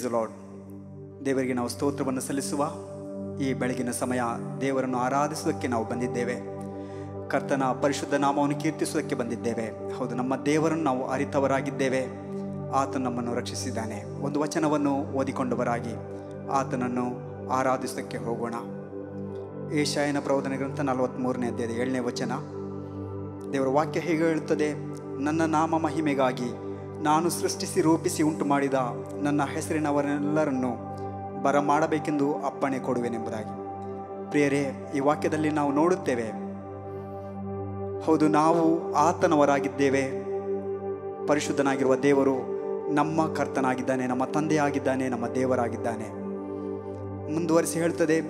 Price lord ದೇವರಿಗೆ ನಾವು ಸ್ತೋತ್ರವನ್ನು ಸಲ್ಲಿಸುವ ಈ ಬೆಳಗಿನ ಸಮಯ ದೇವರನ್ನು ಆರಾಧಿಸುವುದಕ್ಕೆ ನಾವು ಬಂದಿದ್ದೇವೆ. ಕರ್ತನ ಪರಿಶುದ್ಧ ನಾಮವನ್ನು ಕೀರ್ತಿಸುವುದಕ್ಕೆ ಬಂದಿದ್ದೇವೆ. ಹೌದು, ನಮ್ಮ ದೇವರನ್ನು ನಾವು ಅರಿತವರಾಗಿದ್ದೇವೆ. ಆತ ನಮ್ಮನ್ನು ರಕ್ಷಿಸಿದ್ದಾನೆ. ಒಂದು ವಚನವನ್ನು ಓದಿಕೊಂಡವರಾಗಿ ಆತನನ್ನು ಆರಾಧಿಸೋದಕ್ಕೆ ಹೋಗೋಣ. ಏಷಾಯನ ಪ್ರಬೋಧನೆ ಗ್ರಂಥ ನಲವತ್ತ್ಮೂರನೇ ಅಧ್ಯಾಯದ ಏಳನೇ ವಚನ. ದೇವರ ವಾಕ್ಯ ಹೇಗೆ ಹೇಳುತ್ತದೆ? ನನ್ನ ನಾಮ ಮಹಿಮೆಗಾಗಿ ನಾನು ಸೃಷ್ಟಿಸಿ, ರೂಪಿಸಿ, ಉಂಟು ಮಾಡಿದ ನನ್ನ ಹೆಸರಿನವರೆಲ್ಲರನ್ನು ಬರಮಾಡಬೇಕೆಂದು ಅಪ್ಪಣೆ ಕೊಡುವೆನೆಂಬುದಾಗಿ. ಪ್ರಿಯರೇ, ಈ ವಾಕ್ಯದಲ್ಲಿ ನಾವು ನೋಡುತ್ತೇವೆ, ಹೌದು, ನಾವು ಆತನವರಾಗಿದ್ದೇವೆ. ಪರಿಶುದ್ಧನಾಗಿರುವ ದೇವರು ನಮ್ಮ ಕರ್ತನಾಗಿದ್ದಾನೆ, ನಮ್ಮ ತಂದೆಯಾಗಿದ್ದಾನೆ, ನಮ್ಮ ದೇವರಾಗಿದ್ದಾನೆ. ಮುಂದುವರಿಸಿ ಹೇಳ್ತದೆ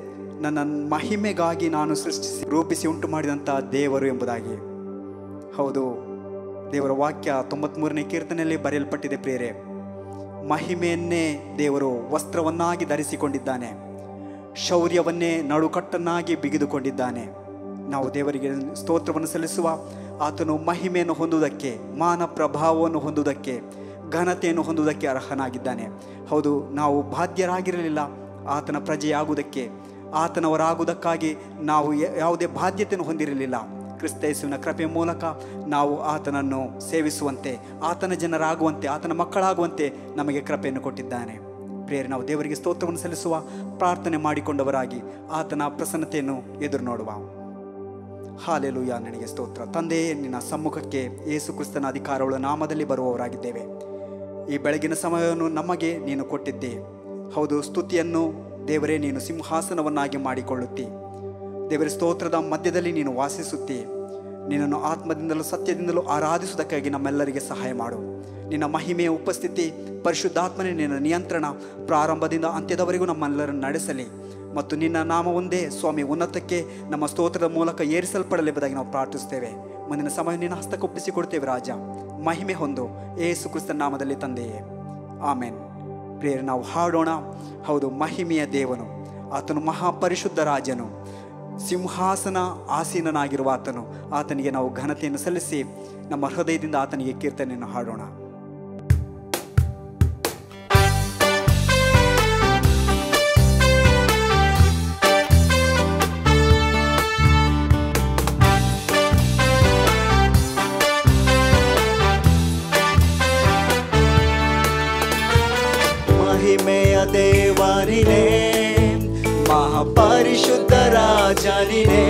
ನನ್ನ ಮಹಿಮೆಗಾಗಿ ನಾನು ಸೃಷ್ಟಿಸಿ, ರೂಪಿಸಿ, ಉಂಟು ಮಾಡಿದಂಥ ದೇವರು ಎಂಬುದಾಗಿ. ಹೌದು ದೇವರ ವಾಕ್ಯ ತೊಂಬತ್ಮೂರನೇ ಕೀರ್ತನೆಯಲ್ಲಿ ಬರೆಯಲ್ಪಟ್ಟಿದೆ ಪ್ರೇರೆ ಮಹಿಮೆಯನ್ನೇ ದೇವರು ವಸ್ತ್ರವನ್ನಾಗಿ ಧರಿಸಿಕೊಂಡಿದ್ದಾನೆ. ಶೌರ್ಯವನ್ನೇ ನಡುಕಟ್ಟನ್ನಾಗಿ ಬಿಗಿದುಕೊಂಡಿದ್ದಾನೆ. ನಾವು ದೇವರಿಗೆ ಸ್ತೋತ್ರವನ್ನು ಸಲ್ಲಿಸುವ ಆತನು ಮಹಿಮೆಯನ್ನು ಹೊಂದುವುದಕ್ಕೆ, ಮಾನ ಪ್ರಭಾವವನ್ನು ಹೊಂದುವುದಕ್ಕೆ, ಘನತೆಯನ್ನು ಹೊಂದುವುದಕ್ಕೆ ಅರ್ಹನಾಗಿದ್ದಾನೆ. ಹೌದು, ನಾವು ಬಾಧ್ಯರಾಗಿರಲಿಲ್ಲ, ಆತನ ಪ್ರಜೆಯಾಗುವುದಕ್ಕೆ, ಆತನವರಾಗುವುದಕ್ಕಾಗಿ ನಾವು ಯಾವುದೇ ಬಾಧ್ಯತೆಯನ್ನು ಹೊಂದಿರಲಿಲ್ಲ. ಕ್ರಿಸ್ತ ಯೇಸುವಿನ ಕೃಪೆಯ ಮೂಲಕ ನಾವು ಆತನನ್ನು ಸೇವಿಸುವಂತೆ, ಆತನ ಜನರಾಗುವಂತೆ, ಆತನ ಮಕ್ಕಳಾಗುವಂತೆ ನಮಗೆ ಕೃಪೆಯನ್ನು ಕೊಟ್ಟಿದ್ದಾನೆ. ಪ್ರೇರಿ ನಾವು ದೇವರಿಗೆ ಸ್ತೋತ್ರವನ್ನು ಸಲ್ಲಿಸುವ ಪ್ರಾರ್ಥನೆ ಮಾಡಿಕೊಂಡವರಾಗಿ ಆತನ ಪ್ರಸನ್ನತೆಯನ್ನು ಎದುರು ನೋಡುವ ಹಾಲೆಲುಯ್ಯ ನನಗೆ ಸ್ತೋತ್ರ. ತಂದೆಯೇ ನಿನ್ನ ಸಮ್ಮುಖಕ್ಕೆ ಯೇಸು ಕ್ರಿಸ್ತನ ನಾಮದಲ್ಲಿ ಬರುವವರಾಗಿದ್ದೇವೆ. ಈ ಬೆಳಗಿನ ಸಮಯವನ್ನು ನಮಗೆ ನೀನು ಕೊಟ್ಟಿದ್ದೆ. ಹೌದು, ಸ್ತುತಿಯನ್ನು ದೇವರೇ, ನೀನು ಸಿಂಹಾಸನವನ್ನಾಗಿ ಮಾಡಿಕೊಳ್ಳುತ್ತಿ. ದೇವರ ಸ್ತೋತ್ರದ ಮಧ್ಯದಲ್ಲಿ ನೀನು ವಾಸಿಸುತ್ತಿ. ನಿನ್ನನ್ನು ಆತ್ಮದಿಂದಲೂ ಸತ್ಯದಿಂದಲೂ ಆರಾಧಿಸುವುದಕ್ಕಾಗಿ ನಮ್ಮೆಲ್ಲರಿಗೆ ಸಹಾಯ ಮಾಡು. ನಿನ್ನ ಮಹಿಮೆಯ ಉಪಸ್ಥಿತಿ, ಪರಿಶುದ್ಧಾತ್ಮನೇ ನಿನ್ನ ನಿಯಂತ್ರಣ, ಪ್ರಾರಂಭದಿಂದ ಅಂತ್ಯದವರೆಗೂ ನಮ್ಮೆಲ್ಲರನ್ನು ನಡೆಸಲಿ. ಮತ್ತು ನಿನ್ನ ನಾಮ ಒಂದೇ, ಸ್ವಾಮಿ ಉನ್ನತಕ್ಕೆ ನಮ್ಮ ಸ್ತೋತ್ರದ ಮೂಲಕ ಏರಿಸಲ್ಪಡಲೆಂಬುದಾಗಿ ನಾವು ಪ್ರಾರ್ಥಿಸುತ್ತೇವೆ. ಮುಂದಿನ ಸಮಯ ನಿನ್ನ ಹಸ್ತಕ್ಕೊಪ್ಪಿಸಿ ಕೊಡ್ತೇವೆ ರಾಜ. ಮಹಿಮೆ ಹೊಂದು ಏಸು ಕ್ರಿಸ್ತನ ನಾಮದಲ್ಲಿ ತಂದೆಯೇ. ಆಮೇನ್. ಪ್ರೇರ ನಾವು ಹಾಡೋಣ. ಹೌದು, ಮಹಿಮೆಯ ದೇವನು. ಆತನು ಮಹಾಪರಿಶುದ್ಧ ರಾಜನು. ಸಿಂಹಾಸನ ಆಸೀನನಾಗಿರುವ ಆತನು ಆತನಿಗೆ ನಾವು ಘನತೆಯನ್ನು ಸಲ್ಲಿಸಿ ನಮ್ಮ ಹೃದಯದಿಂದ ಆತನಿಗೆ ಕೀರ್ತನೆಯನ್ನು ಹಾಡೋಣ. ಮಹಿಮೆಯ ದೇವರಿನೇ ಮಹಾಪರಿಶುದ್ಧ ರಾಜನಿನೇ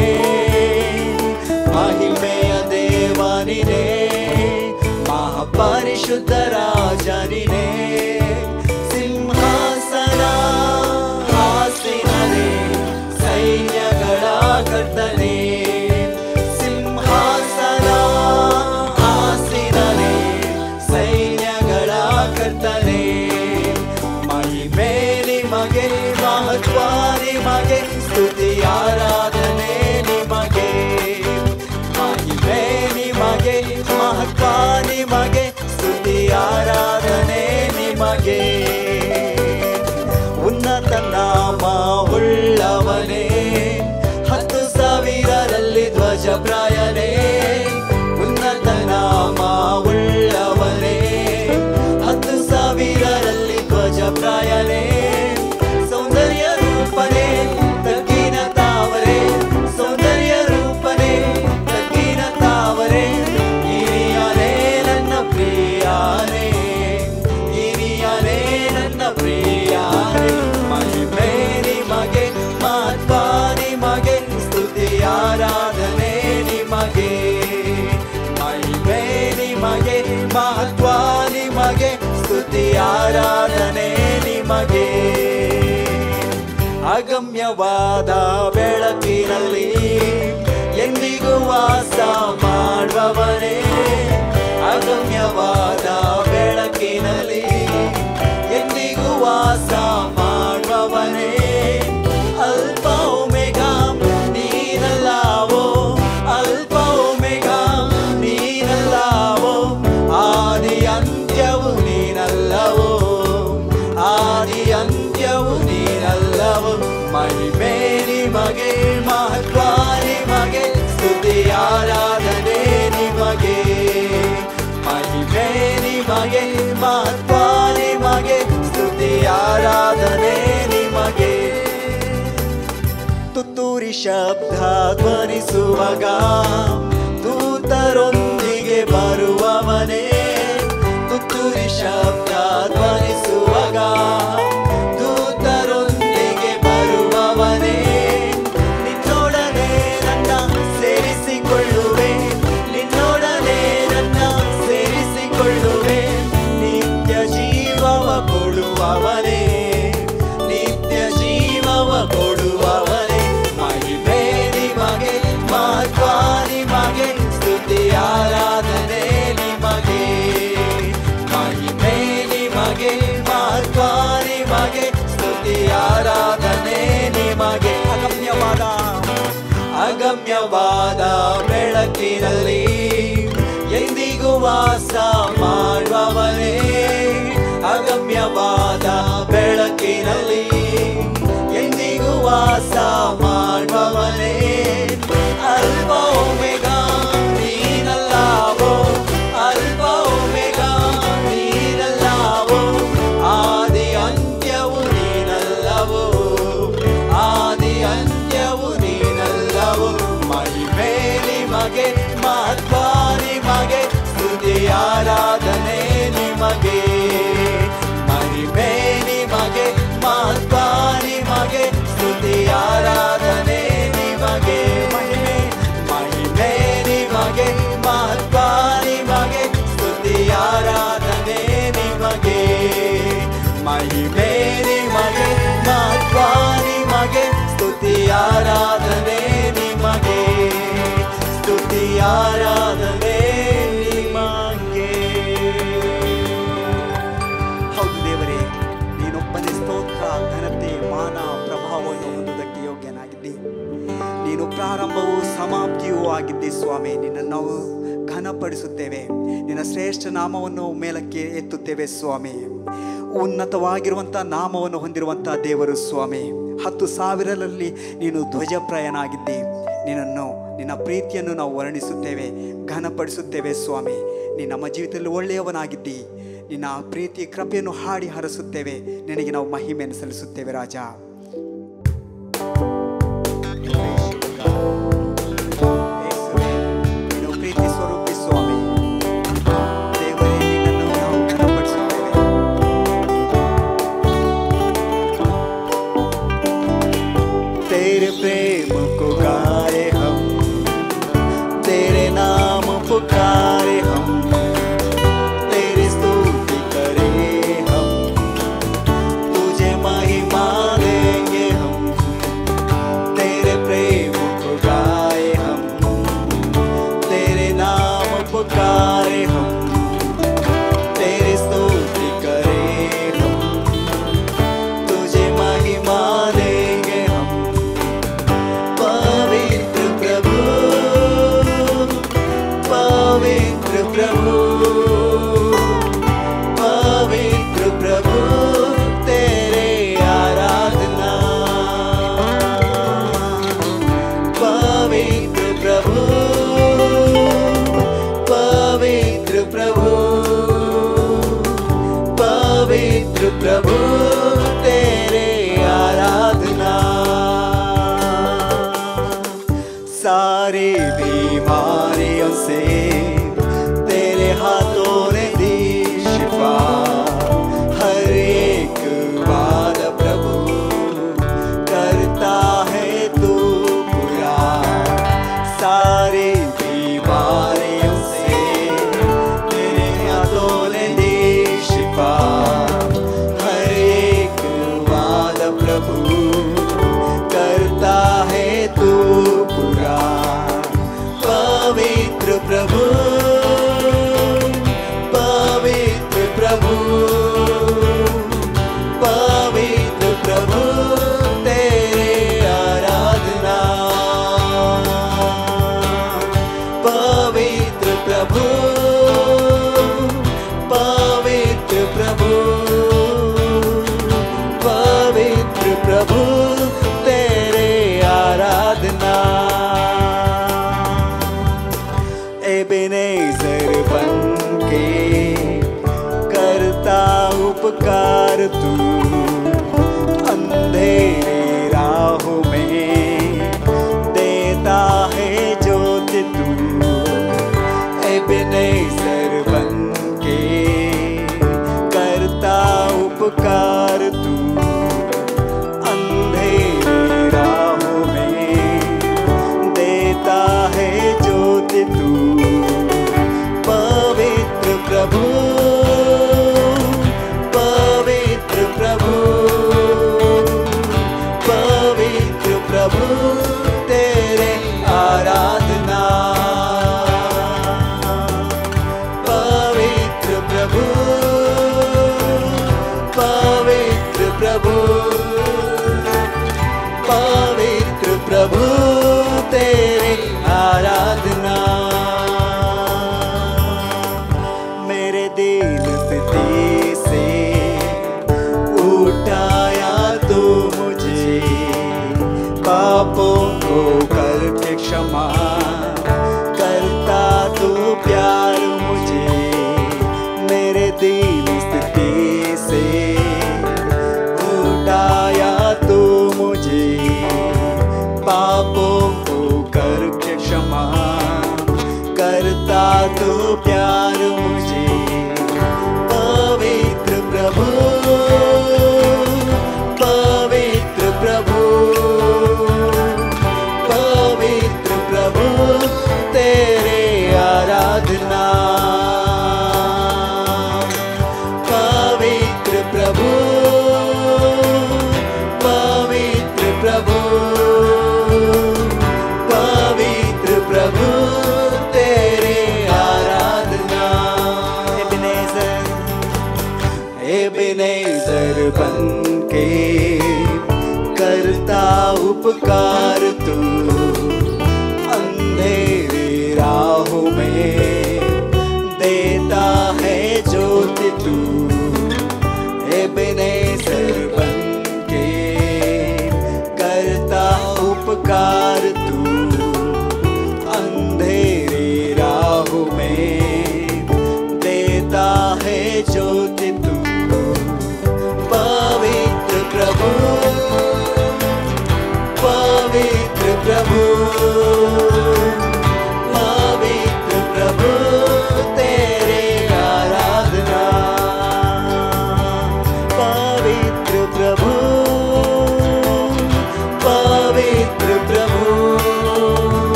ಮಹಿಮೆಯ ದೇವನಿನೇ ಮಹಾಪರಿಶುದ್ಧ ರಾಜನಿನೇ ಅಗಮ್ಯವಾದ ಬೆಳಕಿನಲ್ಲಿ ಧ್ವನಿಸುವಾಗ ದೂತರೊಂದಿಗೆ ಬರುವವನೇ ತುತ್ತೂರಿ ಶಬ್ದ ಧ್ವನಿಸುವ ಪ್ರಭಾದ ಬೆಳಕಿನಲ್ಲಿ ಎಂದಿಗೂ ವಾಸ ಮಾಡುವವರೇ ಅಗಮ್ಯವಾದ ಬೆಳಕಿನಲ್ಲಿ ಎಂದಿಗೂ ವಾಸ ನಿಮಗೆ ಮಹತ್ವ ನಿಮಗೆ, ಸ್ತುತಿ ಆರಾಧನೆ ನಿಮಗೆ. ಸ್ತುತಿ ಆರಾಧನೆ ನಿಮಗೆ. ಹೌದು ದೇವರೇ, ನೀನೊಬ್ಬನೇ ಸ್ತೋತ್ರ, ಘನತೆ, ಮಾನ, ಪ್ರಭಾವವನ್ನು ಹೊಂದುವುದಕ್ಕೆ ಯೋಗ್ಯನಾಗಿದ್ದೆ. ನೀನು ಪ್ರಾರಂಭವೂ ಸಮಾಪ್ತಿಯೂ ಆಗಿದ್ದೆ ಸ್ವಾಮಿ. ನಿನ್ನನ್ನು ನಾವು ಘನಪಡಿಸುತ್ತೇವೆ. ನಿನ್ನ ಶ್ರೇಷ್ಠ ನಾಮವನ್ನು ಮೇಲಕ್ಕೆ ಎತ್ತುತ್ತೇವೆ ಸ್ವಾಮಿ. ಉನ್ನತವಾಗಿರುವಂಥ ನಾಮವನ್ನು ಹೊಂದಿರುವಂಥ ದೇವರು ಸ್ವಾಮಿ. ಹತ್ತು ಸಾವಿರರಲ್ಲಿ ನೀನು ಧ್ವಜಪ್ರಾಯನಾಗಿದ್ದಿ. ನಿನ್ನನ್ನು, ನಿನ್ನ ಪ್ರೀತಿಯನ್ನು ನಾವು ವರ್ಣಿಸುತ್ತೇವೆ, ಘನಪಡಿಸುತ್ತೇವೆ ಸ್ವಾಮಿ. ನೀ ನಮ್ಮ ಜೀವಿತದಲ್ಲಿ ಒಳ್ಳೆಯವನಾಗಿದ್ದಿ. ನಿನ್ನ ಪ್ರೀತಿ ಕೃಪೆಯನ್ನು ಹಾಡಿ ಹರಸುತ್ತೇವೆ. ನಿನಗೆ ನಾವು ಮಹಿಮೆಯನ್ನು ಸಲ್ಲಿಸುತ್ತೇವೆ ರಾಜ.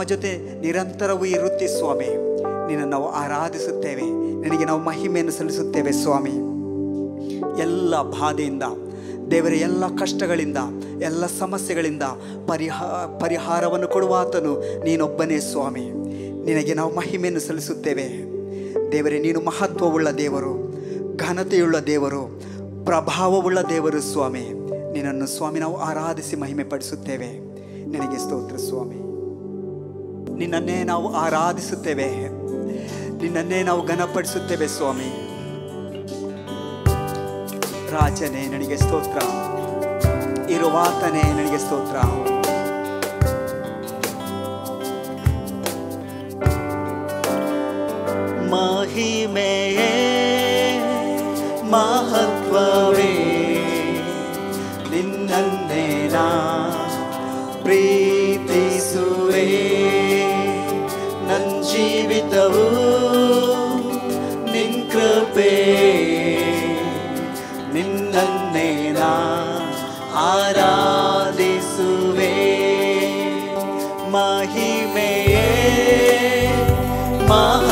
ನಮ್ಮ ಜೊತೆ ನಿರಂತರವೂ ಇರುತ್ತೆ ಸ್ವಾಮಿ. ನಿನ್ನ ನಾವು ಆರಾಧಿಸುತ್ತೇವೆ. ನಿನಗೆ ನಾವು ಮಹಿಮೆಯನ್ನು ಸಲ್ಲಿಸುತ್ತೇವೆ ಸ್ವಾಮಿ. ಎಲ್ಲ ಬಾಧೆಯಿಂದ, ದೇವರ ಎಲ್ಲ ಕಷ್ಟಗಳಿಂದ, ಎಲ್ಲ ಸಮಸ್ಯೆಗಳಿಂದ ಪರಿಹಾರ ಪರಿಹಾರವನ್ನು ಕೊಡುವಾತನು ನೀನೊಬ್ಬನೇ ಸ್ವಾಮಿ. ನಿನಗೆ ನಾವು ಮಹಿಮೆಯನ್ನು ಸಲ್ಲಿಸುತ್ತೇವೆ. ದೇವರೇ, ನೀನು ಮಹತ್ವವುಳ್ಳ ದೇವರು, ಘನತೆಯುಳ್ಳ ದೇವರು, ಪ್ರಭಾವವುಳ್ಳ ದೇವರು ಸ್ವಾಮಿ. ನಿನ್ನನ್ನು ಸ್ವಾಮಿ ನಾವು ಆರಾಧಿಸಿ ಮಹಿಮೆ ಪಡಿಸುತ್ತೇವೆ ನಿನಗೆ ಸ್ತೋತ್ರ ಸ್ವಾಮಿ. ನಿನ್ನನ್ನೇ ನಾವು ಆರಾಧಿಸುತ್ತೇವೆ. ನಿನ್ನನ್ನೇ ನಾವು ಘನಪಡಿಸುತ್ತೇವೆ ಸ್ವಾಮಿ. ರಾಜನೇ ನನಗೆ ಸ್ತೋತ್ರ. ಇರುವಾತನೇ ನನಗೆ ಸ್ತೋತ್ರ. ನಡೆಸಲಿಲ್ಲವೋ ನಿನ್ ಕೃಪೆ ನಿನ್ನನ್ನೇ ನಾ ಆರಾಧಿಸುವೆ ಮಹಿಮೆಯೇ ಮಹ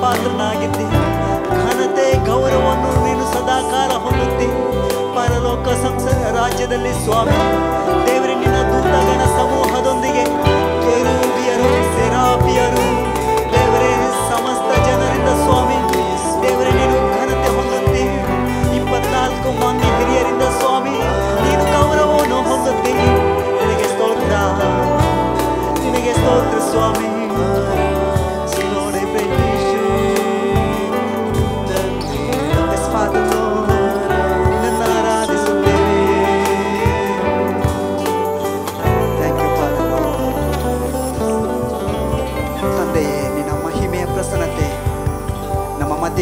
ಪಾತ್ರನಾಗಿದ್ದಿ. ಘನತೆ, ಗೌರವವನ್ನು ನೀನು ಸದಾಕಾಲ ಹೊಂದುತ್ತಿ. ಪರಲೋಕ ಸಂಸದ ರಾಜ್ಯದಲ್ಲಿ ಸ್ವಾಮಿ. ದೇವರಿ, ನಿನ್ನ ದೂತಗಣ ಸಮೂಹದೊಂದಿಗೆ ಕೆರೂಬಿಯರು ಸೆರಾಪಿಯರು ದೇವರೇ, ಸಮಸ್ತ ಜನರಿಂದ ಸ್ವಾಮಿ. ದೇವರೇ, ನೀನು ಘನತೆ ಹೊಂದುತ್ತಿ. ಇಪ್ಪತ್ನಾಲ್ಕು ಮಂದಿ ಹಿರಿಯರಿಂದ ಸ್ವಾಮಿ. ನೀನು ಗೌರವವನ್ನು ಹೊಂದುತ್ತಿ. ನಿನಗೆ ಸ್ತೋತ್ರ. ನಿನಗೆ ಸ್ತೋತ್ರ ಸ್ವಾಮಿ.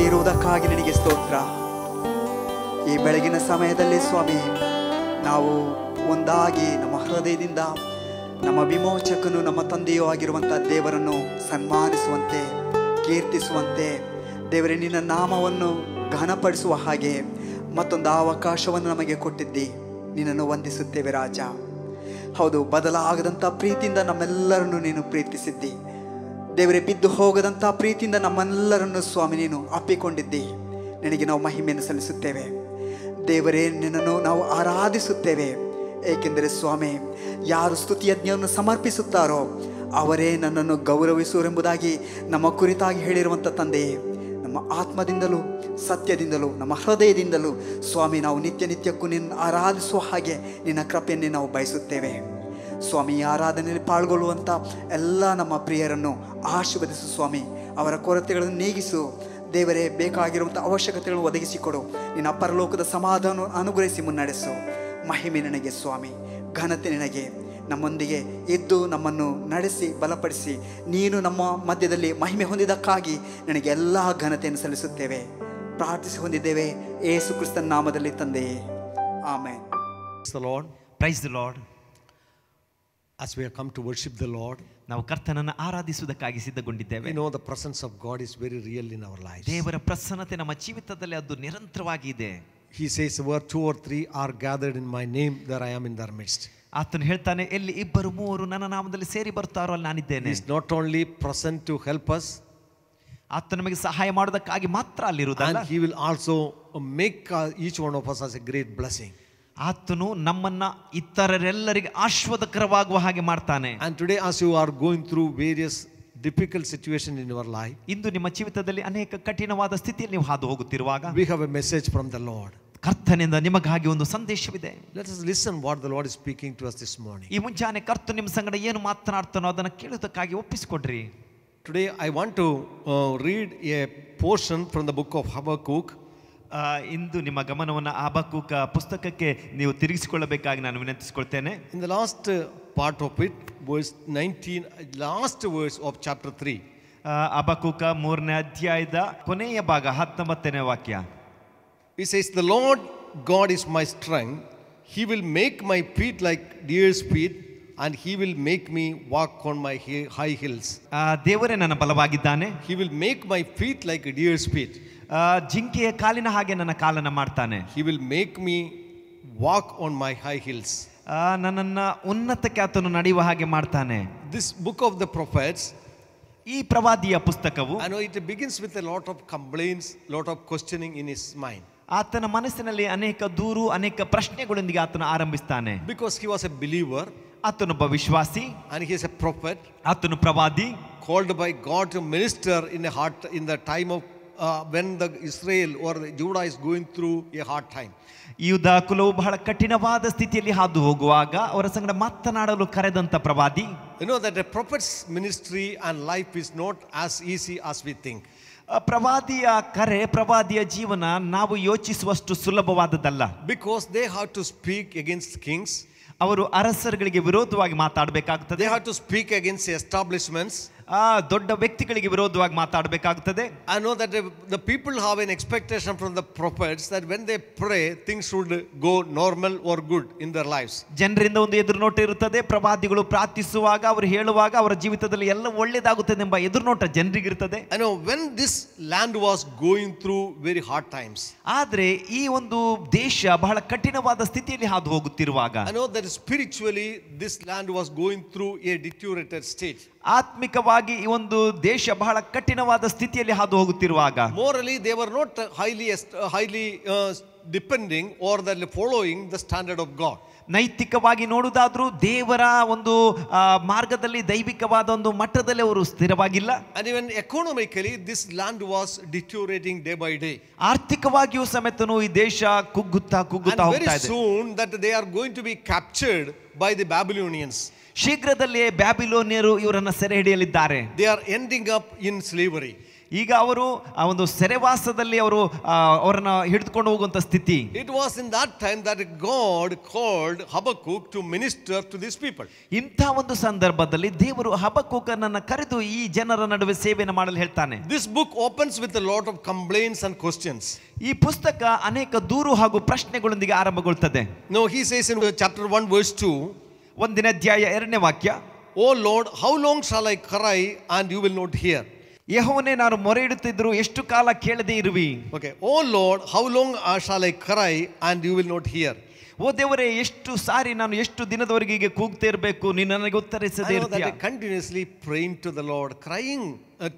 ಮಧ್ಯೆ ಇರುವುದಕ್ಕಾಗಿ ನಿನಗೆ ಸ್ತೋತ್ರ. ಈ ಬೆಳಗಿನ ಸಮಯದಲ್ಲಿ ಸ್ವಾಮಿ, ನಾವು ಒಂದಾಗಿ ನಮ್ಮ ಹೃದಯದಿಂದ ನಮ್ಮ ವಿಮೋಚಕನು, ನಮ್ಮ ತಂದೆಯೂ ಆಗಿರುವಂಥ ದೇವರನ್ನು ಸನ್ಮಾನಿಸುವಂತೆ, ಕೀರ್ತಿಸುವಂತೆ, ದೇವರೇ, ನಿನ್ನ ನಾಮವನ್ನು ಘನಪಡಿಸುವ ಹಾಗೆ ಮತ್ತೊಂದು ಅವಕಾಶವನ್ನು ನಮಗೆ ಕೊಟ್ಟಿದ್ದಿ. ನಿನ್ನನ್ನು ವಂದಿಸುತ್ತೇವೆ ರಾಜ. ಹೌದು, ಬದಲಾಗದಂಥ ಪ್ರೀತಿಯಿಂದ ನಮ್ಮೆಲ್ಲರನ್ನು ನೀನು ಪ್ರೀತಿಸಿದ್ದಿ. ದೇವರೇ, ಬಿದ್ದು ಹೋಗದಂಥ ಪ್ರೀತಿಯಿಂದ ನಮ್ಮೆಲ್ಲರನ್ನು ಸ್ವಾಮಿ, ನೀನು ಅಪ್ಪಿಕೊಂಡಿದ್ದಿ. ನಿನಗೆ ನಾವು ಮಹಿಮೆಯನ್ನು ಸಲ್ಲಿಸುತ್ತೇವೆ. ದೇವರೇ, ನಿನ್ನನ್ನು ನಾವು ಆರಾಧಿಸುತ್ತೇವೆ. ಏಕೆಂದರೆ ಸ್ವಾಮಿ, ಯಾರು ಸ್ತುತಿಯಜ್ಞವನ್ನು ಸಮರ್ಪಿಸುತ್ತಾರೋ, ಅವರೇ ನನ್ನನ್ನು ಗೌರವಿಸುವರೆಂಬುದಾಗಿ ನಮ್ಮ ಕುರಿತಾಗಿ ಹೇಳಿರುವಂಥ ತಂದೆಯೇ ನಮ್ಮ ಆತ್ಮದಿಂದಲೂ, ಸತ್ಯದಿಂದಲೂ, ನಮ್ಮ ಹೃದಯದಿಂದಲೂ ಸ್ವಾಮಿ, ನಾವು ನಿತ್ಯ ನಿತ್ಯಕ್ಕೂ ನಿನ್ನ ಆರಾಧಿಸುವ ಹಾಗೆ ನಿನ್ನ ಕೃಪೆಯನ್ನೇ ನಾವು ಬಯಸುತ್ತೇವೆ. ಸ್ವಾಮಿ ಆರಾಧನೆಯಲ್ಲಿ ಪಾಲ್ಗೊಳ್ಳುವಂಥ ಎಲ್ಲ ನಮ್ಮ ಪ್ರಿಯರನ್ನು ಆಶೀರ್ವದಿಸು ಸ್ವಾಮಿ. ಅವರ ಕೊರತೆಗಳನ್ನು ನೀಗಿಸು. ದೇವರೇ ಬೇಕಾಗಿರುವಂಥ ಅವಶ್ಯಕತೆಗಳನ್ನು ಒದಗಿಸಿಕೊಡು. ನಿನ್ನ ಪರಲೋಕದ ಸಮಾಧಾನ ಅನುಗ್ರಹಿಸಿ ಮುನ್ನಡೆಸು. ಮಹಿಮೆ ನನಗೆ ಸ್ವಾಮಿ, ಘನತೆ ನಿನಗೆ. ನಮ್ಮೊಂದಿಗೆ ಇದ್ದು ನಮ್ಮನ್ನು ನಡೆಸಿ, ಬಲಪಡಿಸಿ. ನೀನು ನಮ್ಮ ಮಧ್ಯದಲ್ಲಿ ಮಹಿಮೆ ಹೊಂದಿದ್ದಕ್ಕಾಗಿ ನನಗೆ ಎಲ್ಲ ಘನತೆಯನ್ನು ಸಲ್ಲಿಸುತ್ತೇವೆ. ಪ್ರಾರ್ಥಿಸಿ ಹೊಂದಿದ್ದೇವೆ. ಏಸು ಕ್ರಿಸ್ತನ ನಾಮದಲ್ಲಿ ತಂದೆಯೇ. the praise the Lord As we have come to worship the Lord, ನಾವು ಕರ್ತನನ್ನು ಆರಾಧಿಸುವುದಕ್ಕಾಗಿ ಸಿದ್ಧಗೊಂಡಿದ್ದೇವೆ we know the presence of God is very real in our lives. ದೇವರ ಪ್ರಸನ್ನತೆ ನಮ್ಮ ಜೀವಿತದಲ್ಲಿ ಅದು ನಿರಂತರವಾಗಿ ಇದೆ He says, Where two or three are gathered in my name, there I am in their midst. ಆತನು ಹೇಳ್ತಾನೆ ಎಲ್ಲಿ ಇಬ್ಬರು ಮೂವರು ನನ್ನ ನಾಮದಲ್ಲಿ ಸೇರಿ ಬರ್ತಾರೋ ಅಲ್ಲಿ ನಾನಿದ್ದೇನೆ He is not only present to help us, ಆತ ನಮಗೆ ಸಹಾಯ ಮಾಡೋದಕ್ಕಾಗಿ ಮಾತ್ರ ಅಲ್ಲಿರುವುದಲ್ಲ and He will also make uh, each one of us as a great blessing. ಆತನು ನಮ್ಮನ್ನ ಇತರರೆಲ್ಲರಿಗೆ ಆಶ್ವಾದಕರವಾಗುವ ಹಾಗೆ ಮಾಡ್ತಾನೆ. And today as you are going through various difficult situation in your life ಇಂದು ನಿಮ್ಮ ಜೀವಿತದಲ್ಲಿ ಅನೇಕ ಕಠಿಣವಾದ ಸ್ಥಿತಿಯಲ್ಲಿ ನೀವು ಹಾದು ಹೋಗುತ್ತಿರುವಾಗ we have a message from the Lord ಕರ್ತನಿಂದ ನಿಮಗಾಗಿ ಒಂದು ಸಂದೇಶವಿದೆ. Let us listen what the Lord is speaking to us this morning ಈ ಮುಂಚಾನೆ ಕರ್ತನು ನಿಮ್ಮ ಸಂಗಡ ಏನು ಮಾತನಾಡ್ತಾನೋ ಅದನ್ನು ಕೇಳೋದಕ್ಕಾಗಿ ಒಪ್ಪಿಸಿಕೊಡ್ರಿ. Today I want to read a portion from the book of Habakkuk ಇಂದು ನಿಮ್ಮ ಗಮನವನ್ನು ಆಬಕೂಕ ಪುಸ್ತಕಕ್ಕೆ ನೀವು ತಿರುಗಿಸಿಕೊಳ್ಳಬೇಕಾಗಿ ನಾನು ವಿನಂತಿಸಿಕೊಳ್ತೇನೆ. In the last part of it verse nineteen last verse of chapter three ಅಬಕೂಕ ಮೂರನೇ ಅಧ್ಯಾಯದ ಕೊನೆಯ ಭಾಗ ಹತ್ತೊಂಬತ್ತನೇ ವಾಕ್ಯ. Is is the Lord God is my strength he will make my feet like deer speed and he will make me walk on my high hills ದೇವರೇ ನನ್ನ ಬಲವಾಗಿದ್ದಾನೆ. He will make my feet like deer speed ಜಿಂಕೆಯ ಕಾಲಿನ ಹಾಗೆ ನನ್ನ ಕಾಲನ ಮಾಡ್ತಾನೆ. He will make me walk on my high hills ನನ್ನ ನನ್ನನ್ನ ಉನ್ನತಕ್ಕೆ ಆತನು ನಡೆಯುವ ಹಾಗೆ ಮಾಡ್ತಾನೆ. This book of the prophets ಈ ಪ್ರವಾದಿಯ ಪುಸ್ತಕವು I know it begins with a lot of complaints, lot of questioning in his mind. ಆತನ ಮನಸ್ಸಿನಲ್ಲಿ ಅನೇಕ ದೂರು ಅನೇಕ ಪ್ರಶ್ನೆಗಳೊಂದಿಗೆ ಆತನು ಆರಂಭಿಸ್ತಾನೆ. Because he was a believer ಆತನೊಬ್ಬ ವಿಶ್ವಾಸಿ and he is a prophet ಆತನು ಪ್ರವಾದಿ called by God to minister in a in in the time of when the Israel or Judah is going through a hard time ಯುದ ಕುಲವು ಬಹಳ ಕಠಿಣವಾದ ಸ್ಥಿತಿಯಲ್ಲಿ ಹಾದು ಹೋಗುವಾಗ ಅವರ ಸಂಗಡ ಮಾತನಾಡಲು ಕರೆದಂತ ಪ್ರವಾದಿ you know that a prophets ministry and life is not as easy as we ಪ್ರವಾದಿಯ ಕರೆ ಪ್ರವಾದಿಯ ಜೀವನ ನಾವು ಯೋಚಿಸುವಷ್ಟು ಸುಲಭವಾದದ್ದಲ್ಲ. Because they have to speak against kings ಅವರು ಅರಸರುಗಳಿಗೆ ವಿರೋಧವಾಗಿ ಮಾತಾಡಬೇಕಾಗುತ್ತದೆ they have to speak against establishments ಆ ದೊಡ್ಡ ವ್ಯಕ್ತಿಗಳಿಗೆ ವಿರೋಧವಾಗಿ ಮಾತಾಡಬೇಕಾಗುತ್ತದೆ I know that the, the people have an expectation from the prophets that when they pray, things should go normal or good in their lives. ಜನರಿಂದ ಒಂದು ಎದುರುನೋಟ ಇರುತ್ತದೆ ಪ್ರವಾದಿಗಳು ಪ್ರಾರ್ಥಿಸುವಾಗ ಅವರು ಹೇಳುವಾಗ ಅವರ ಜೀವಿತದಲ್ಲಿ ಎಲ್ಲ ಒಳ್ಳೇದಾಗುತ್ತದೆ ಎಂಬ ಎದುರುನೋಟ ಜನರಿಗಿರ್ತದೆ I know when this land was going through very hard times, ಆದ್ರೆ ಈ ಒಂದು ದೇಶ ಬಹಳ ಕಠಿಣವಾದ ಸ್ಥಿತಿಯಲ್ಲಿ ಹಾದು ಹೋಗುತ್ತಿರುವಾಗ I know that spiritually this land was going through a deteriorated state. ಆತ್ಮಿಕವಾಗಿ ಈ ಒಂದು ದೇಶ ಬಹಳ ಕಠಿಣವಾದ ಸ್ಥಿತಿಯಲ್ಲಿ ಹಾದು ಹೋಗುತ್ತಿರುವಾಗ morally they were were highly highly depending highly ದಲ್ಲಿ depending the standard of God. ನೈತಿಕವಾಗಿ ನೋಡುವುದಾದ್ರೂ ದೇವರ ಒಂದು ಮಾರ್ಗದಲ್ಲಿ ದೈವಿಕವಾದ ಒಂದು ಮಟ್ಟದಲ್ಲಿ ಅವರು ಸ್ಥಿರವಾಗಿಲ್ಲ even economically, this land was deteriorating day by day. ಆರ್ಥಿಕವಾಗಿಯೂ ಸಮೇತನು ಈ ದೇಶ ಕುಗ್ಗುತ್ತಾ ಕುಗ್ಗುತ್ತಾ ಸೂನ್ ಹೋಗ್ತಾ ಇದೆ that they are going to be captured by the Babylonians. ಶೀಘ್ರದಲ್ಲೇ ಬ್ಯಾಬಿಲೋನಿಯರು ಇವರನ್ನು ಸೆರೆ ಹಿಡಿಯಲಿದ್ದಾರೆ. They are ending up in slavery ಈಗ ಅವರು ಆ ಒಂದು ಸೆರೆವಾಸದಲ್ಲಿ ಅವರು ಅವರನ್ನ ಹಿಡಿದುಕೊಂಡು ಹೋಗುವಂತ ಸ್ಥಿತಿ. It was in that time that God called Habakkuk to minister to this people ಇಂತ ಒಂದು ಸಂದರ್ಭದಲ್ಲಿ ದೇವರು ಹಬಕುಕನ್ನ ಕರೆದು ಈ ಜನರ ನಡುವೆ ಸೇವೆಯನ್ನು ಮಾಡಲು ಹೇಳ್ತಾನೆ. This book opens with lot of complaints and questions ಈ ಪುಸ್ತಕ ಅನೇಕ ದೂರು ಹಾಗೂ ಪ್ರಶ್ನೆಗಳೊಂದಿಗೆ ಆರಂಭಗೊಳ್ಳುತ್ತದೆ no he says in chapter 1 verse 2 ಒಂದಿನ ಅಧ್ಯಾಯ ಎರಡನೇ ವಾಕ್ಯ. ಓ Lord how long shall I cry and you will not hear ಯಹೋನೇ ನಾನು ಮೊರೆ ಇಡುತ್ತಿದ್ದರು ಎಷ್ಟು ಕಾಲ ಕೇಳದೇ ಇರುವಿ? Okay oh Lord how long ah I cry and you will not hear ಓ ದೇವರೇ ಎಷ್ಟು ಸಾರಿ ನಾನು ಎಷ್ಟು ದಿನದವರೆಗೆ ಈಗ ಕೂಗ್ತಾ ಇರಬೇಕು ನೀನು ನನಗೆ ಉತ್ತರಿಸದೆ continuously praying to the Lord crying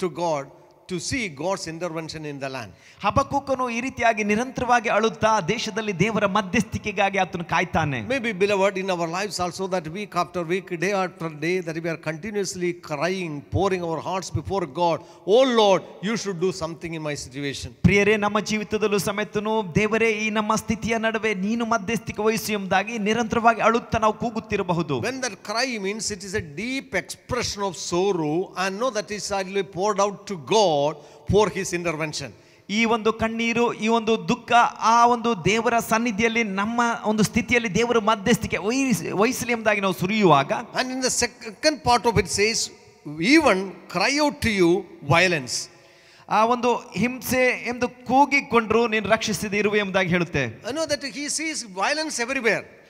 to God Uh, to see God's intervention in the land. ಹಬಕೂಕನು ಈ ರೀತಿಯಾಗಿ ನಿರಂತರವಾಗಿ ಅಳುತ್ತಾ ದೇಶದಲ್ಲಿ ದೇವರ ಮಧ್ಯಸ್ಥಿಕೆಗಾಗಿ ಆತನು ಕಾಯ್ತಾನೆ Maybe, beloved, in our lives also that week after week, day after day, that we are continuously crying, pouring our hearts before God. Oh Lord, you should do something in my situation. ಪ್ರಿಯರೇ ನಮ್ಮ ಜೀವಿತದಲ್ಲೂ ಸಮೇತನು ದೇವರೇ ಈ ನಮ್ಮ ಸ್ಥಿತಿಯ ನಡುವೆ ನೀನು ಮಧ್ಯಸ್ಥಿಕೆ ವಹಿಸು ಎಂಬುದಾಗಿ ನಿರಂತರವಾಗಿ ಅಳುತ್ತಾ ನಾವು ಕೂಗುತ್ತಿರಬಹುದು When that cry means it is a deep expression of sorrow and know that is actually poured out to Lord for his intervention ಈ ಒಂದು ಕಣ್ಣೀರು ಈ ಒಂದು ದುಃಖ ಆ ಒಂದು ದೇವರ ಸನ್ನಿಧಿಯಲ್ಲಿ ನಮ್ಮ ಒಂದು ಸ್ಥಿತಿಯಲ್ಲಿ ದೇವರ ಮಧ್ಯಸ್ಥಿಕೆ ವಹಿಸಲಿ ಎಂಬುದಾಗಿ ನಾವು ಸುರಿಯುವಾಗ second part of it says even cry out to you violence ಆ ಒಂದು ಹಿಂಸೆ ಎಂದು ಕೂಗಿಕೊಂಡ್ರು ನೀನು ರಕ್ಷಿಸಿದ ಇರುವೆ ಎಂಬುದಾಗಿ ಹೇಳುತ್ತೆ. I know that he sees violence everywhere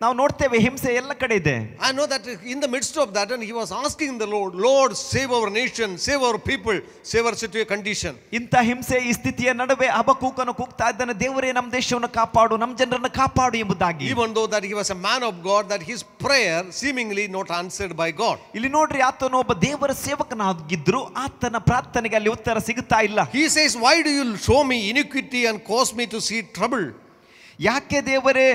ನಾವು ನೋಡ್ತೇವೆ ಹಿಂಸೆ ಎಲ್ಲ ಕಡೆ ಇದೆ I know that in the midst of that, and he was asking the Lord, Lord, save our nation, save our people, save our situation condition. ಇಂಥ ಹಿಂಸೆ ಈ ಸ್ಥಿತಿಯ ನಡುವೆ ಅಬಕೂಕನು ಕೂಗ್ತಾ ಇದ್ದಾನೆ ದೇವರೇ ನಮ್ಮ ದೇಶವನ್ನು ಕಾಪಾಡು ನಮ್ಮ ಜನರನ್ನು ಕಾಪಾಡು ಎಂಬುದಾಗಿ Even though that he was a man of God, that his prayer seemingly not answered by God. ಇಲ್ಲಿ ನೋಡ್ರಿ ಆತನು ಒಬ್ಬ ದೇವರ ಸೇವಕನಾಗಿದ್ರು ಆತನ ಪ್ರಾರ್ಥನೆಗೆ ಅಲ್ಲಿ ಉತ್ತರ ಸಿಗುತ್ತಾ ಇಲ್ಲ He says, Why do you show me iniquity and cause me to see trouble? ಯಾಕೆ ದೇವರೇ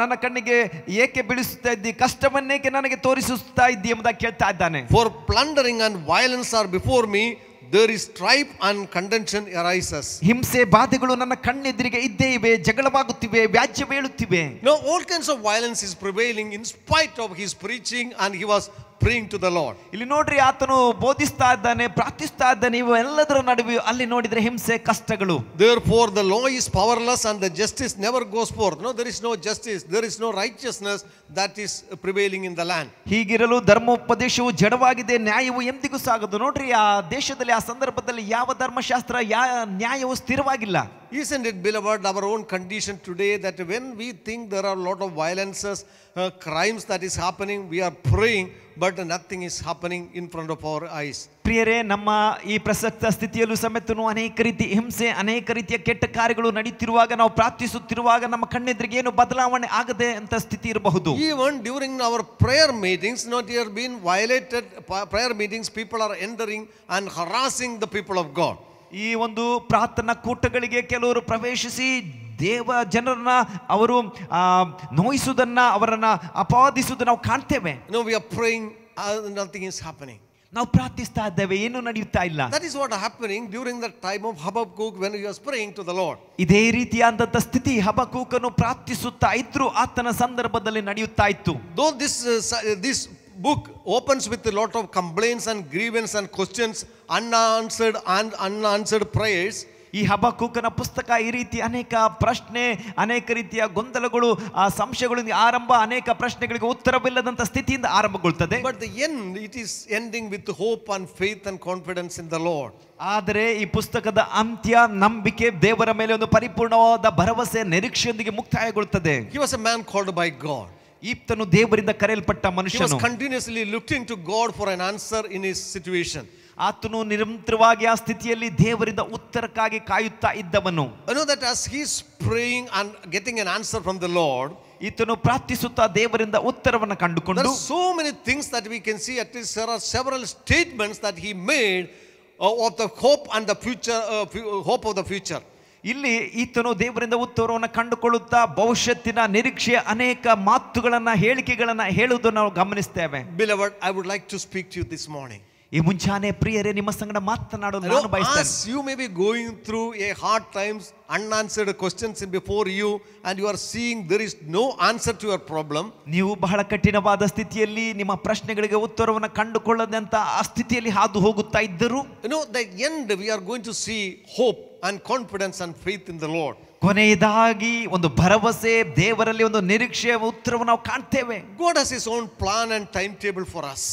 ನನ್ನ ಕಣ್ಣಿಗೆ ಏಕೆ ಬಿಡಿಸುತ್ತಾ ಇದ್ದಿ? ಕಷ್ಟವನ್ನೇಕೆ ನನಗೆ ತೋರಿಸುತ್ತಾ ಇದ್ದಿ ಎಂಬುದಾಗಿ ಕೇಳ್ತಾ ಇದ್ದಾನೆ. For plundering and violence are before me there is strife and contention arises ಹಿಂಸೆ ಬಾಧೆಗಳು ನನ್ನ ಕಣ್ಣೆದುರಿಗೆ ಇದ್ದೇ ಇವೆ ಜಗಳವಾಗುತ್ತಿವೆ ವ್ಯಾಜ್ಯ ಬೀಳುತ್ತಿವೆ. No all kinds of violence is prevailing in spite of his preaching and he was praying to the Lord. ಇಲ್ಲಿ ನೋಡ್ರಿ ಆತನು ಬೋಧಿಸ್ತಾ ಇದ್ದಾನೆ ಪ್ರಾರ್ಥಿಸ್ತಾ ಇದ್ದಾನೆ ಇವು ಎಲ್ಲದರ ನಡುವೆ ಅಲ್ಲಿ ನೋಡಿದ್ರೆ ಹಿಂಸೆ ಕಷ್ಟಗಳು Therefore, the law is powerless and the justice never goes forth. No, there is no justice, there is no righteousness that is prevailing in the land. ಹೀಗಿರಲು ಧರ್ಮೋಪದೇಶವು ಜಡವಾಗಿದೆ ನ್ಯಾಯವು ಎಂದಿಗೂ ಸಾಗದು ನೋಡ್ರಿ ಆ ದೇಶದಲ್ಲಿ ಆ ಸಂದರ್ಭದಲ್ಲಿ ಯಾವ ಧರ್ಮಶಾಸ್ತ್ರ ಯಾ ನ್ಯಾಯವು ಸ್ಥಿರವಾಗಿಲ್ಲ Isn't it, beloved, our own condition today that when we think there are a lot of violences, uh, crimes that is happening, we are praying, but nothing is happening in front of our eyes ಪ್ರಿಯರೇ ನಮ್ಮ ಈ ಪ್ರಸಕ್ತ ಸ್ಥಿತಿಯಲ್ಲೂ ಸಮೇತ ಅನೇಕ ರೀತಿ ಹಿಂಸೆ ಅನೇಕ ರೀತಿಯ ಕೆಟ್ಟ ಕಾರ್ಯಗಳು ನಡೆಯುತ್ತಿರುವಾಗ ನಾವು ಪ್ರಾರ್ಥಿಸುತ್ತಿರುವಾಗ ನಮ್ಮ ಕಣ್ಣೆದ್ರಿಗೆ ಏನು ಬದಲಾವಣೆ ಆಗದೆ ಅಂತ ಸ್ಥಿತಿ ಇರಬಹುದು. Even during our prayer meetings not your been violated prayer meetings people are entering and harassing the people of God ಈ ಒಂದು ಪ್ರಾರ್ಥನಾ ಕೂಟಗಳಿಗೆ ಕೆಲವರು ಪ್ರವೇಶಿಸಿ ದೇವ ಜನರನ್ನ ಅವರು ನೋಯಿಸುವುದನ್ನ ಅವರನ್ನ ಅಪವಾದಿಸುವುದನ್ನ ನಾವು ಕಾಣ್ತೇವೆ. No we are praying nothing is ನಾವು ಪ್ರಾರ್ಥಿಸ್ತಾ ಇದ್ದೇವೆ ಏನು ನಡೆಯುತ್ತಾ ಇಲ್ಲ. That is what happening during the time of Habakkuk when you are praying to the Lord ಇದೇ ರೀತಿಯಾದಂಥ ಸ್ಥಿತಿ ಹಬ ಕೂಕನ್ನು ಪ್ರಾರ್ಥಿಸುತ್ತಾ ಇದ್ರು ಆತನ ಸಂದರ್ಭದಲ್ಲಿ ನಡೆಯುತ್ತಾ ಇತ್ತು. Though this this book opens with lot of complaints and grievance and questions unanswered unanswered prayers ಈ ಹಬಕೂಕನ ಪುಸ್ತಕ ಈ ರೀತಿ ಅನೇಕ ಪ್ರಶ್ನೆ ಅನೇಕ ರೀತಿಯ ಗೊಂದಲಗಳು ಆ ಸಂಶಯಗಳು ಆರಂಭ ಅನೇಕ ಪ್ರಶ್ನೆಗಳಿಗೆ ಉತ್ತರವಿಲ್ಲದಂತ ಸ್ಥಿತಿಯಿಂದ ಆರಂಭಗೊಳ್ಳುತ್ತದೆ but in it is ending with hope and faith and confidence in the Lord ಆದರೆ ಈ ಪುಸ್ತಕದ ಅಂತ್ಯ ನಂಬಿಕೆ ದೇವರ ಮೇಲೆ ಒಂದು ಪರಿಪೂರ್ಣವಾದ ಭರವಸೆ ನಿರೀಕ್ಷೆಯೊಂದಿಗೆ ಮುಕ್ತಾಯಗೊಳ್ಳುತ್ತದೆ he was a man called by God ಈಪ್ತನು ದೇವರಿಂದ ಕರೆಯಲ್ಪಟ್ಟ ಮನುಷ್ಯನು. Continuously looking to God for an answer in his situation ಆತನು ನಿರಂತರವಾಗಿ ಆ ಸ್ಥಿತಿಯಲ್ಲಿ ದೇವರಿಂದ ಉತ್ತರಕ್ಕಾಗಿ ಕಾಯುತ್ತಾ ಇದ್ದವನು know that as praying getting an answer from the Lord, ಈತನು ಪ್ರಾರ್ಥಿಸುತ್ತಾ ದೇವರಿಂದ ಉತ್ತರವನ್ನು ಕಂಡುಕೊಂಡು so many things that we can see at At least there are several statements that he made the of the hope future the future, the future. ಇಲ್ಲಿ ಈತನು ದೇವರಿಂದ ಉತ್ತರವನ್ನು ಕಂಡುಕೊಳ್ಳುತ್ತಾ ಭವಿಷ್ಯತ್ತಿನ ನಿರೀಕ್ಷೆಯ ಅನೇಕ ಮಾತುಗಳನ್ನು ಹೇಳಿಕೆಗಳನ್ನು ಹೇಳುವುದನ್ನು ನಾವು ಗಮನಿಸ್ತೇವೆ bill I would like to speak to you this morning. ಈ ಮುಂಚಾನೆ ಪ್ರಿಯರೇ ನಿಮ್ಮ ಸಂಗಡ ಮಾತನಾಡಲು I know ನಾನು ಬಯಸ್ತೇನೆ as you may be going through a hard times, unanswered questions in before you, and you are seeing there is no answer to your problem. ನೀವು ಬಹಳ ಕಠಿಣವಾದ ಸ್ಥಿತಿಯಲ್ಲಿ ನಿಮ್ಮ ಪ್ರಶ್ನೆಗಳಿಗೆ ಉತ್ತರವನ್ನು ಕಂಡುಕೊಳ್ಳದಂತ ಆ ಸ್ಥಿತಿಯಲ್ಲಿ ಹಾದು ಹೋಗುತ್ತಾ ಇದ್ದರು You know, the end we are going to see hope and confidence and faith in the Lord. ಕೊನೆಯದಾಗಿ ಒಂದು ಭರವಸೆ ದೇವರಲ್ಲಿ ಒಂದು ನಿರೀಕ್ಷೆಯ ಉತ್ತರವನ್ನು ನಾವು ಕಾಣ್ತೇವೆ God has His own plan and timetable for us.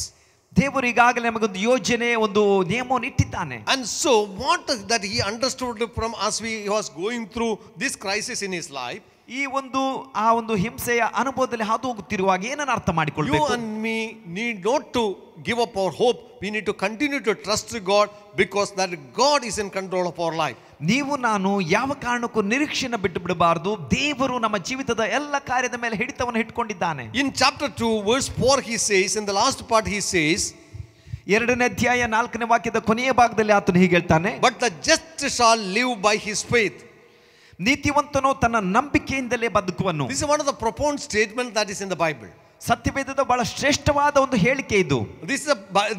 ದೇವರು ಈಗಾಗಲೇ ನಮಗೊಂದು ಯೋಜನೆ ಒಂದು ನಿಯಮವನ್ನು ಇಟ್ಟಿದ್ದಾನೆ And so, what that He understood from as we he was going through this crisis in His life, ಈ ಒಂದು ಆ ಒಂದು ಹಿಂಸೆಯ ಅನುಭವದಲ್ಲಿ ಹಾದು ಹೋಗುತ್ತಿರುವಾಗ ಏನನ್ನು ಅರ್ಥ you you and me need not to give up our hope. We need to continue to trust God because that God is in control of our life ನೀವು ನಾನು ಯಾವ ಕಾರಣಕ್ಕೂ ನಿರೀಕ್ಷೆಯನ್ನು ಬಿಟ್ಟು ಬಿಡಬಾರದು ದೇವರು ನಮ್ಮ ಜೀವಿತದ ಎಲ್ಲ ಕಾರ್ಯದ ಮೇಲೆ ಹಿಡಿತವನ್ನು ಇಟ್ಕೊಂಡಿದ್ದಾನೆ in chapter two verse four he says in the last part he says ಎರಡನೇ ಅಧ್ಯಾಯ ನಾಲ್ಕನೇ ವಾಕ್ಯದ ಕೊನೆಯ ಭಾಗದಲ್ಲಿ ಆತನು ಹೀಗೆ ಹೇಳ್ತಾನೆ. But the just shall live by his faith. ನೀತಿವಂತನು ತನ್ನ ನಂಬಿಕೆಯಿಂದಲೇ ಬದುಕುವನು This one of the the statement that is in the Bible Bible. ಸತ್ಯವೇದದ ಬಹಳ ಶ್ರೇಷ್ಠವಾದ ಒಂದು ಹೇಳಿಕೆ ಇದು this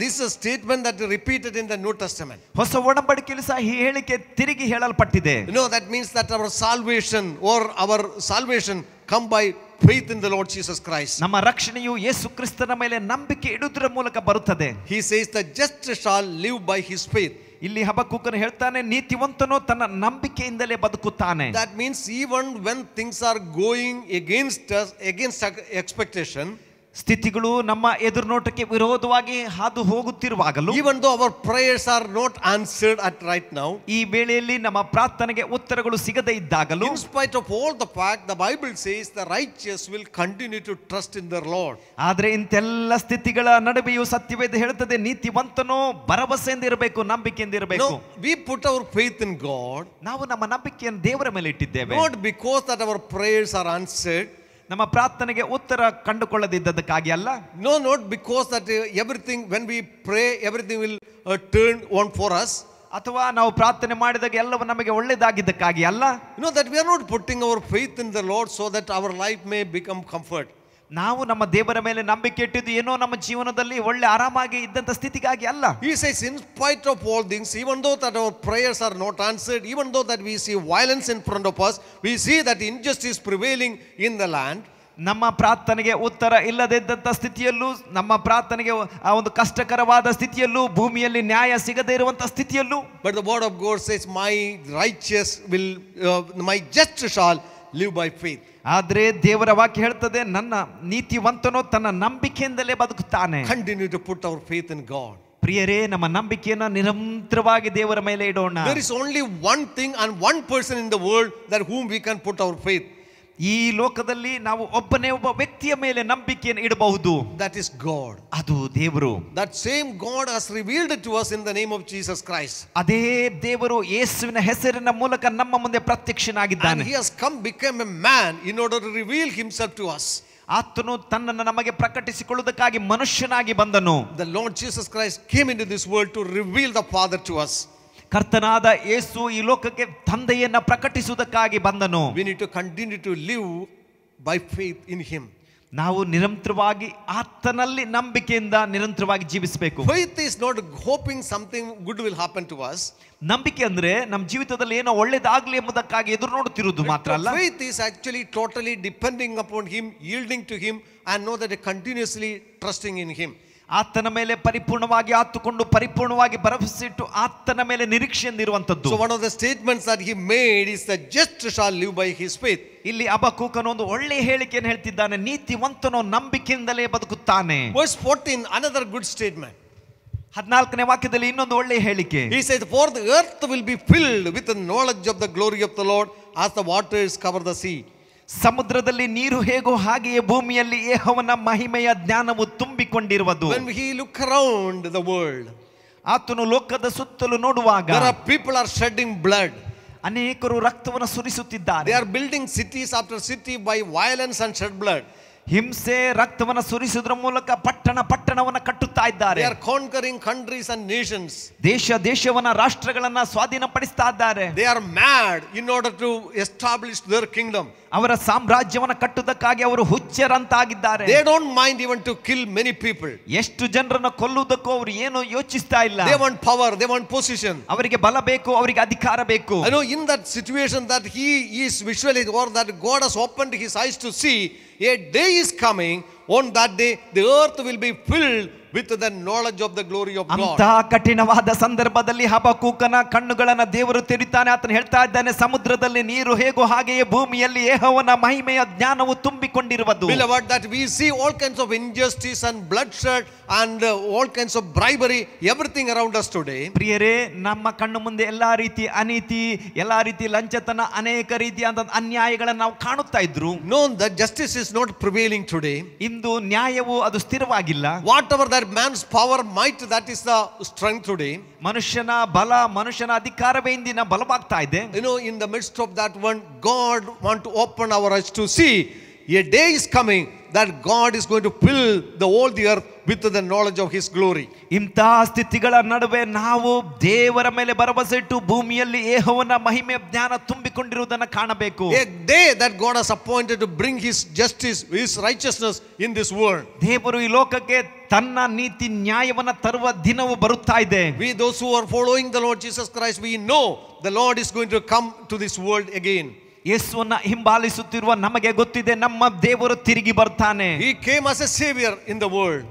this statement that repeated in the New Testament is repeated in the New Testament. ಹೊಸ ಒಡಂಬಡಿಕೆಯಲ್ಲಿ ಸಹ ಈ ಹೇಳಿಕೆ ತಿರುಗಿ ಹೇಳಲ್ಪಟ್ಟಿದೆ no that means that our our or our our come by by faith in the Lord Jesus Christ. ನಮ್ಮ ರಕ್ಷಣೆಯು ಯೇಸು ಕ್ರಿಸ್ತನ ಮೇಲೆ ನಂಬಿಕೆ ಇಡುವುದರ ಮೂಲಕ ಬರುತ್ತದೆ He says, the just shall live by his faith. ಇಲ್ಲಿ ಹಬಕ್ಕೂಕನು ಹೇಳ್ತಾನೆ ನೀತಿವಂತನು ತನ್ನ ನಂಬಿಕೆಯಿಂದಲೇ ಬದುಕುತ್ತಾನೆ. That means even when things are going against our expectation, ಸ್ಥಿತಿಗಳು ನಮ್ಮ ಎದುರುನೋಟಕ್ಕೆ ವಿರೋಧವಾಗಿ ಹಾದು ಹೋಗುತ್ತಿರುವಾಗಲೂ even though our prayers are not answered at right now ಈ ವೇಳೆಯಲ್ಲಿ ನಮ್ಮ ಪ್ರಾರ್ಥನೆಗೆ ಉತ್ತರಗಳು ಸಿಗದೇ ಇದ್ದಾಗಲೂ in spite of all the fact the Bible says the righteous will continue to trust in their Lord ಆದರೆ ಇಂತೆಲ್ಲ ಸ್ಥಿತಿಗಳ ನಡುವೆಯೂ ಸತ್ಯವೇದ ಹೇಳುತ್ತದೆ ನೀತಿವಂತನೋ ಭರವಸೆಯಿಂದ ಇರಬೇಕು ನಂಬಿಕೆಯಿಂದ ಇರಬೇಕು. We put our faith in God God, ನಾವು ನಮ್ಮ ನಂಬಿಕೆಯನ್ನು ದೇವರ ಮೇಲೆ ಇಟ್ಟಿದ್ದೇವೆ. Not because that our prayers are answered, ನಮ್ಮ ಪ್ರಾರ್ಥನೆಗೆ ಉತ್ತರ ಕಂಡುಕೊಳ್ಳದಿದ್ದದಕ್ಕಾಗಿ ಅಲ್ಲ no, not because that uh, everything, when we pray, everything will uh, turn on for us. ಅಥವಾ ನಾವು ಪ್ರಾರ್ಥನೆ ಮಾಡಿದಾಗ ಎಲ್ಲವೂ ನಮಗೆ ಒಳ್ಳೆಯದಾಗಿದ್ದಕ್ಕಾಗಿ ಅಲ್ಲ You know that we are not putting our faith in the Lord so that our life may become comfort. ನಾವು ನಮ್ಮ ದೇವರ ಮೇಲೆ ನಂಬಿಕೆ ಇಟ್ಟಿದ್ದು ಏನೋ ನಮ್ಮ ಜೀವನದಲ್ಲಿ ಒಳ್ಳೆ ಆರಾಮಾಗಿ ಇದ್ದಂತ ಸ್ಥಿತಿಗಾಗಿ ಅಲ್ಲ. He says, in spite of all things even though that our prayers are not answered, even though that we see violence in front of us, we see that injustice prevailing in the land ನಮ್ಮ ಪ್ರಾರ್ಥನೆಗೆ ಉತ್ತರ ಇಲ್ಲದಿದ್ದಂಥ ಸ್ಥಿತಿಯಲ್ಲೂ ನಮ್ಮ ಪ್ರಾರ್ಥನೆಗೆ ಆ ಒಂದು ಕಷ್ಟಕರವಾದ ಸ್ಥಿತಿಯಲ್ಲೂ ಭೂಮಿಯಲ್ಲಿ ನ್ಯಾಯ ಸಿಗದೇ ಇರುವಂತ ಸ್ಥಿತಿಯಲ್ಲೂ. But the word of God says, my righteous will my just just shall live by faith. ಆದ್ರೆ ದೇವರ ವಾಕ್ಯ ಹೇಳ್ತದೆ ನನ್ನ ನೀತಿವಂತನು ತನ್ನ ನಂಬಿಕೆಯಿಂದಲೇ ಬದುಕುತ್ತಾನೆ Continue to put our faith in God. ಪ್ರಿಯರೇ ನಮ್ಮ ನಂಬಿಕೆಯನ್ನು ನಿರಂತರವಾಗಿ ದೇವರ ಮೇಲೆ ಇಡೋಣ There is only one thing and one person in the world that whom we can put our faith. ಈ ಲೋಕದಲ್ಲಿ ನಾವು ಒಬ್ಬನೇ ಒಬ್ಬ ವ್ಯಕ್ತಿಯ ಮೇಲೆ ನಂಬಿಕೆಯನ್ನು ಇಡಬಹುದು. ದಟ್ ಇಸ್ ಗಾಡ್ ಅದು ದೇವರು. That same God has revealed to us in the name of Jesus Christ Christ. ಅದೇ ದೇವರು ಯೇಸುವಿನ ಹೆಸರಿನ ಮೂಲಕ ನಮ್ಮ ಮುಂದೆ And ಪ್ರತ್ಯಕ್ಷನಾಗಿದ್ದಾನೆ he has come become a man in order to reveal himself to us ಆತನು ತನ್ನನ್ನು ನಮಗೆ ಪ್ರಕಟಿಸಿಕೊಳ್ಳುವುದಕ್ಕಾಗಿ ಮನುಷ್ಯನಾಗಿ ಬಂದನು. The Lord Jesus came in into this world to reveal the Father to us. ಕರ್ತನಾದ ಯೇಸು ಈ ಲೋಕಕ್ಕೆ ತಂದೆಯನ್ನ ಪ್ರಕಟಿಸುವುದಕ್ಕಾಗಿ ಬಂದನು We need to continue to live by faith in him. ನಾವು ನಿರಂತರವಾಗಿ ಆತನಲ್ಲಿ ನಂಬಿಕೆಯಿಂದ ನಿರಂತರವಾಗಿ ಜೀವಿಸಬೇಕು Faith is not hoping something good will happen to us. ನಂಬಿಕೆ ಅಂದ್ರೆ ನಮ್ಮ ಜೀವಿತದಲ್ಲಿ ಏನೋ ಒಳ್ಳೇದಾಗಲಿ ಎಂಬುದಕ್ಕಾಗಿ ಎದುರು ನೋಡುತ್ತಿರುವುದು ಮಾತ್ರ ಅಲ್ಲ Faith is actually totally depending upon him, yielding to him, and know that continuously trusting in him. ಆತನ ಮೇಲೆ ಪರಿಪೂರ್ಣವಾಗಿ ಆತುಕೊಂಡು ಪರಿಪೂರ್ಣವಾಗಿ ಬರಫಿಸಿಟ್ಟು ಆತನ ಮೇಲೆ ನಿರೀಕ್ಷೆಯಿಂದ ಇರುವಂತದ್ದು so one of the statements are he made is the just shall live by his faith ಇಲ್ಲಿ ಅಬಕೂಕನ ಒಂದು ಒಳ್ಳೆ ಹೇಳಿಕೆ ಏನು ಹೇಳ್ತಿದ್ದಾನೆ ನೀತಿವಂತನೋ ನಂಬಿಕೆಯಿಂದಲೇ ಬದುಕುತ್ತಾನೆ. ವರ್ಸ್ 14 ಅನದರ್ ಗುಡ್ ಸ್ಟೇಟ್ಮೆಂಟ್ 14ನೇ ವಾಕ್ಯದಲ್ಲಿ ಇನ್ನೊಂದು ಒಳ್ಳೆ ಹೇಳಿಕೆ. He said for the earth will be filled with the knowledge of the glory of the Lord as the waters cover the sea ಸಮುದ್ರದಲ್ಲಿ ನೀರು ಹೇಗೋ ಹಾಗೆಯೇ ಭೂಮಿಯಲ್ಲಿ ಯೆಹೋವನ ಮಹಿಮೆಯ ಜ್ಞಾನವು ತುಂಬಿಕೊಂಡಿರುವುದು When we look around the world, ಆತನು ಲೋಕದ ಸುತ್ತಲೂ ನೋಡುವಾಗ there are people are shedding blood. ಅನೇಕರು ರಕ್ತವನ್ನು ಸುರಿಸುತ್ತಿದ್ದಾರೆ They are building cities after city by violence and shed blood. ಹಿಂಸೆ ರಕ್ತವನ್ನು ಸುರಿಸುವುದರ ಮೂಲಕ ಪಟ್ಟಣ ಪಟ್ಟಣವನ್ನ ಕಟ್ಟುತ್ತಾ ಇದ್ದಾರೆ They are conquering countries and nations. ದೇಶ ದೇಶವನ್ನ ರಾಷ್ಟ್ರಗಳನ್ನ ಸ್ವಾಧೀನಪಡಿಸ್ತಾ ಇದ್ದಾರೆ They are mad in order to establish their kingdom. ಅವರ ಸಾಮ್ರಾಜ್ಯವನ್ನ ಕಟ್ಟುವುದಕ್ಕಾಗಿ ಅವರು ಹುಚ್ಚರಂತಾಗಿದ್ದಾರೆ They don't mind even to kill many people. ಎಷ್ಟು ಜನರನ್ನ ಕೊಲ್ಲುವುದಕ್ಕೂ ಅವರು ಏನು ಯೋಚಿಸ್ತಾ ಇಲ್ಲ They want power, they want position. ಅವರಿಗೆ ಬಲ ಬೇಕು ಅವರಿಗೆ ಅಧಿಕಾರ ಬೇಕು I know in that situation that he is visually or that God has opened his eyes to see, a day is coming. On that day, the earth will be filled with the knowledge of the glory of God. ಅಂತಹ ಕಠಿಣವಾದ ಸಂದರ್ಭದಲ್ಲಿ ಹಬಕೂಕನ ಕಣ್ಣುಗಳನ್ನ ದೇವರು ತೆರಿತಾನೆ ಆತನು ಹೇಳ್ತಾ ಇದ್ದಾನೆ ಸಮುದ್ರದಲ್ಲಿ ನೀರು ಹೇಗೋ ಹಾಗೆಯೇ ಭೂಮಿಯಲ್ಲಿ ಯೆಹೋವನ ಮಹಿಮೆಯ ಜ್ಞಾನವು ತುಂಬಿಕೊಂಡಿರುವುದು Beloved, that we see all kinds of injustice and bloodshed and uh, all kinds of bribery, everything around us today. ಪ್ರಿಯರೇ ನಮ್ಮ ಕಣ್ಣು ಮುಂದೆ ಎಲ್ಲಾ ರೀತಿ ಅನೀತಿ ಎಲ್ಲಾ ರೀತಿ ಲಂಚತನ ಅನೇಕ ರೀತಿಯಾದ ಅನ್ಯಾಯಗಳನ್ನು ನಾವು ಕಾಣುತ್ತಾ ಇದ್ರು Know that justice is not prevailing today. ಇಂದು ನ್ಯಾಯವು ಅದು ಸ್ಥಿರವಾಗಿಲ್ಲ Whatever that man's power, might, that is the strength today. ಮನುಷ್ಯನ ಬಲ ಮನುಷ್ಯನ ಅಧಿಕಾರವೇ ಇಂದಿನ ಬಲವಾಗ್ತಾ ಇದೆ You know, in the midst of that one, God want to open our eyes to see a day is coming that God is going to fill the whole the earth with the knowledge of His glory. ಇಂತಹ ಸ್ಥಿತಿಗಳ ನಡುವೆ ನಾವು ದೇವರ ಮೇಲೆ ಭರವಸೆ ಇಟ್ಟು ಭೂಮಿಯಲ್ಲಿ ಏಹವನ ಮಹಿಮೆ ಜ್ಞಾನ ತುಂಬಿಕೊಂಡಿರುವುದನ್ನು ಕಾಣಬೇಕು A day that God has appointed to bring His justice, His righteousness in this world. ದೇವರು ಈ ಲೋಕಕ್ಕೆ ತನ್ನ ನೀತಿ ನ್ಯಾಯವನ್ನ ತರುವ ದಿನವು ಬರುತ್ತಾ ಇದೆ We, those who are following the Lord Jesus Christ, we know the Lord is going to come to this world again. ಯೇಸುವನ್ನ ಹಿಂಬಾಲಿಸುತ್ತಿರುವ ನಮಗೆ ಗೊತ್ತಿದೆ ನಮ್ಮ ದೇವರು ತಿರುಗಿ ಬರ್ತಾನೆ He came as a savior in the world.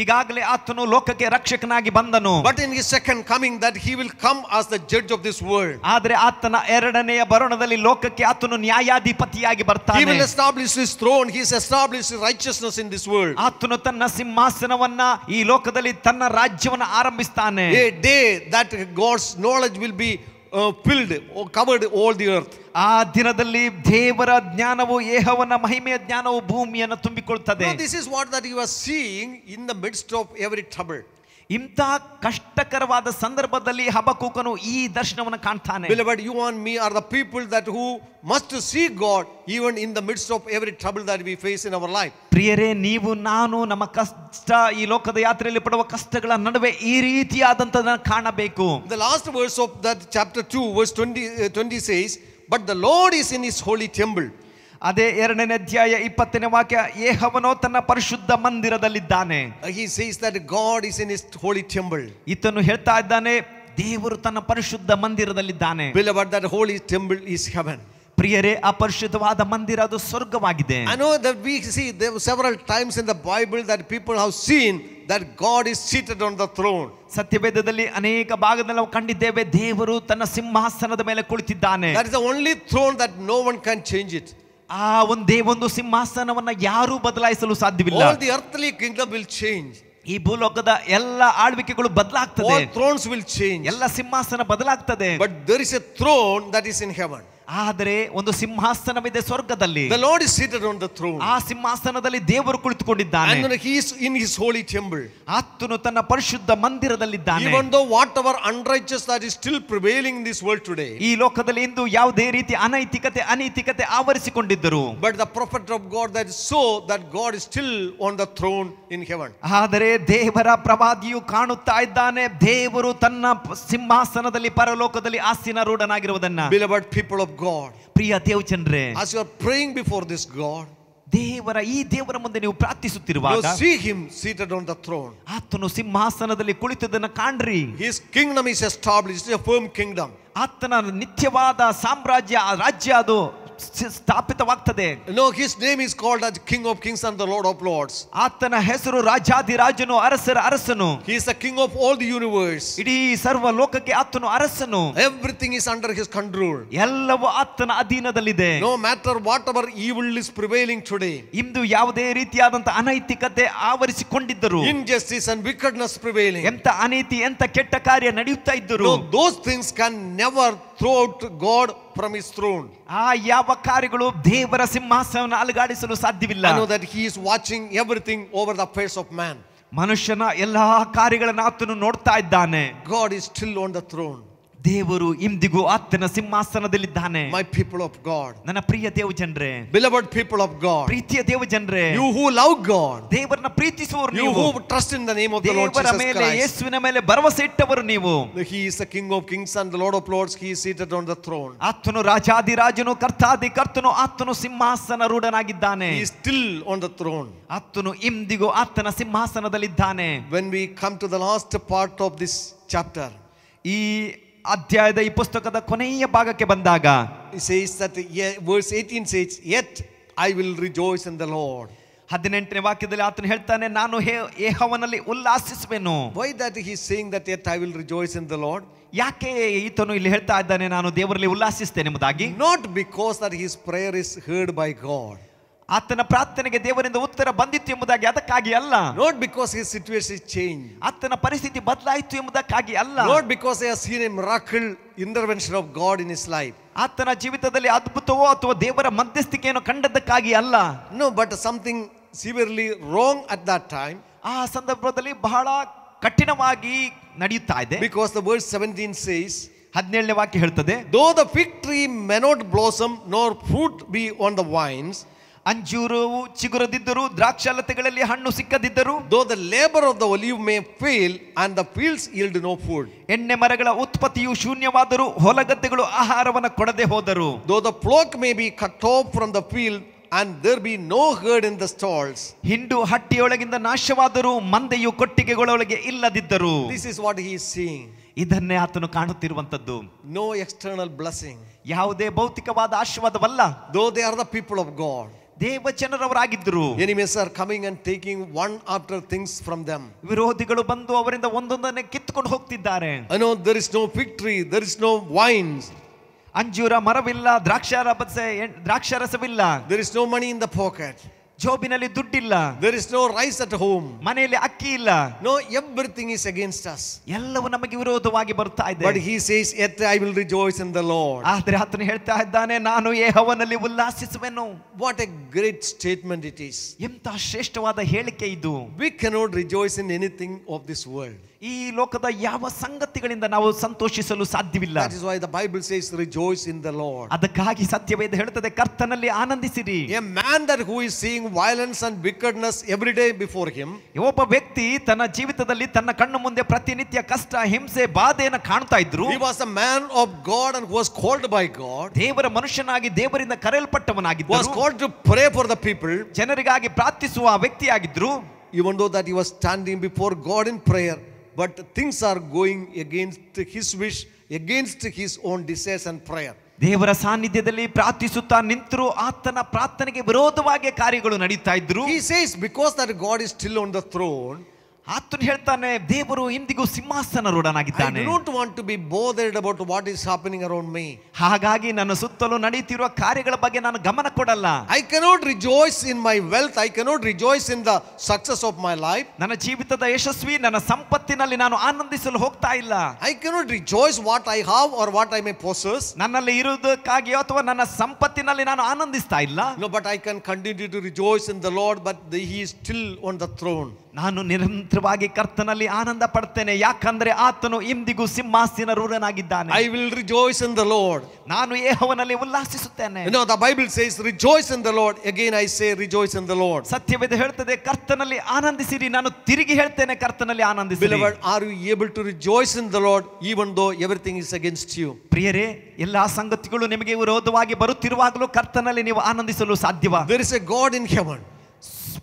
ಈಗಾಗಲೇ ಆತನು ಲೋಕಕ್ಕೆ ರಕ್ಷಕನಾಗಿ ಬಂದನು But in his second coming, that he will come as the judge of this world. ಆದ್ರೆ ಆತನ ಎರಡನೆಯ ಬರೋಣದಲ್ಲಿ ಲೋಕಕ್ಕೆ ಆತನು ನ್ಯಾಯಾಧಿಪತಿಯಾಗಿ He ಬರ್ತಾನೆ will establish his throne. He has established his righteousness in this world. ಆತನು ತನ್ನ ಸಿಂಹಾಸನವನ್ನ ಈ ಲೋಕದಲ್ಲಿ ತನ್ನ ರಾಜ್ಯವನ್ನ ಆರಂಭಿಸ್ತಾನೆ A day that God's knowledge will be filled covered all the earth ಆ ದಿನದಲ್ಲಿ ದೇವರ ಜ್ಞಾನವು ಏಹವನ ಮಹಿಮೆಯ ಜ್ಞಾನವು ಭೂಮಿಯನ್ನು ತುಂಬಿಕೊಳ್ಳುತ್ತದೆ this is what that you are in the midst of every trouble ಇಂಥ ಕಷ್ಟಕರವಾದ ಸಂದರ್ಭದಲ್ಲಿ ಹಬಕೂಕನು ಈ ದರ್ಶನವನ್ನು ಕಾಣ್ತಾನೆ. Beloved you and me are the people that who must see God even in the midst of every trouble that we face in our life ಪ್ರಿಯರೇ ನೀವು ನಾನು ನಮ್ಮ ಕಷ್ಟ ಈ ಲೋಕದ ಯಾತ್ರೆಯಲ್ಲಿ ಪಡುವ ಕಷ್ಟಗಳ ನಡುವೆ ಈ ರೀತಿಯಾದಂಥದ್ದನ್ನು ಕಾಣಬೇಕು. The last verse of that chapter two verse twenty twenty says but the Lord is in his holy temple ಅದೇ ಎರಡನೇ ಅಧ್ಯಾಯ ಇಪ್ಪತ್ತನೇ ವಾಕ್ಯ ಏಹವನೋ ತನ್ನ ಪರಿಶುದ್ಧ ಮಂದಿರದಲ್ಲಿದ್ದಾನೆ Uh, he says that God is in his holy temple. ಈತನು ಹೇಳ್ತಾ ಇದ್ದಾನೆ ದೇವರು ತನ್ನ ಪರಿಶುದ್ಧ ಮಂದಿರದಲ್ಲಿದ್ದಾನೆ Beloved, that holy temple is heaven. ಪ್ರಿಯರೇ ಅಪರಿಶುದ್ಧವಾದ ಪರಿಶುದ್ಧವಾದ ಮಂದಿರ ಅದು ಸ್ವರ್ಗವಾಗಿದೆ I know that we see there times in the Bible that people have seen that God is seated on the throne. ಸತ್ಯವೇದದಲ್ಲಿ ಅನೇಕ ಭಾಗದಲ್ಲಿ ನಾವು ಕಂಡಿದ್ದೇವೆ ದೇವರು ತನ್ನ ಸಿಂಹಾಸನದ ಮೇಲೆ ಕುಳಿತಿದ್ದಾನೆ That is the only throne that no one can change it. ಆ ಒಂದೇ ಒಂದು ಸಿಂಹಾಸನವನ್ನ ಯಾರೂ ಬದಲಾಯಿಸಲು ಸಾಧ್ಯವಿಲ್ಲ All the earthly kingdom will change. ಈ ಭೂಲೋಕದ ಎಲ್ಲ ಆಳ್ವಿಕೆಗಳು ಬದಲಾಗ್ತದೆ All thrones will change. ಎಲ್ಲ ಸಿಂಹಾಸನ ಬದಲಾಗ್ತದೆ But there is a throne that is in heaven. ಆದರೆ ಒಂದು ಸಿಂಹಾಸನವಿದೆ ಸ್ವರ್ಗದಲ್ಲಿ The Lord is seated on the throne. ಆ ಸಿಂಹಾಸನದಲ್ಲಿ ದೇವರು ಕುಳಿತುಕೊಂಡಿದ್ದಾನೆ And he is in his holy temple. ಆತನು ತನ್ನ ಪರಿಶುದ್ಧ ಮಂದಿರದಲ್ಲಿದ್ದಾನೆ Even though whatever unrighteous that is still prevailing in this world today. ಈ ಲೋಕದಲ್ಲಿ ಇಂದು ಯಾವುದೇ ರೀತಿ ಅನೈತಿಕತೆ ಅನೈತಿಕತೆ ಆವರಿಸಿಕೊಂಡಿದ್ದರು But the prophet of God that is so that God is still on the throne in heaven. ಆದರೆ ದೇವರ ಪ್ರವಾದಿಯು ಕಾಣುತ್ತಾ ಇದ್ದಾನೆ ದೇವರು ತನ್ನ ಸಿಂಹಾಸನದಲ್ಲಿ ಪರಲೋಕದಲ್ಲಿ ಆಸೀನರೂಢನಾಗಿರುವುದನ್ನ Beloved people of God, Priya ದೇವಚಂದ್ರೆ as you are praying before this God, ದೇವರ ಈ ದೇವರ ಮುಂದೆ ನೀವು you ಪ್ರಾರ್ಥಿಸುತ್ತಿರುವಾಗ see him seated on the throne. ಆತನು ಸಿಂಹಾಸನದಲ್ಲಿ ಕುಳಿತದನ್ನ ಕಾಣ್ರಿ His kingdom is established, it's a firm kingdom. ಆತನ ನಿತ್ಯವಾದ ಸಾಮ್ರಾಜ್ಯ ಆ ರಾಜ್ಯ ಅದು ಸ್- ಸ್ಥಾಪಿತವಾಗ್ತದೆ. No his name is called as King of Kings and the Lord of Lords ಆತನ ಹೆಸರು ರಾಜಾಧಿರಾಜನು ಅರಸರ ಅರಸನು. He is the king of all the universe ಇಡೀ ಸರ್ವ ಲೋಕಕ್ಕೆ ಆತನು ಅರಸನು. Everything is under his control ಎಲ್ಲವೂ ಆತನ ಅಧೀನದಲ್ಲಿದೆ. No matter what ever evil is prevailing today ಇಂದು ಯಾವುದೇ ರೀತಿಯಾದಂತ ಅನೈತಿಕತೆ ಆವರಿಸಿಕೊಂಡಿದ್ದರು. Injustice and wickedness prevailing. ಎಂತ ಅನೀತಿ ಎಂತ ಕೆಟ್ಟ ಕಾರ್ಯ ನಡೆಯುತ್ತಾ ಇದ್ದರು. Those things can can out God from his throne. ಆ ಯಾವ ಕಾರ್ಯಗಳು ದೇವರ ಸಿಂಹಾಸನ ಅಲುಗಾಡಿಸಲು ಸಾಧ್ಯವಿಲ್ಲ know that he is watching everything over the face of man. ಮನುಷ್ಯನ ಎಲ್ಲಾ ಕಾರ್ಯಗಳನ್ನು ಆತನು ನೋಡ್ತಾ ಇದ್ದಾನೆ God is still on the throne. ದೇವರು ಇಂದಿಗೂ ಆತನ ಸಿಂಹಾಸನದಲ್ಲಿದ್ದಾನೆ My people of God, ನನ್ನ ಪ್ರಿಯ ದೇವ ಜನರೇ beloved people of God, ಪ್ರೀತಿಯ ದೇವ ಜನರೇ you who love God, ದೇವರನ್ನ ಪ್ರೀತಿಸುವವರು you ನೀವು who trust in the name of the Lord ದೇವರ Jesus ಮೇಲೆ Christ. ಯೇಸುವಿನ ಮೇಲೆ ಭರವಸೆ ಇಟ್ಟವರು ನೀವು He is the King of Kings and the Lord of Lords. He is seated on the throne. ಆತನು ರಾಜಾದಿರಾಜನು ಕರ್ತಾದಿ ಕರ್ತನು ಆತನು ಸಿಂಹಾಸನ ರೂಢನಾಗಿದ್ದಾನೆ He is still on the throne. ಆತನು ಇಂದಿಗೂ ಆತನ ಸಿಂಹಾಸನದಲ್ಲಿದ್ದಾನೆ When we come to the last part of this chapter, ಈ ಅಧ್ಯಾಯದ ಈ ಪುಸ್ತಕದ ಕೊನೆಯ ಭಾಗಕ್ಕೆ ಬಂದಾಗ He says that, yeah, verse 18 says, Yet I will rejoice in the Lord. ಹದಿನೆಂಟನೇ ವಾಕ್ಯದಲ್ಲಿ ಆತನು ಹೇಳ್ತಾನೆ ನಾನು ಹೇ ಏಹವನಲ್ಲಿ ಉಲ್ಲಾಸಿಸುವೆನು Why that he is saying that, Yet I will rejoice in the Lord? ಯಾಕೆ ಈತನು ಇಲ್ಲಿ ಹೇಳ್ತಾ ಇದ್ದಾನೆ ನಾನು ದೇವರಲ್ಲಿ ಉಲ್ಲಾಸಿಸ್ತೇನೆ ಎಂಬುದಾಗಿ Not because that his prayer is heard by God. ಆತನ ಪ್ರಾರ್ಥನೆಗೆ ದೇವರಿಂದ ಉತ್ತರ ಬಂದಿತ್ತು ಎಂಬುದಾಗಿ ಅದಕ್ಕಾಗಿ ಅಲ್ಲ. Not because his situation change. ಆತನ ಪರಿಸ್ಥಿತಿ ಬದಲಾಯಿತು ಎಂಬುದಕ್ಕಾಗಿ ಅಲ್ಲ. Not because I seen seen a intervention of God in his life. ಆತನ ಜೀವಿತದಲ್ಲಿ ಅದ್ಭುತವೋ ಅಥವಾ ದೇವರ ಮಧ್ಯಸ್ಥಿಕೆಯನ್ನು ಕಂಡದ್ದಕ್ಕಾಗಿ ಅಲ್ಲ. No but something severely wrong at that time ಆ ಸಂದರ್ಭದಲ್ಲಿ ಬಹಳ ಕಠಿಣವಾಗಿ ನಡೆಯುತ್ತಾ ಇದೆ. Because the word seventeen says ಹದಿನೇಳನೇ ವಾಕ್ಯ ಹೇಳ್ತದೆ though the fig tree may not blossom nor fruit be on the vines ಅಂಜೂರವು ಚಿಗುರದಿದ್ದರೂ ದ್ರಾಕ್ಷಾಲತೆಗಳಲ್ಲಿ ಹಣ್ಣು ಸಿಕ್ಕದಿದ್ದರೂ though the labour of the olive may fail and the fields yield no food ಎಣ್ಣೆ ಮರಗಳ ಉತ್ಪತ್ತಿಯು ಶೂನ್ಯವಾದರೂ ಹೊಲಗದ್ದೆಗಳು ಆಹಾರವನ್ನು ಕೊಡದೆ ಹೋದರು. Though the flock may be cut off from the field and there be no herd in the stalls ಹಿಂಡು ಹಟ್ಟಿಯೊಳಗಿಂದ ನಾಶವಾದರೂ ಮಂದೆಯು ಕೊಟ್ಟಿಗೆಗಳೊಳಗೆ ಇಲ್ಲದಿದ್ದರು. This is what he is seeing. ಇದನ್ನೇ ಆತನು ಕಾಣುತ್ತಿರುವಂತದ್ದು No external blessing. ಯಾವುದೇ ಭೌತಿಕವಾದ ಆಶೀರ್ವಾದವಲ್ಲ. Though they are the people of God, ದೇವ ಜನರವರಾಗಿದ್ದರು Enemies are coming and taking one after things from them. ವಿರೋಧಿಗಳು ಬಂದು ಅವರಿಂದ ಒಂದೊಂದನ್ನೇ ಕಿತ್ತುಕೊಂಡು ಹೋಗ್ತಿದ್ದಾರೆ I know there is no victory, there is no wines, ಅಂಜೂರ ಮರವಿಲ್ಲ ದ್ರಾಕ್ಷಾರಸ ದ್ರಾಕ್ಷಾರಸವಿಲ್ಲ there is no money in the pocket, ಜೋಬಿನಲ್ಲಿ ದುಡ್ಡಿಲ್ಲ there is no rice at home. ಮನೆಯಲ್ಲಿ ಅಕ್ಕಿ ಇಲ್ಲ No, everything is against us. ಎಲ್ಲವೂ ನಮಗೆ ವಿರೋಧವಾಗಿ ಬರ್ತಾ ಇದೆ But he says, Yet I will rejoice in the Lord. ಆದ್ರೆ ಆತನು ಹೇಳ್ತಾ ಇದ್ದಾನೆ ನಾನು ಯೆಹೋವನಲ್ಲಿ ಉಲ್ಲಾಸಿಸುವೆನು What a great statement it is. ಎಂತ ಶ್ರೇಷ್ಠವಾದ ಹೇಳಿಕೆ ಇದು We cannot rejoice in anything of this world. ಈ ಲೋಕದ ಯಾವ ಸಂಗತಿಗಳಿಂದ ನಾವು ಸಂತೋಷಿಸಲು ಸಾಧ್ಯವಿಲ್ಲ? Bible says rejoice in the Lord ಅದಕ್ಕಾಗಿ ಸತ್ಯವೇದ ಹೇಳುತ್ತದೆ ಕರ್ತನಲ್ಲಿ ಆನಂದಿಸಿರಿ. A man that who is seeing violence and wickedness every day before him ಒಬ್ಬ ವ್ಯಕ್ತಿ ತನ್ನ ಜೀವಿತದಲ್ಲಿ ತನ್ನ ಕಣ್ಣು ಮುಂದೆ ಪ್ರತಿನಿತ್ಯ ಕಷ್ಟ ಹಿಂಸೆ ಬಾಧೆಯನ್ನು ಕಾಣ್ತಾ ಇದ್ದರು he was a man of God and was called by God ದೇವರ ಮನುಷ್ಯನಾಗಿ ದೇವರಿಂದ ಕರೆಯಲ್ಪಟ್ಟವನಾಗಿದ್ದ was called to pray for the people ಜನರಿಗಾಗಿ ಪ್ರಾರ್ಥಿಸುವ ವ್ಯಕ್ತಿಯಾಗಿದ್ದರು even though that you was standing before God in prayer but things are going against his wish, against his own desires and prayer. ದೇವರ ಸಾನ್ನಿಧ್ಯದಲ್ಲಿ ಪ್ರಾರ್ಥಿಸುತ್ತಾ ನಿಂತರು ಆತನ ಪ್ರಾರ್ಥನೆಗೆ ವಿರೋಧವಾಗಿ ಕಾರ್ಯಗಳು ನಡೀತಾ ಇದ್ರು He says, because that God is still on the throne, ಆತನು ಹೇಳ್ತಾನೆ ದೇವರು ಇಂದಿಗೂ ಸಿಂಹಾಸನ ರೂಢನಾಗಿದ್ದಾನೆ I don't want to be bothered about what is happening around me ಹಾಗಾಗಿ ನನ್ನ ಸುತ್ತಲೂ ನಡೆಯುತ್ತಿರುವ ಕಾರ್ಯಗಳ ಬಗ್ಗೆ ನಾನು ಗಮನ ಕೊಡಲ್ಲ. I cannot rejoice in my wealth I cannot rejoice in the success of my life ನನ್ನ ಜೀವಿತದ ಯಶಸ್ವಿ ನನ್ನ ಸಂಪತ್ತಿನಲ್ಲಿ ನಾನು ಆನಂದಿಸಲು ಹೋಗ್ತಾ ಇಲ್ಲ. I cannot rejoice what I have or what I may possess ನನ್ನಲ್ಲಿ ಇರುವುದಕ್ಕಾಗಿ ಅಥವಾ ನನ್ನ ಸಂಪತ್ತಿನಲ್ಲಿ ನಾನು ಆನಂದಿಸ್ತಾ ಇಲ್ಲ. But I can continue to rejoice in the Lord but the he still on the throne ನಾನು ನಿರಂತರವಾಗಿ ಕರ್ತನಲ್ಲಿ ಆನಂದ ಪಡ್ತೇನೆ ಯಾಕಂದ್ರೆ ಆತನು ಇಂದಿಗೂ ಸಿಂಹಾಸನ ರೂಢನಾಗಿದ್ದಾನೆ I will rejoice in the Lord. ನಾನು ಯೆಹೋವನಲ್ಲಿ ಉಲ್ಲಾಸಿಸುತ್ತೇನೆ know, the Bible says, rejoice in the Lord. Again, I say, rejoice in the Lord. ಸತ್ಯವೇದ ಹೇಳ್ತದೆ ಕರ್ತನಲ್ಲಿ ಆನಂದಿಸಿರಿ ನಾನು ತಿರುಗಿ ಹೇಳ್ತೇನೆ ಕರ್ತನಲ್ಲಿ ಆನಂದಿಸಿರಿ beloved are you able to rejoice in the Lord even though everything is against you ಪ್ರಿಯರೇ ಎಲ್ಲಾ ಸಂಗತಿಗಳು ನಿಮಗೆ ವಿರೋಧವಾಗಿ ಬರುತ್ತಿರುವಾಗಲೂ ಕರ್ತನಲ್ಲಿ ನೀವು ಆನಂದಿಸಲು ಸಾಧ್ಯವಾ there is a God in heaven.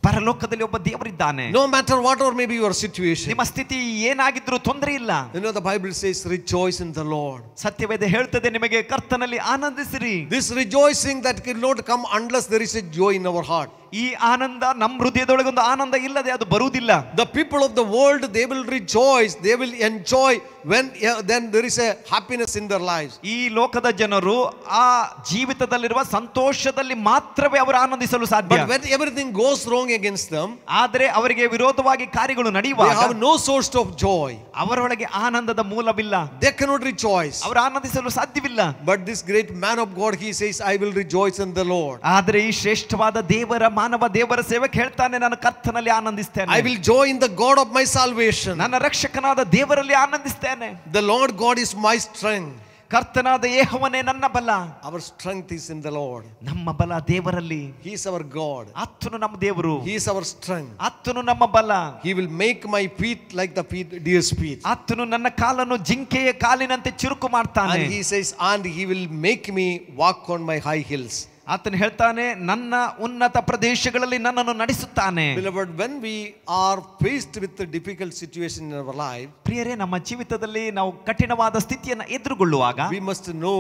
ಪರಲೋಕದಲ್ಲಿ ಒಬ್ಬ ದೇವರಿದ್ದಾನೆ. No matter what or may be your situation ನಿಮ್ಮ ಸ್ಥಿತಿ ಏನಾಗಿದ್ರೂ ತೊಂದರೆ ಇಲ್ಲ. Bible know, the in the Lord. ಸತ್ಯವೇದ ಹೇಳ್ತದೆ ನಿಮಗೆ ಕರ್ತನಲ್ಲಿ ಆನಂದಿಸಿರಿ. This rejoicing that kill not come unless there is a joy in our heart ಈ ಆನಂದ ನಮ್ಮ ಹೃದಯದೊಳಗೆ ಒಂದು ಆನಂದ ಇಲ್ಲದೆ ಅದು ಬರುವುದಿಲ್ಲ. The people of the world they will rejoice they will enjoy when then there is a happiness in their life lives. ಈ ಲೋಕದ ಜನರು ಆ ಜೀವಿತದಲ್ಲಿರುವ ಸಂತೋಷದಲ್ಲಿ ಮಾತ್ರವೇ ಅವರು ಆನಂದಿಸಲು ಸಾಧ್ಯ. But everything goes goes wrong against them, ಆದರೆ ಅವರಿಗೆ ವಿರೋಧವಾಗಿ ಕಾರ್ಯಗಳು they ನಡೆಯುವಾಗ have no source of joy. ಅವರೊಳಗೆ ಆನಂದದ ಮೂಲವಿಲ್ಲ They cannot rejoice. ಅವರು ಆನಂದಿಸಲು ಸಾಧ್ಯವಿಲ್ಲ But this great man of God, he says, I will rejoice in the Lord. ಆದರೆ ಈ ಶ್ರೇಷ್ಠವಾದ ದೇವರ ಮಾನವ ದೇವರ ಸೇವಕ ಹೇಳ್ತಾನೆ ನಾನು ಕರ್ತನಲ್ಲಿ ಆನಂದಿಸ್ತೇನೆ I will joy in the God of my salvation. ನನ್ನ ರಕ್ಷಕನಾದ ದೇವರಲ್ಲಿ ಆನಂದಿಸ್ತೇನೆ The Lord God is my strength. ಕರ್ತನಾದ ಯೇಹೋವನೇ ನನ್ನ ಬಲ Our strength is in the Lord. ನಮ್ಮ ಬಲ ದೇವರಲ್ಲಿ He is our God. ಆತನು ನಮ್ಮ ದೇವರು He is our strength. ಆತನು ನಮ್ಮ ಬಲ He will make my feet like the feet, deer's feet. ಆತನು ನನ್ನ ಕಾಲನ್ನು ಜಿಂಕೆಯ ಕಾಲಿನಂತೆ ಚುರುಕು ಮಾಡ್ತಾನೆ And he says, and he will make me walk on my high hills. ಆತನು ಹೇಳ್ತಾನೆ ನನ್ನ ಉನ್ನತ ಪ್ರದೇಶಗಳಲ್ಲಿ ನನ್ನನ್ನು ನಡೆಸುತ್ತಾನೆ Beloved, when we are faced with a difficult situation in our life, ಪ್ರಿಯರೇ ನಮ್ಮ ಜೀವಿತದಲ್ಲಿ ನಾವು ಕಠಿಣವಾದ ಸ್ಥಿತಿಯನ್ನು ಎದುರುಗೊಳ್ಳುವಾಗ we must know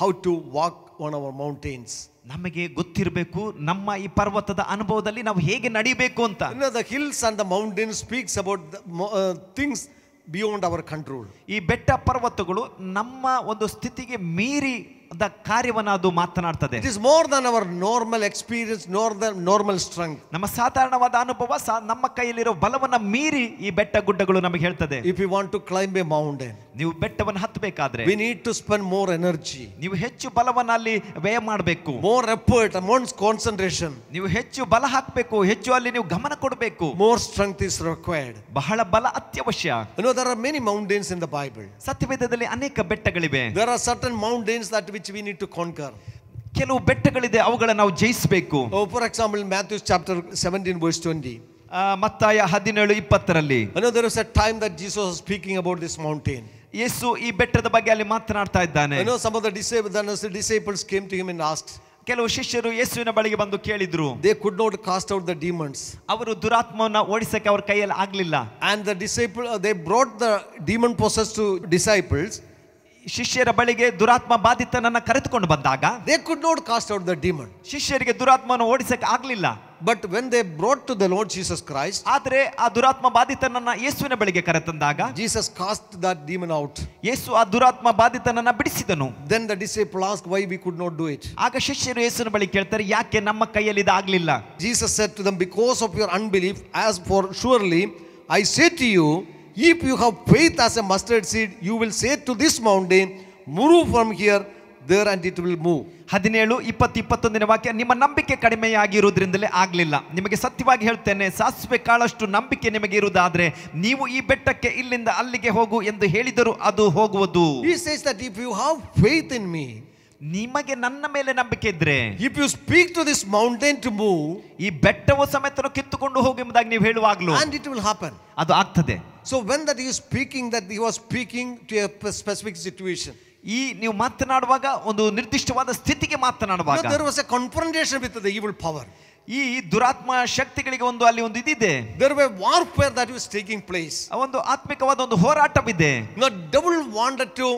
how to walk on our mountains. ನಮಗೆ ಗೊತ್ತಿರಬೇಕು ನಮ್ಮ ಈ ಪರ್ವತದ ಅನುಭವದಲ್ಲಿ ನಾವು ಹೇಗೆ ನಡಿಬೇಕು ಅಂತ You know, the hills and the mountains speaks about the, mo- uh, things beyond our control. ಈ ಬೆಟ್ಟ ಪರ್ವತಗಳು ನಮ್ಮ ಒಂದು ಸ್ಥಿತಿಗೆ ಮೀರಿ ದ ಕಾರ್ಯವನ್ನ ಅದು ಮಾತನಾಡ್ತದೆ It is more than our normal experience, nor the normal strength. ನಮ್ಮ ಸಾಧಾರಣವಾದ ಅನುಭವ ಸಾ- ನಮ್ಮ ಕೈಯಲ್ಲಿರೋ ಬಲವನ್ನ ಮೀರಿ ಈ ಬೆಟ್ಟ ಗುಡ್ಡಗಳು ನಮಗೆ ಹೇಳ್ತದೆ If we want to climb a mountain, ನೀವು ಬೆಟ್ಟವನ್ನು ಹತ್ತಬೇಕಾದ್ರೆ we need to spend more energy, ನೀವು ಹೆಚ್ಚು ಬಲವನ್ನ ಅಲ್ಲಿ ವ್ಯಯ ಮಾಡಬೇಕು more effort, more concentration, ನೀವು ಹೆಚ್ಚು ಬಲ ಹಾಕಬೇಕು ಹೆಚ್ಚು ಅಲ್ಲಿ ನೀವು ಗಮನ ಕೊಡಬೇಕು more strength is required. ಬಹಳ ಬಲ ಅತ್ಯವಶ್ಯ You know, there are many mountains in the Bible. ಸತ್ಯವೇದದಲ್ಲಿ ಅನೇಕ ಬೆಟ್ಟಗಳಿವೆ There are certain mountains that which we need to conquer. ಕೆಲವು ಬೆಟ್ಟಗಳಿದೆ ಅವುಗಳನ್ನ ನಾವು ಜಯಿಸಬೇಕು Oh, for example, Matthew chapter 17, verse 20. ಆ, ಮತ್ತಾಯ ಹದಿನೇಳು ಇಪ್ಪತ್ತರಲ್ಲಿ You know, there was a time that Jesus was speaking about this mountain. ಯೇಸು ಈ ಬೆಟ್ಟದ ಬಗ್ಗೆ ಅಲ್ಲಿ ಮಾತನಾಡ್ತಾ ಇದ್ದಾನೆ You know, some of the disciples, then the disciples came to him and asked. ಕೆಲವು ಶಿಷ್ಯರು ಯೇಸುವಿನ ಬಳಿಗೆ ಬಂದು ಕೇಳಿದ್ರು They could not cast out the demons. ಅವರು ದುರಾತ್ಮವನ್ನ ಓಡಿಸಕ್ಕೆ ಅವ್ರ ಕೈಯಲ್ಲಿ ಆಗ್ಲಿಲ್ಲ And the disciple, uh, they brought the demon possessed to disciples. ಶಿಷ್ಯರ ಬಳಿಗೆ ದುರಾತ್ಮ ಬಾಧಿತನನ್ನ ಕರೆದುಕೊಂಡು ಬಂದಾಗ they could not cast out the demon ಶಿಷ್ಯರಿಗೆ ದುರಾತ್ಮನ ಓಡಿಸಕ್ಕೆ ಆಗ್ಲಿಲ್ಲ. But when they brought to the Lord Jesus Christ ಆದ್ರೆ ಆ ದುರಾತ್ಮ ಬಾಧಿತನನ್ನ ಯೇಸುವಿನ ಬಳಿಗೆ ಕರೆತಂದಾಗ Jesus cast the demon out ಯೇಸು ಆ ದುರಾತ್ಮ ಬಾಧಿತನನ್ನ ಬಿಡಿಸಿದನು. Then the disciple ask why we could not do it ಆಗ ಶಿಷ್ಯರು ಯೇಸುವಿನ ಬಳಿ ಕೇಳ್ತಾರೆ ಯಾಕೆ ನಮ್ಮ ಕೈಯಲ್ಲಿ ಇದಾಗ್ಲಿಲ್ಲ Jesus said to them, because of your unbelief as for surely I say to you, if you have faith as a mustard seed, you will say to this mountain, Move from here, there, and it will move. ಹದಿನೇಳು ಇಪ್ಪತ್ತು ಇಪ್ಪತ್ತೊಂದನೇ ವಾಕ್ಯ ನಿಮ್ಮ ನಂಬಿಕೆ ಕಡಿಮೆಯಾಗಿರುವುದರಿಂದಲೇ ಆಗ್ಲಿಲ್ಲ ನಿಮಗೆ ಸತ್ಯವಾಗಿ ಹೇಳ್ತೇನೆ ಸಾಸಿವೆ ಕಾಳಷ್ಟು ನಂಬಿಕೆ ನಿಮಗೆ ಇರುವುದಾದ್ರೆ ನೀವು ಈ ಬೆಟ್ಟಕ್ಕೆ ಇಲ್ಲಿಂದ ಅಲ್ಲಿಗೆ ಹೋಗು ಎಂದು ಹೇಳಿದರು ಅದು ಹೋಗುವುದು He says that if you have faith in me, ನಿಮಗೆ ನನ್ನ ಮೇಲೆ ನಂಬಿಕೆ ಇದ್ರೆ if you speak to this mountain to move, ಈ ಬೆಟ್ಟವು ಸಮೇತ ಕಿತ್ತುಕೊಂಡು ಹೋಗು ಎಂಬುದಾಗಿ ನೀವು ಹೇಳುವಾಗ್ಲೂ and it will happen. ಅದು ಆಗ್ತದೆ So when that he is speaking, that he was speaking to a specific situation. ಈ ನೀವು ಮಾತನಾಡುವಾಗ ಒಂದು ನಿರ್ದಿಷ್ಟವಾದ ಸ್ಥಿತಿಗೆ Now, ಮಾತನಾಡುವಾಗ there was a confrontation with the evil power. ಈ ದುರಾತ್ಮ ಶಕ್ತಿಗಳಿಗೆ ಒಂದು ಅಲ್ಲಿ ಒಂದು ಇದಿದೆ. There way warfare that is taking place ಒಂದು ಆತ್ಮಿಕವಾದ ಒಂದು ಹೋರಾಟವಿದೆ. No devil want to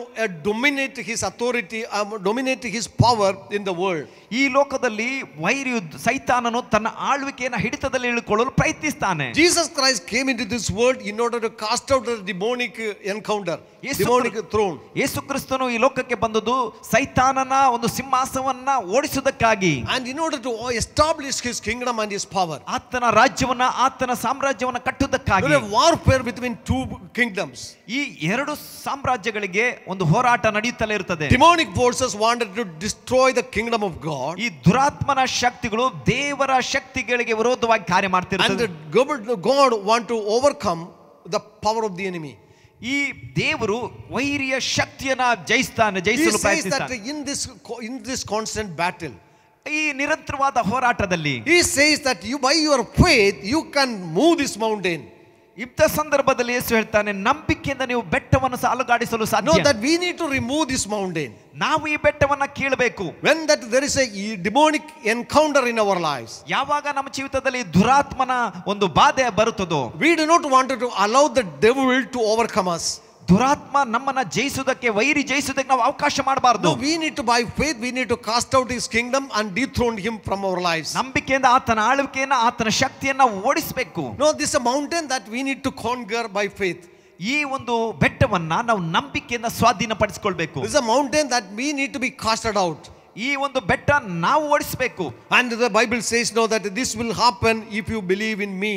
dominate his authority dominate his power in the world ಈ ಲೋಕದಲ್ಲಿ ವೈರಿ ಸೈತಾನನು ತನ್ನ ಆಳ್ವಿಕೆಯನ್ನು ಹಿಡಿತದಲ್ಲಿ ಇಳ್ಕೊಳ್ಳಲು ಪ್ರಯತ್ನಿಸ್ತಾನೆ. Jesus Christ came in to this world in order to cast out the ಬೋನಿಕ್ encounter demonic throne ಯೇಸು ಈ ಲೋಕಕ್ಕೆ ಬಂದದ್ದು ಸೈತಾನನ ಒಂದು ಸಿಂಹಾಸವನ್ನ ಓಡಿಸುವುದಕ್ಕಾಗಿ. And in order to establish his kingdom and his power. ಆತನ ರಾಜ್ಯವನ್ನ ಆತನ ಸಾಮ್ರಾಜ್ಯವನ್ನ ಕಟ್ಟುವುದಕ್ಕಾಗಿ There was warfare between two kingdoms. ಈ ಎರಡು ಸಾಮ್ರಾಜ್ಯಗಳಿಗೆ ಒಂದು ಹೋರಾಟ ನಡೆಯುತ್ತಲೇ ಇರ್ತದೆ Demonic forces wanted to destroy the kingdom of God. ಈ ದುರಾತ್ಮನ ಶಕ್ತಿಗಳು ದೇವರ ಶಕ್ತಿಗಳಿಗೆ ವಿರೋಧವಾಗಿ ಕಾರ್ಯ And the God want to overcome the power of the enemy. ಈ ದೇವರು ವೈರಿಯ ಶಕ್ತಿಯನ್ನ ಜಯಿಸ್ತಾನೆ ಜಯಿಸಲು ಪ್ರಯತ್ನಿಸ್ತಾನೆ in this in this constant battle, ಈ ನಿರಂತರವಾದ ಹೋರಾಟದಲ್ಲಿ ಈ says that you by your faith you can move this mountain ಇಂಥ ಸಂದರ್ಭದಲ್ಲಿ ಯೇಸು ಹೇಳ್ತಾನೆ ನಂಬಿಕೆಯಿಂದ ನೀವು ಬೆಟ್ಟವನ್ನು ಸಾಲುಗಾಡಿಸಲು ಸಾಧ್ಯ. No we need to remove this mountain ನಾವು ಈ ಬೆಟ್ಟವನ್ನು ಕೀಳಬೇಕು. ವೆನ್ ದಟ್ ದೇರ್ ಎ ಈ demonic encounter in our life ಯಾವಾಗ ನಮ್ಮ ಜೀವಿತದಲ್ಲಿ ದುರಾತ್ಮನ ಒಂದು ಬಾಧೆ ಬರುತ್ತದೋ we do not want to allow the devil to overcome us ದುರಾತ್ಮ ನಮ್ಮನ್ನ ಜಯಿಸುವುದಕ್ಕೆ ವೈರಿ ಜಯಿಸುವುದಕ್ಕೆ ನಾವು ಅವಕಾಶ ಮಾಡಬಾರದು. We need to by faith we need to cast out his kingdom and the him from our life ನಂಬಿಕೆಯಿಂದ ಆತನ ಆಳ್ವಿಕೆಯನ್ನ ಆತನ ಶಕ್ತಿಯನ್ನ ಓಡಿಸಬೇಕು. No this a mountain that we need to conquer by faith ಈ ಒಂದು ಬೆಟ್ಟವನ್ನ ನಾವು ನಂಬಿಕೆಯನ್ನ ಸ್ವಾಧೀನಪಡಿಸಿಕೊಳ್ಬೇಕು. Is a mountain that we need to be casted out ಈ ಒಂದು ಬೆಟ್ಟ ನಾವು ಓಡಿಸಬೇಕು. And the Bible says no that this will happen if you believe in me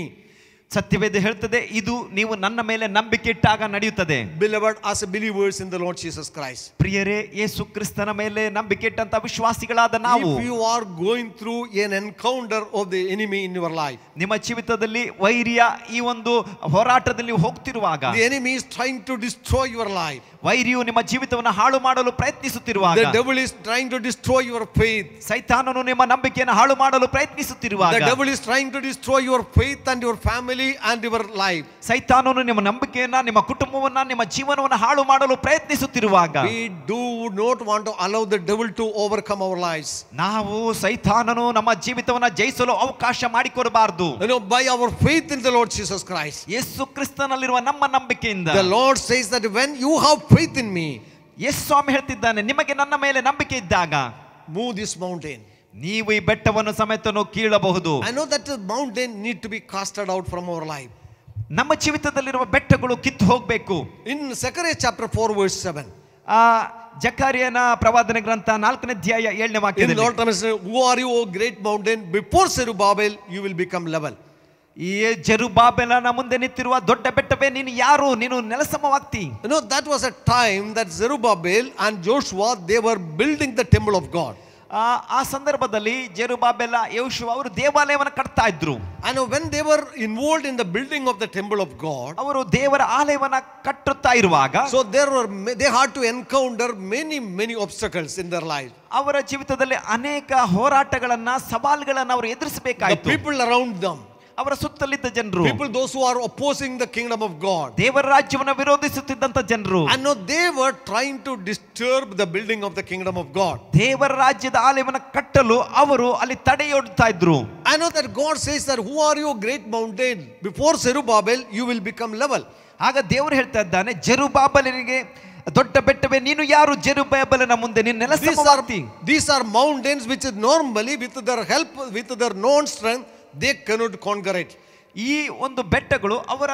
ಸತ್ಯವೇದ ಹೇಳ್ತದೆ ಇದು ನೀವು ನನ್ನ ಮೇಲೆ ನಂಬಿಕೆ ಇಟ್ಟಾಗ ನಡೆಯುತ್ತದೆ Beloved, as believers in the Lord Jesus Christ. ಪ್ರಿಯರೇ ಯೇಸು ಕ್ರಿಸ್ತನ ಮೇಲೆ ನಂಬಿಕೆ ಇಟ್ಟಂತ ವಿಶ್ವಾಸಿಗಳಾದ ನಾವು If you are going through an encounter of the enemy in your life, ನಿಮ್ಮ ಜೀವಿತದಲ್ಲಿ ವೈರಿಯ ಈ ಒಂದು ಹೋರಾಟದಲ್ಲಿ ನೀವು ಹೋಗ್ತಿರುವಾಗ the enemy is trying to destroy your life. ವೈರಿಯು ನಿಮ್ಮ ಜೀವಿತವನ್ನು ಹಾಳು ಮಾಡಲು ಪ್ರಯತ್ನಿಸುತ್ತಿರುವಾಗ The devil is trying to destroy your faith. ಸೈತಾನನು ನಿಮ್ಮ ನಂಬಿಕೆಯನ್ನು ಹಾಳು ಮಾಡಲು ಪ್ರಯತ್ನಿಸುತ್ತಿರುವಾಗ The devil is trying to destroy your faith and your family and your life. ಸೈತಾನನು ನಿಮ್ಮ ನಂಬಿಕೆಯನ್ನ ನಿಮ್ಮ ಕುಟುಂಬವನ್ನ ನಿಮ್ಮ ಜೀವನವನ್ನು ಹಾಳು ಮಾಡಲು ಪ್ರಯತ್ನಿಸುತ್ತಿರುವಾಗ We do not want to allow the devil to overcome our lives. ನಾವು ಸೈತಾನನು ನಮ್ಮ ಜೀವಿತವನ್ನ ಜಯಿಸಲು ಅವಕಾಶ ಮಾಡಿಕೊಡಬಾರದು You know, by our faith in the Lord Jesus Christ. ಯೇಸು ಕ್ರಿಸ್ತನಲ್ಲಿರುವ ನಮ್ಮ ನಂಬಿಕೆಯಿಂದ The Lord says that when you have faith in me, ಯೇಸು ಸ್ವಾಮಿ ಹೇಳ್ತಿದ್ದಾನೆ ನಿಮಗೆ ನನ್ನ ಮೇಲೆ ನಂಬಿಕೆ ಇದ್ದಾಗ move this mountain. ನೀವು ಈ ಬೆಟ್ಟವನ್ನು ಸಮೇತ ಕೀಳಬಹುದು. I know that mountain need to be casted out from our life ನಮ್ಮ ಜೀವಿತದಲ್ಲಿರುವ ಬೆಟ್ಟಗಳು ಕಿತ್ತು ಹೋಗಬೇಕು. In Zechariah chapter four verse seven ಆ ಜಕಾರಿಯನ ಪ್ರವಾದನ ಗ್ರಂಥ ನಾಲ್ಕನೇ ಅಧ್ಯಾಯ ಏಳನೇ ವಾಕ್ಯದಲ್ಲಿ. Who are you O great mountain before Zerubbabel you will become level ಈ ಜರು ಬಾಬೆಲ ನ ಮುಂದೆ ನಿಂತಿರುವ ದೊಡ್ಡ ಬೆಟ್ಟವೇ ನೀನು ಯಾರು? ನೀನು ನೆಲಸಮವಾಗ್ತಿ. No that was a time that Zerubbabel and Joshua they were building the temple of God ಆ ಸಂದರ್ಭದಲ್ಲಿ ಜೆರುಬಾಬೆಲ್ಲ ಯೋಶುವ ಅವರು ದೇವಾಲಯವನ್ನು ಕಟ್ತಾ ಇದ್ರು. And when they were involved in the building of the temple of God ಅವರು ದೇವರ ಆಲಯವನ್ನ ಕಟ್ಟುತ್ತಾ ಇರುವಾಗ so there they had to encounter many many obstacles in their life ಅವರ ಜೀವಿತದಲ್ಲಿ ಅನೇಕ ಹೋರಾಟಗಳನ್ನ ಸವಾಲುಗಳನ್ನ ಅವರು ಎದುರಿಸಬೇಕಾಯಿತು. ಪೀಪಲ್ ಅರೌಂಡ್ ದಮ್ ಅವರ ಸುತ್ತಲಿದ್ದ ಜನರು people those who are opposing the kingdom of God, ದೇವರ ರಾಜ್ಯವನ್ನ ವಿರೋಧಿಸುತ್ತಿದ್ದಂತ ಜನರು and now they were trying to disturb the building of the kingdom of God. ದೇವರ ರಾಜ್ಯದ ಆಲಯವನ್ನ ಕಟ್ಟಲು ಅವರು ಅಲ್ಲಿ ತಡೆಯೊಡ್ತಾ ಇದ್ರು I know that God says that who are you great mountain? Before Zerubbabel, you will become level. ಆಗ ದೇವರು ಹೇಳ್ತಾ ಇದ್ದಾನೆ ಜೆರುಬಾಬಲನಿಗೆ ದೊಡ್ಡ ಬೆಟ್ಟವೇ ನೀನು ಯಾರು ಜೆರುಬಾಬೆಲನ ಮುಂದೆ ನೀನು ನೆಲ These are, ಸಮವಾಗ್ತಿ these are mountains which is normally with their help, with their known ಕಾನ್ಗರೇಟ್ ಈ ಒಂದು ಬೆಟ್ಟಗಳು ಅವರ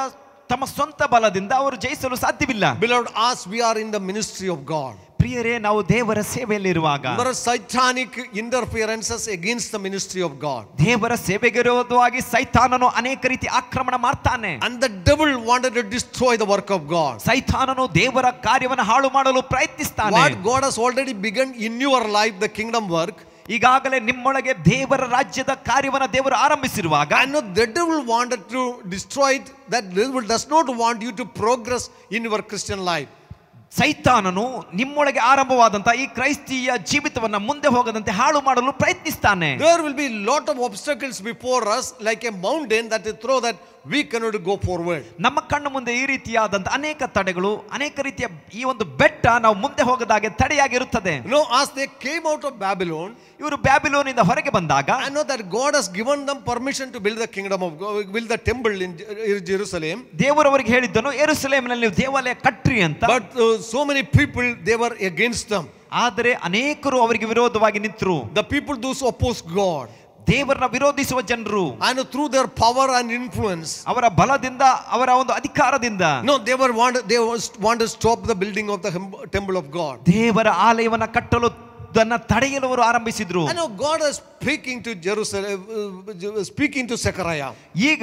ತಮ್ಮ ಸ್ವಂತ ಬಲದಿಂದ ಅವರು ಜಯಿಸಲು ಸಾಧ್ಯವಿಲ್ಲ. Beloved, as we are in the ministry of God ಪ್ರಿಯರೇ ನಾವು ದೇವರ ಸೇವೆಯಲ್ಲಿರುವಾಗ ಅವರ ಸೈಥಾನಿಕ್ interferences against the ministry of God. ದೇವರ ಸೇವೆಗೆ ವಿರೋಧವಾಗಿ ಸೈತಾನನು ಅನೇಕ ರೀತಿ ಆಕ್ರಮಣ ಮಾಡ್ತಾನೆ. And the devil wanted to destroy the work of God ಸೈತಾನನು ದೇವರ ಕಾರ್ಯವನ್ನು ಹಾಳು ಮಾಡಲು ಪ್ರಯತ್ನಿಸ್ತಾನೆ. What God has already begun in your life the kingdom work, ಈಗಾಗಲೇ ನಿಮ್ಮೊಳಗೆ ದೇವರ ರಾಜ್ಯದ ಕಾರ್ಯವನ್ನು ದೇವರು ಆರಂಭಿಸಿರುವಾಗ and the devil wanted to destroy it, that devil does not want you to progress in your Christian life. ಸೈತಾನನು ನಿಮ್ಮೊಳಗೆ ಆರಂಭವಾದಂತ ಈ ಕ್ರೈಸ್ತಿಯ ಜೀವಿತವನ್ನ ಮುಂದೆ ಹೋಗದಂತೆ ಹಾಳು ಮಾಡಲು ಪ್ರಯತ್ನಿಸ್ತಾನೆ There will be lot of obstacles before us, like a mountain that is throw we cannot go forward. ನಮ್ಮ ಕಣ್ಣ ಮುಂದೆ ಈ ರೀತಿಯಾದಂತ ಅನೇಕ ತಡೆಗಳು ಅನೇಕ ರೀತಿಯ ಈ ಒಂದು ಬೆಟ್ಟ ನಾವು ಮುಂದೆ ಹೋಗದಾಗೆ ತಡೆಯಾಗಿರುತ್ತದೆ know, as they came out of Babylon, ಇವರು ಬ್ಯಾಬಿಲೋನಿಂದ ಹೊರಗೆ ಬಂದಾಗ I know that God has given them permission to build the kingdom of God, build the temple in Jer- Jerusalem. ದೇವರು ಅವರಿಗೆ ಹೇಳಿದ್ದನು ಎರುಸಲೇಮಿನಲ್ಲಿ ನೀವು ದೇವಾಲಯ ಕಟ್ಟ್ರಿ ಅಂತ But uh, so many people, they were against them. ಆದರೆ ಅನೇಕರು ಅವರಿಗೆ ವಿರೋಧವಾಗಿ ನಿಂತರು The people those oppose God. ದೇವರನ್ನ ವಿರೋಧಿಸುವ ಜನರು And through their power and influence, ಅವರ ಬಲದಿಂದ ಅವರ ಒಂದು ಅಧಿಕಾರದಿಂದ no, they were want, they was, want to stop the building of the hem- temple of God. ದೇವರ ಆಲಯವನ್ನ ಕಟ್ಟಲು ಅದನ್ನ ತಡೆಯಲು ಅವರು ಆರಂಭಿಸಿದ್ರು I know God is speaking to Jerusalem, uh, speaking to Zechariah. ಈಗ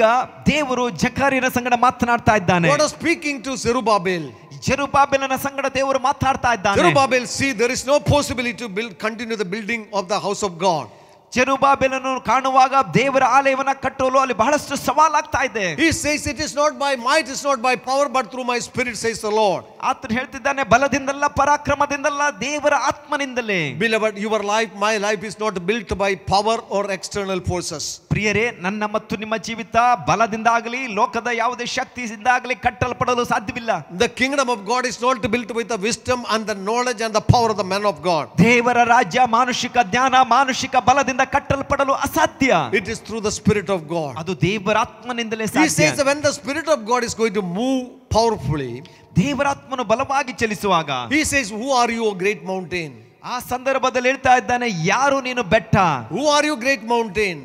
ದೇವರು ಜಕಾರಿಯನ ಸಂಗಡ ಮಾತನಾಡ್ತಾ ಇದ್ದಾನೆ God is speaking to Zerubbabel. ಜೆರುಬಾಬೆಲನ ಸಂಗಡ ದೇವರು ಮಾತನಾಡ್ತಾ ಇದ್ದಾನೆ Zerubbabel, see, there is no possibility to build, continue the building of the house of God. ಜೆರುಬಾಬೆಲನ್ನು ಕಾಣುವಾಗ ದೇವರ ಆಲಯವನ್ನ ಕಟ್ಟಲು ಅಲ್ಲಿ ಬಹಳಷ್ಟು ಸವಾಲಾಗ್ತಾ ಇದೆ He says, It is not by might, is not by power, but through my spirit, says the Lord. ಆತನು ಹೇಳ್ತಿದ್ದಾನೆ ಬಲದಿಂದಲ್ಲ ಪರಾಕ್ರಮದಿಂದಲ್ಲ ದೇವರ ಆತ್ಮನಿಂದಲೇ Beloved, your life, my life is not built by power or external forces. ಪ್ರಿಯರೇ ನನ್ನ ಮತ್ತು ನಿಮ್ಮ ಜೀವಿತ ಬಲದಿಂದಾಗಲಿ ಲೋಕದ ಯಾವುದೇ ಶಕ್ತಿಯಿಂದಾಗಲಿ ಕಟ್ಟಲ್ಪಡಲು ಸಾಧ್ಯವಿಲ್ಲ The kingdom of God is not built with the wisdom and the knowledge and the power of the man of God. ದೇವರ ರಾಜ್ಯ ಮಾನುಷಿಕ ಜ್ಞಾನ ಮಾನುಷಿಕ ಬಲದಿಂದ ಕಟ್ಟಲ್ಪಡಲು ಅಸಾಧ್ಯ It is through the spirit of God. ಅದು ದೇವರ ಆತ್ಮನಿಂದಲೇ He says ಸಾಧ್ಯ that when the spirit of God is going to move powerfully, ದೇವರಾತ್ಮನು ಬಲವಾಗಿ ಚಲಿಸುವಾಗ he says, Who are you, O great mountain? ಆ ಸಂದರ್ಭದಲ್ಲಿ ಹೇಳ್ತಾ ಇದ್ದಾನೆ ಯಾರು ನೀನು ಬೆಟ್ಟ Who are you, great mountain?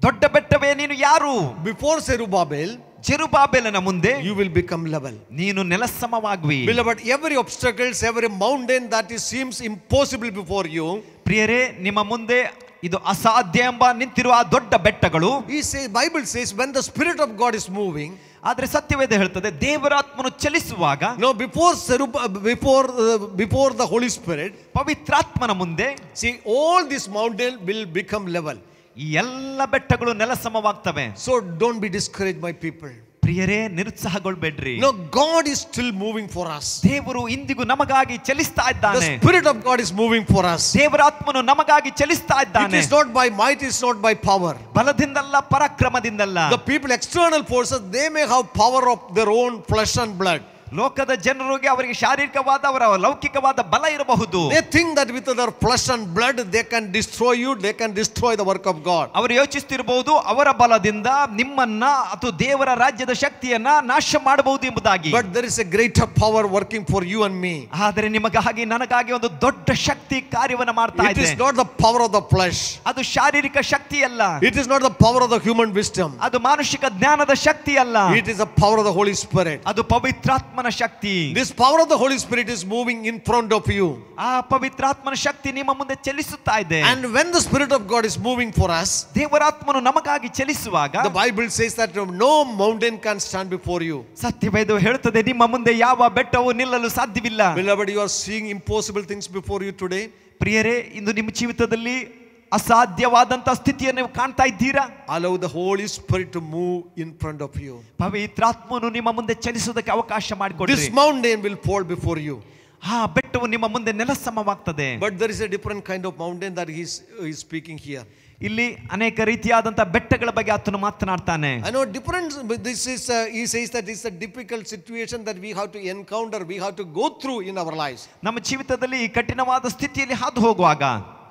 ದೊಡ್ಡ ಬೆಟ್ಟವೇ ನೀನು ಯಾರು Before Zerubbabel, ಜೆರುಬಾಬೆಲನ ಮುಂದೆ you will become level. ನೀನು ನೆಲಸಮವಾಗುವಿ Beloved, every obstacles, every mountain that is, seems impossible before you, ಪ್ರಿಯರೇ ನಿಮ್ಮ ಮುಂದೆ ಇದು ಅಸಾಧ್ಯ ಎಂಬ ನಿಂತಿರುವ ಆ ದೊಡ್ಡ ಬೆಟ್ಟಗಳು he says, Bible says, when the spirit of God is moving, ಆದ್ರೆ ಸತ್ಯವೇದ ಹೇಳ್ತದೆ ದೇವರಾತ್ಮನು ಚಲಿಸುವಾಗ now before Zerub- before uh, before the Holy Spirit, ಪವಿತ್ರಾತ್ಮನ ಮುಂದೆ see all this mountain will become level. ಈ ಎಲ್ಲ ಬೆಟ್ಟಗಳು ನೆಲಸಮವಾಗ್ತವೆ So don't be discouraged, my people. ಪ್ರಿಯರೇ ನಿರುತ್ಸಾಹಗೊಳ್ಬೇಡ್ರಿ No, God is still moving for us. ದೇವರು ಇಂದಿಗೂ ನಮಗಾಗಿ ಚಲಿಸ್ತಾ The ಇದ್ದಾನೆ Spirit of God is moving for us. ದೇವರಾತ್ಮನು ನಮಗಾಗಿ ಚಲಿಸ್ತಾ It ಇದ್ದಾನೆ is not by might, it's not by power. ಬಲದಿಂದಲ್ಲ ಪರಾಕ್ರಮದಿಂದಲ್ಲ The people, external forces, they may have power of their own flesh and blood. ಲೋಕದ ಜನರಿಗೆ ಅವರಿಗೆ ಶಾರೀರಿಕವಾದ ಅವರ ಲೌಕಿಕವಾದ ಬಲ ಇರಬಹುದು They think that with their flesh and blood, they can destroy you, they can destroy the work of God. ಅವರು ಯೋಚಿಸ್ತಿರಬಹುದು ಅವರ ಬಲದಿಂದ ನಿಮ್ಮನ್ನ ಅಥವಾ ದೇವರ ರಾಜ್ಯದ ಶಕ್ತಿಯನ್ನ ನಾಶ ಮಾಡಬಹುದು ಎಂಬುದಾಗಿ But there is a greater power working for you and me. ಆದರೆ ನಿಮಗಾಗಿ ನನಗಾಗಿ ಒಂದು ದೊಡ್ಡ ಶಕ್ತಿ ಕಾರ್ಯವನ್ನ ಮಾಡ್ತಾ It ಇದೆ is not the power of the flesh, ಅದು ಶಾರೀರಿಕ ಶಕ್ತಿ ಅಲ್ಲ it is not the power of the human wisdom, ಅದು ಮಾನುಷಿಕ ಜ್ಞಾನದ ಶಕ್ತಿ ಅಲ್ಲ it is the power of the Holy Spirit. ಅದು ಪವಿತ್ರಾತ್ಮನ ಶಕ್ತಿ This power of the Holy Spirit is moving in front of you. ಆ ಪವಿತ್ರಾತ್ಮನ ಶಕ್ತಿ ನಿಮ್ಮ ಮುಂದೆ ಚಲಿಸುತ್ತಾ ಇದೆ And when the Spirit of God is moving for us, ದೇವರಾತ್ಮನು ನಮಗಾಗಿ ಚಲಿಸುವಾಗ the Bible says that no mountain can stand before you. ಸತ್ಯವೇದ ಹೇಳುತ್ತದೆ ನಿಮ್ಮ ಮುಂದೆ ಯಾವ ಬೆಟ್ಟವು ನಿಲ್ಲಲು ಸಾಧ್ಯವಿಲ್ಲ Beloved, you are seeing impossible things before you today. ಪ್ರಿಯರೇ ಇಂದು ನಿಮ್ಮ ಜೀವಿತದಲ್ಲಿ ಅಸಾಧ್ಯವಾದಂತ ಸ್ಥಿತಿಯನ್ನು ನೀವು ಕಾಣ್ತಾ ಇದ್ದೀರಾ Allow the Holy Spirit to move in front of you. ಪವಿತ್ರಾತ್ಮನು ನಿಮ್ಮ ಮುಂದೆ ಚಲಿಸುವುದಕ್ಕೆ ಅವಕಾಶ This ಮಾಡಿಕೊಡ್ರಿ mountain will fall before you. ಆ ಬೆಟ್ಟವು ನಿಮ್ಮ ಮುಂದೆ ನೆಲಸಮವಾಗ್ತದೆ But there is a different kind of mountain that he's, he's speaking here. ಇಲ್ಲಿ ಅನೇಕ ರೀತಿಯಾದಂತಹ ಬೆಟ್ಟಗಳ ಬಗ್ಗೆ ಆತನು ಮಾತನಾಡ್ತಾನೆ I know different, but this is, uh, he says that it's a difficult situation that we have to encounter, we have to go through in our lives. ನಮ್ಮ ಜೀವಿತದಲ್ಲಿ ಈ ಕಠಿಣವಾದ ಸ್ಥಿತಿಯಲ್ಲಿ ಹಾದು ಹೋಗುವಾಗ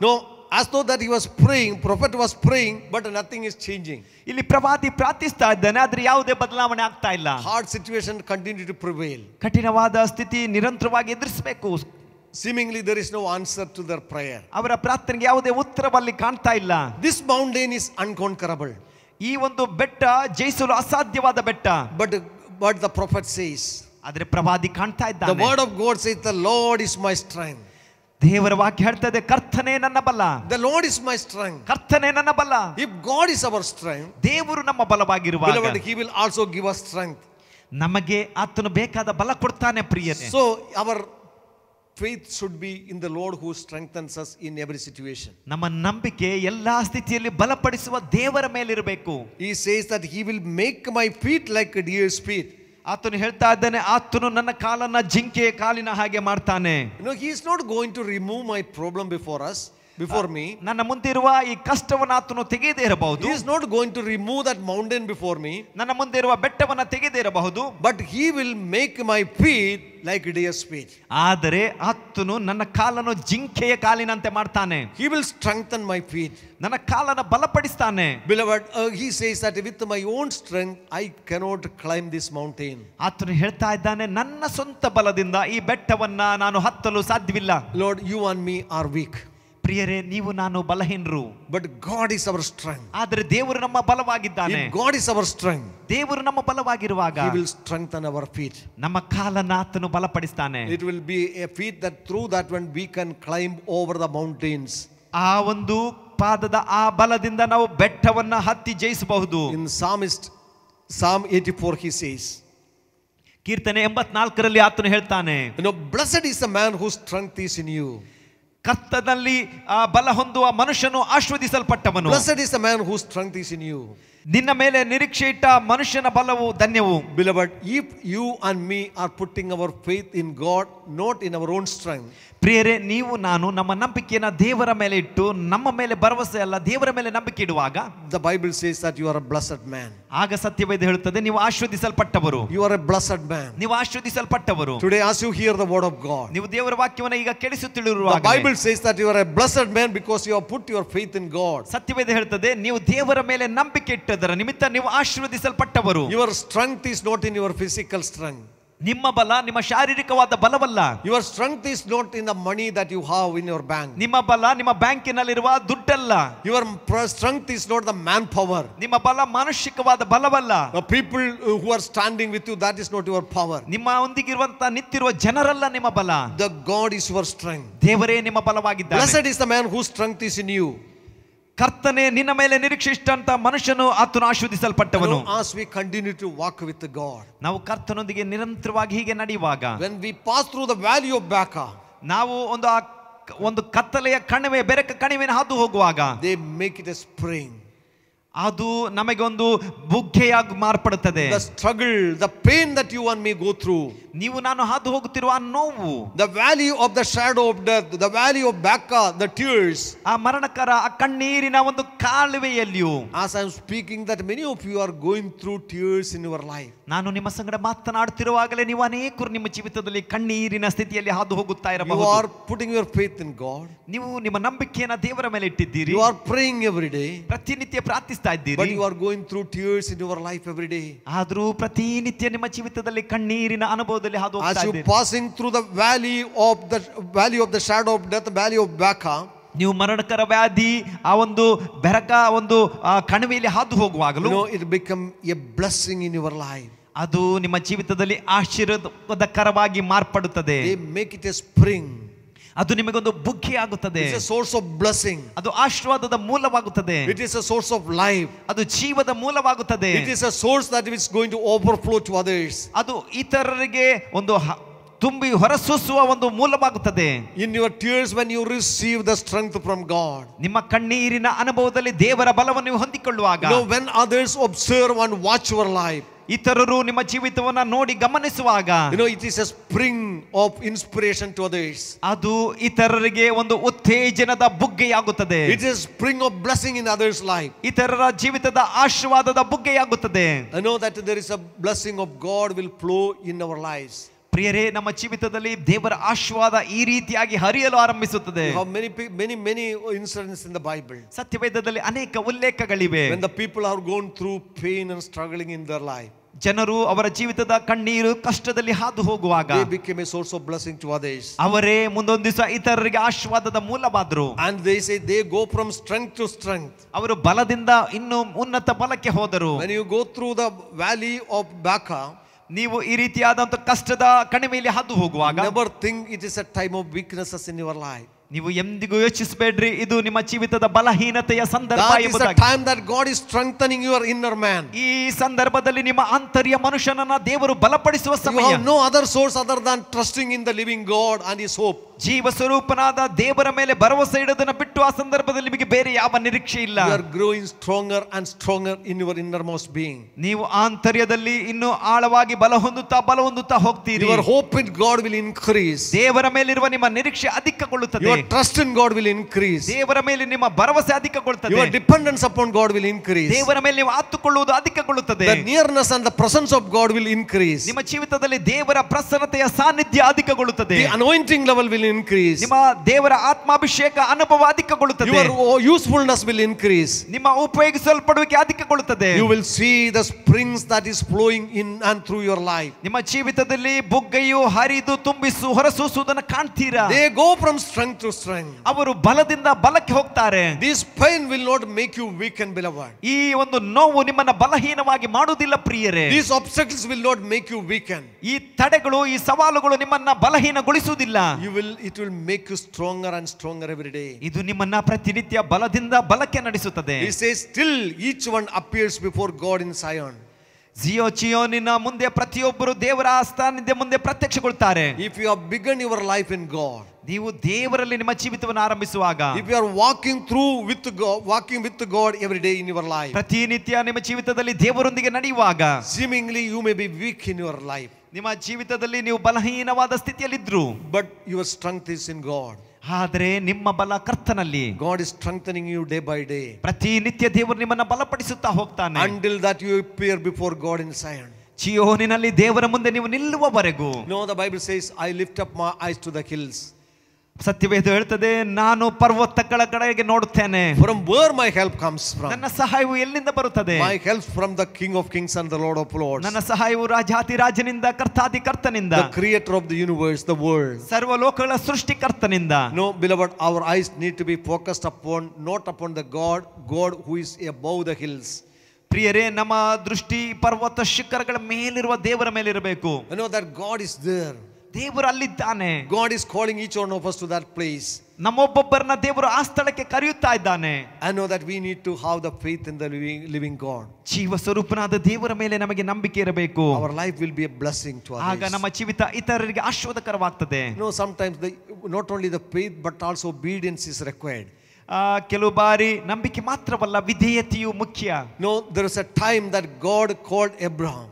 No, as though that he was praying, prophet was praying, but nothing is changing. ಇಲ್ಲಿ ಪ್ರವಾದಿ ಪ್ರಾರ್ಥಿಸ್ತಾ ಇದ್ದಾನೆ ಆದ್ರೆ ಯಾವುದೇ ಬದಲಾವಣೆ ಆಗ್ತಾ ಇಲ್ಲ Hard situation continue to prevail. ಕಠಿಣವಾದ ಸ್ಥಿತಿ ನಿರಂತರವಾಗಿ ಎದುರಿಸಬೇಕು Seemingly there is no answer to their prayer. ಅವರ ಪ್ರಾರ್ಥನೆಗೆ ಯಾವುದೇ ಉತ್ತರವಲ್ಲಿ ಕಾಣ್ತಾ ಇಲ್ಲ This mountain is unconquerable. ಈ ಒಂದು ಬೆಟ್ಟ ಜಯಿಸಲು ಅಸಾಧ್ಯವಾದ ಬೆಟ್ಟ But but the prophet says, ಆದ್ರೆ ಪ್ರವಾದಿ ಕಾಣ್ತಾ the ಇದ್ದಾನೆ word of God says, the Lord is my strength. ದೇವರ ವಾಕ್ಯ ಹೇಳ್ತದೆ ಕರ್ತನೆ ನನ್ನ ಬಲ the Lord is my strength ಕರ್ತನೆ ನನ್ನ ಬಲ if God is our strength ದೇವರು ನಮ್ಮ ಬಲವಾಗಿರುವ he will also give give strength. ನಮಗೆ ಆತನು ಬೇಕಾದ ಬಲ ಕೊಡ್ತಾನೆ ಪ್ರಿಯನೇ so our faith should be in the Lord who strengthens us in every situation. ನಮ್ಮ ನಂಬಿಕೆ ಎಲ್ಲಾ ಸ್ಥಿತಿಯಲ್ಲಿ ಬಲಪಡಿಸುವ ದೇವರ ಮೇಲಿರಬೇಕು He says that He will make my feet like a deer's feet. ಆತನು ಹೇಳ್ತಾ ಇದ್ದಾನೆ, ಆತನು ನನ್ನ ಕಾಲನ್ನ ಜಿಂಕೆ ಕಾಲಿನ ಹಾಗೆ ಮಾಡ್ತಾನೆ. No he is not going to remove my problem before us us, before me. ಮುಂದೆ ಇರುವ ಈ ಕಷ್ಟವನ್ನು ಆತನು ತೆಗೆಯದೇ ಇರಬಹುದು He is not going to remove that mountain before me, ನನ್ನ ಮುಂದೆ ಇರುವ ಬೆಟ್ಟವನ್ನ ತೆಗೆದೇ ಇರಬಹುದು but He will make my feet like a deer's feet. ಆದರೆ ಆತನು ನನ್ನ ಕಾಲನ್ನು ಜಿಂಕೆಯ ಕಾಲಿನಂತೆ ಮಾಡ್ತಾನೆ He will strengthen my feet. ನನ್ನ ಕಾಲನ್ನ ಬಲಪಡಿಸ್ತಾನೆ Beloved, uh, He says that with my own strength, I cannot climb this mountain. ಆತನು ಹೇಳ್ತಾ ಇದ್ದಾನೆ ನನ್ನ ಸ್ವಂತ ಬಲದಿಂದ ಈ ಬೆಟ್ಟವನ್ನ ನಾನು ಹತ್ತಲು ಸಾಧ್ಯವಿಲ್ಲ Lord, you and me are weak, ಪ್ರಿಯರೇ ನೀವು ನಾನು ಬಲಹೀನರು but God is our strength. ಆದರೆ ದೇವರು ನಮ್ಮ ಬಲವಾಗಿದ್ದಾನೆ If God is our strength, ದೇವರು ನಮ್ಮ ಬಲವಾಗಿರುವಾಗ He will strengthen our feet. ನಮ್ಮ ಕಾಲನ್ನ ಆತನು ಬಲಪಡಿಸ್ತಾನೆ It will be a feet that through that one we can climb over the mountains. ಆ ಒಂದು ಪಾದದ ಆ ಬಲದಿಂದ ನಾವು ಬೆಟ್ಟವನ್ನ ಹತ್ತಿ ಜಯಿಸಬಹುದು In Psalmist, Psalm 84, he says, ಕೀರ್ತನೆ ಎಂಬತ್ನಾಲ್ಕರಲ್ಲಿ ಆತನು ಹೇಳ್ತಾನೆ You know, blessed is the man whose strength is in you. ಕರ್ತನಲ್ಲಿ ಆ ಬಲ ಹೊಂದುವ ಮನುಷ್ಯನು ಆಶ್ವದಿಸಲ್ಪಟ್ಟವನು Blessed is the man whose strength is in you. ನಿನ್ನ ಮೇಲೆ ನಿರೀಕ್ಷೆ ಇಟ್ಟ ಮನುಷ್ಯನ ಬಲವು ಧನ್ಯವು Beloved, if you and me are putting our faith in God, not in our own strength, ಪ್ರಿಯರೇ ನೀವು ನಾನು ನಮ್ಮ ನಂಬಿಕೆಯನ್ನ ದೇವರ ಮೇಲೆ ಇಟ್ಟು ನಮ್ಮ ಮೇಲೆ ಭರವಸೆ ಅಲ್ಲ ದೇವರ ಮೇಲೆ ನಂಬಿಕೆ ಇಡುವಾಗ the Bible says that you are a blessed man. ಆಗ ಸತ್ಯವೇದ ಹೇಳುತ್ತದೆ ನೀವು ಆಶ್ವದಿಸಲ್ಪಟ್ಟವರು You are a blessed man. ನೀವು ಆಶ್ವದಿಸಲ್ಪಟ್ಟವರು Today, as you hear the word of God, ನೀವು ದೇವರ ವಾಕ್ಯವನ್ನ ಈಗ the ಕೇಳಿಸುತ್ತಿರುವಾಗ Bible says that you are a blessed man because you have put your faith in God. ಸತ್ಯವೇದ ಹೇಳ್ತದೆ ನೀವು ದೇವರ ಮೇಲೆ ನಂಬಿಕೆ ಇಟ್ಟದರ ನಿಮಿತ್ತ ನೀವು ಆಶೀರ್ವದಿಸಲ್ಪಟ್ಟವರು your strength is not in your physical strength. ನಿಮ್ಮ ಬಲ ನಿಮ್ಮ ಶಾರೀರಿಕವಾದ ಬಲವಲ್ಲ your strength is not in the money that you have in your bank ನಿಮ್ಮ ಬಲ ನಿಮ್ಮ ಬ್ಯಾಂಕಿನಲ್ಲಿರುವ ದುಡ್ಡಲ್ಲ your strength is not the manpower ನಿಮ್ಮ ಬಲ ಮಾನಸಿಕವಾದ ಬಲವಲ್ಲ people who are who with you, that is not your power. ನಿಮ್ಮ ಒಂದಿಗಿರುವಂತ ನಿಂತಿರುವ ಜನರಲ್ಲ ನಿಮ್ಮ ಬಲ the God is your strength. ದೇವರೇ ನಿಮ್ಮ ಬಲವಾಗಿದ್ದಾರೆ Blessed is the man whose strength is in you. ಕರ್ತನೆ ನಿನ್ನ ಮೇಲೆ ನಿರೀಕ್ಷೆ ಇಷ್ಟಂತ ಮನುಷ್ಯನು ಆತನು ಆಶ್ವದಿಸಲ್ಪಟ್ಟವನು know, we continue to walk with God, ನಾವು ಕರ್ತನೊಂದಿಗೆ ನಿರಂತರವಾಗಿ ಹೀಗೆ ನಡೆಯುವಾಗ when we pass through the valley of Baca, ನಾವು ಒಂದು ಒಂದು ಕತ್ತಲೆಯ ಕಣಿವೆ ಬೆರಕ ಕಣಿವೆನ ಹಾದು ಹೋಗುವಾಗ they make it a spring. ಅದು ನಮಗೊಂದು ಒಂದು ಬುಗ್ಗೆಯಾಗಿ ಮಾರ್ಪಡುತ್ತದೆ. The struggle the pain that you want me go through ನೀವು ನಾನು ಹಾದು ಹೋಗುತ್ತಿರುವ ಆ ನೋವು. The valley of the shadow of death the valley of Baca the tears ಆ ಮರಣಕರ ಆ ಕಣ್ಣೀರಿನ ಒಂದು ಕಾಲುವೆಯಲ್ಲಿಯೂ. As I am speaking that many of you are going through tears in your life ನಾನು ನಿಮ್ಮ ಸಂಗಡ ಮಾತನಾಡುತ್ತಿರುವಾಗಲೇ ನೀವು ಅನೇಕರು ನಿಮ್ಮ ಜೀವಿತದಲ್ಲಿ ಕಣ್ಣೀರಿನ ಸ್ಥಿತಿಯಲ್ಲಿ ಹಾದು ಹೋಗುತ್ತಾ ಇರಬಹುದು. You are putting your faith in God ನೀವು ನಿಮ್ಮ ನಂಬಿಕೆಯನ್ನು ದೇವರ ಮೇಲೆ ಇಟ್ಟಿದ್ದೀರಿ. You are praying every day ಪ್ರತಿನಿತ್ಯ ಪ್ರಾರ್ಥಿಸ್ತಾ ಕಾಣ್ತಾ ಇದ್ದೀರಿ. But you are going through tears in your life every day ಆದ್ರೂ ಪ್ರತಿನಿತ್ಯ ನಿಮ್ಮ ಜೀವಿತದಲ್ಲಿ ಕಣ್ಣೀರಿನ ಅನುಭವದಲ್ಲಿ ಹಾದು as you passing through the valley of the valley of the shadow of death valley of Baca ನೀವು ಮರಣಕರ ವ್ಯಾಧಿ ಆ ಒಂದು ಬೆರಕ ಒಂದು ಕಣವೆಯಲ್ಲಿ ಹಾದು ಹೋಗುವಾಗಲೂ no it become a blessing in your life ಅದು ನಿಮ್ಮ ಜೀವಿತದಲ್ಲಿ ಆಶೀರ್ವಾದಕರವಾಗಿ ಮಾರ್ಪಡುತ್ತದೆ. ಮೇಕ್ ಇಟ್ ಎ ಸ್ಪ್ರಿಂಗ್ ಅದು ನಿಮಗೆ ಒಂದು ಆಗುತ್ತದೆ ಎ ಸೋರ್ಸ್ ಆಫ್ ಬ್ಲೆಸಿಂಗ್ ಅದು ಆಶೀರ್ವಾದದ ಮೂಲವಾಗುತ್ತದೆ. It is a source of life ಅದು ಜೀವದ ಮೂಲವಾಗುತ್ತದೆ. It is a source that is going to overflow to others ಅದು ಇತರರಿಗೆ ಒಂದು ತುಂಬಿ ಹೊರಸೂಸುವ ಒಂದು ಮೂಲವಾಗುತ್ತದೆ in your tears when you receive the strength from God ನಿಮ್ಮ ಕಣ್ಣೀರಿನ ಅನುಭವದಲ್ಲಿ ದೇವರ ಬಲವನ್ನು ನೀವು ಹೊಂದಿಕೊಳ್ಳುವಾಗ when others observe and watch your life life, ಇತರರು ನಿಮ್ಮ ಜೀವಿತವನ್ನ ನೋಡಿ ಗಮನಿಸುವಾಗ no it it is a spring of inspiration to others. ಅದು ಇತರರಿಗೆ ಒಂದು ಉತ್ತೇಜನದ ಬುಗ್ಗೆಯಾಗುತ್ತದೆ it is spring of of in others life life. ಇತರರ ಜೀವಿತದ ಆಶೀರ್ವಾದದ ಬುಗ್ಗೆಯಾಗುತ್ತದೆ I know that there is a blessing of God will flow in our lives. ಪ್ರಿಯರೇ ನಮ್ಮ ಜೀವಿತದಲ್ಲಿ ದೇವರ ಆಶ್ವಾದ ಈ ರೀತಿಯಾಗಿ ಹರಿಯಲು ಆರಂಭಿಸುತ್ತದೆ. ಬೈಬಲ್ ಸತ್ಯವೇದದಲ್ಲಿ ಅನೇಕ ಉಲ್ಲೇಖಗಳಿವೆ. People are gone through pain and struggling in their life ಜನರು ಅವರ ಜೀವಿತದ ಕಣ್ಣೀರು ಕಷ್ಟದಲ್ಲಿ ಹಾದು ಹೋಗುವಾಗ source of blessing to others ಅವರೇ ಮುಂದೊಂದಿಸುವ ಇತರರಿಗೆ ಆಶ್ವಾದದ ಮೂಲವಾದರು. And they say they go from strength to strength ಅವರು ಬಲದಿಂದ ಇನ್ನು ಉನ್ನತ ಬಲಕ್ಕೆ ಹೋದರು. When you go through the valley of Baca ನೀವು ಈ ರೀತಿಯಾದಂತ ಕಷ್ಟದ ಕಣಿಮೆಯಲ್ಲಿ ಹಾದು ಹೋಗುವಾಗ never think it is a time of weakness in your life ನೀವು ಎಂದಿಗೂ ಯೋಚಿಸಬೇಡ್ರಿ ಇದು ನಿಮ್ಮ ಜೀವಿತದ ಬಲಹೀನತೆಯ ಸಂದರ್ಭ ಎಂಬುದಾಗಿ. is strengthening your inner man. ಈ ಸಂದರ್ಭದಲ್ಲಿ ನಿಮ್ಮ ಆಂತರ್ಯ ಮನುಷ್ಯನನ್ನ ದೇವರು ಬಲಪಡಿಸುವ ಸಮಯ. No other source other other trusting in the living God and His hope. ಜೀವ ಸ್ವರೂಪನಾದ ದೇವರ ಮೇಲೆ ಭರವಸೆ ಇಡೋದನ್ನ ಬಿಟ್ಟು ಆ ಸಂದರ್ಭದಲ್ಲಿ ನಿಮಗೆ ಬೇರೆ ಯಾವ ನಿರೀಕ್ಷೆ ಇಲ್ಲ. You are growing stronger and stronger in your innermost being ನೀವು ಆಂತರ್ಯದಲ್ಲಿ ಇನ್ನು ಆಳವಾಗಿ ಬಲ ಹೊಂದುತ್ತಾ ಬಲ ಹೊಂದುತ್ತಾ ಹೋಗ್ತೀರಿ. Your hope in God will increase ದೇವರ ಮೇಲಿರುವ ನಿಮ್ಮ ನಿರೀಕ್ಷೆ ಅಧಿಕಗೊಳ್ಳುತ್ತದೆ. Your trust in God will increase. ದೇವರ ಮೇಲೆ ನಿಮ್ಮ ಭರವಸೆ ಅಧಿಕಗೊಳ್ಳುತ್ತದೆ Your dependence upon God will increase. ದೇವರ ಮೇಲೆ ನೀವು ಆತ್ತುಕೊಳ್ಳುವುದು ಅಧಿಕಗೊಳ್ಳುತ್ತದೆ The nearness and the presence of God will increase. ನಿಮ್ಮ ಜೀವಿತದಲ್ಲಿ ದೇವರ ಪ್ರಸನ್ನತೆಯ ಸಾನ್ನಿಧ್ಯ ಅಧಿಕಗೊಳ್ಳುತ್ತದೆ The anointing level will increase. ನಿಮ್ಮ ದೇವರ ಆತ್ಮಾಭಿಷೇಕ ಅನುಭವ ಅಧಿಕಗೊಳ್ಳುತ್ತದೆ Your o- usefulness will increase. ನಿಮ್ಮ ಉಪಯೋಗಿಸಲ್ಪಡುವಿಕೆ ಅಧಿಕಗೊಳ್ಳುತ್ತದೆ You will see the springs that is flowing in and through your life. ನಿಮ್ಮ ಜೀವಿತದಲ್ಲಿ ಬುಗ್ಗೆಯು ಹರಿದು ತುಂಬಿಸು ಹೊರಸೂಸುವುದನ್ನು ಕಾಣ್ತೀರಾ They go from strength to strength. ಅವರು ಬಲದಿಂದ ಬಲಕ್ಕೆ ಹೋಗ್ತಾರೆ This pain will not make you weak and beloved. ಈ ಒಂದು ನೋವು ನಿಮ್ಮನ್ನ ಬಲಹೀನವಾಗಿ ಮಾಡುವುದಿಲ್ಲ ಪ್ರಿಯರೇ These obstacles will not make you weaken. ಈ ತಡೆಗಳು ಈ ಸವಾಲುಗಳು ನಿಮ್ಮನ್ನ ಬಲಹೀನಗೊಳಿಸುವುದಿಲ್ಲ You will, it will make you stronger and stronger every day. ಇದು ನಿಮ್ಮನ್ನ ಪ್ರತಿನಿತ್ಯ ಬಲದಿಂದ ಬಲಕ್ಕೆ ನಡೆಸುತ್ತದೆ He says, still each one appears before God in Zion. Jio ಚಿಯೋನಿನ ಮುಂದೆ ಪ್ರತಿಯೊಬ್ಬರು ದೇವರ ಆಸ್ಥಾನದ ಮುಂದೆ ಪ್ರತ್ಯಕ್ಷಗೊಳ್ತಾರೆ If you have begun your life in God, ನೀವು ದೇವರಲ್ಲಿ ನಿಮ್ಮ ಜೀವಿತವನ್ನು ಆರಂಭಿಸುವಾಗ if you are walking through with God, walking with God every day in your life, ಪ್ರತಿನಿತ್ಯ ನಿಮ್ಮ ಜೀವಿತದಲ್ಲಿ ದೇವರೊಂದಿಗೆ ನಡೆಯುವಾಗ seemingly you may be weak in your life, ನಿಮ್ಮ ಜೀವಿತದಲ್ಲಿ ನೀವು ಬಲಹೀನವಾದ ಸ್ಥಿತಿಯಲ್ಲಿದ್ರು but your strength is in God. ಆದರೆ ನಿಮ್ಮ ಬಲ ಕರ್ತನಲ್ಲಿ God is strengthening you day by day ಪ್ರತಿನಿತ್ಯ ದೇವರು ನಿಮ್ಮನ್ನ ಬಲಪಡಿಸುತ್ತಾ ಹೋಗ್ತಾನೆ until that you appear before God in Zion. ಚಿಯೋನಿನಲ್ಲಿ ದೇವರ ಮುಂದೆ ನೀವು ನಿಲ್ಲುವವರೆಗೂ No, the Bible says, I lift up my eyes to the hills. ಸತ್ಯವೇದ ಹೇಳ್ತದೆ ನಾನು ಪರ್ವತಗಳ ಕಡೆಗೆ ನೋಡುತ್ತೇನೆ. From where my help comes from ನನ್ನ ಸಹಾಯವು ಎಲ್ಲಿಂದ ಬರುತ್ತದೆ? My help from the king of kings and the Lord of Lords, ನನ್ನ ಸಹಾಯವು ರಾಜಾತಿ ರಾಜನಿಂದ ಕರ್ತಾದಿ ಕರ್ತನಿಂದ the creator of the universe, the world. ಸರ್ವ ಲೋಕಗಳ ಸೃಷ್ಟಿಕರ್ತನಿಂದ. No beloved our eyes need to be focused upon not upon the God God who is above the hills ಪ್ರಿಯರೇ ನಮ್ಮ ದೃಷ್ಟಿ ಪರ್ವತ ಶಿಖರಗಳ ಮೇಲಿರುವ ದೇವರ ಮೇಲಿರಬೇಕು. Know that God is there. ದೇವರು ಅಲ್ಲಿದ್ದಾನೆ God is calling each one of us to that place. ನಮ್ಮೊಬ್ಬೊಬ್ಬರನ್ನ ದೇವರು ಆ ಸ್ಥಳಕ್ಕೆ ಕರೆಯುತ್ತಾ ಇದ್ದಾನೆ I know that we need to have the faith in the living, living God. ಜೀವ ಸ್ವರೂಪನಾದ ದೇವರ ಮೇಲೆ ನಮಗೆ ನಂಬಿಕೆ ಇರಬೇಕು Our life will be a blessing to ಆಗ others. ನಮ್ಮ ಜೀವಿತ ಇತರರಿಗೆ ಆಶೀರ್ವಾದಕರವಾಗ್ತದೆ You know, sometimes the, not only the faith but also obedience is required. ಆ, ಕೆಲವು ಬಾರಿ ನಂಬಿಕೆ ಮಾತ್ರವಲ್ಲ ವಿಧೇಯತೆಯು ಮುಖ್ಯ No, there is a time that God called Abraham.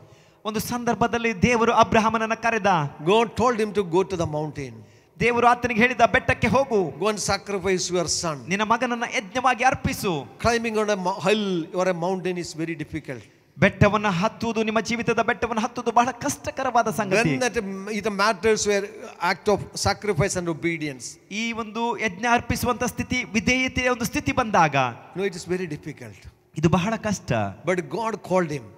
ಒಂದು ಸಂದರ್ಭದಲ್ಲಿ ದೇವರು ಅಬ್ರಹಾಮನನ್ನು ಕರೆದ. God told him to go to the mountain ದೇವರು ಆತನಿಗೆ ಹೇಳಿದ ಬೆಟ್ಟಕ್ಕೆ ಹೋಗು. Go and sacrifice your son ನಿನ್ನ ಮಗನನ್ನ ಯಜ್ಞವಾಗಿ ಅರ್ಪಿಸು. Climbing on a hill your a mountain is very difficult ಬೆಟ್ಟವನ್ನು ಹತ್ತುವುದು ನಿಮ್ಮ ಜೀವಿತದ ಬೆಟ್ಟವನ್ನು ಹತ್ತುವುದು ಬಹಳ ಕಷ್ಟಕರವಾದ ಸಂಗತಿ. ಇದು matters where act of sacrifice and obedience ಈ ಒಂದು ಯಜ್ಞ ಅರ್ಪಿಸುವಂತ ಸ್ಥಿತಿ ವಿಧೇಯತೆಯ ಒಂದು ಸ್ಥಿತಿ ಬಂದಾಗ no it is very difficult ಇದು ಬಹಳ ಕಷ್ಟ. ಬಟ್ ಗಾಡ್ ಕಾಲ್ಡ್ ಹಿಮ್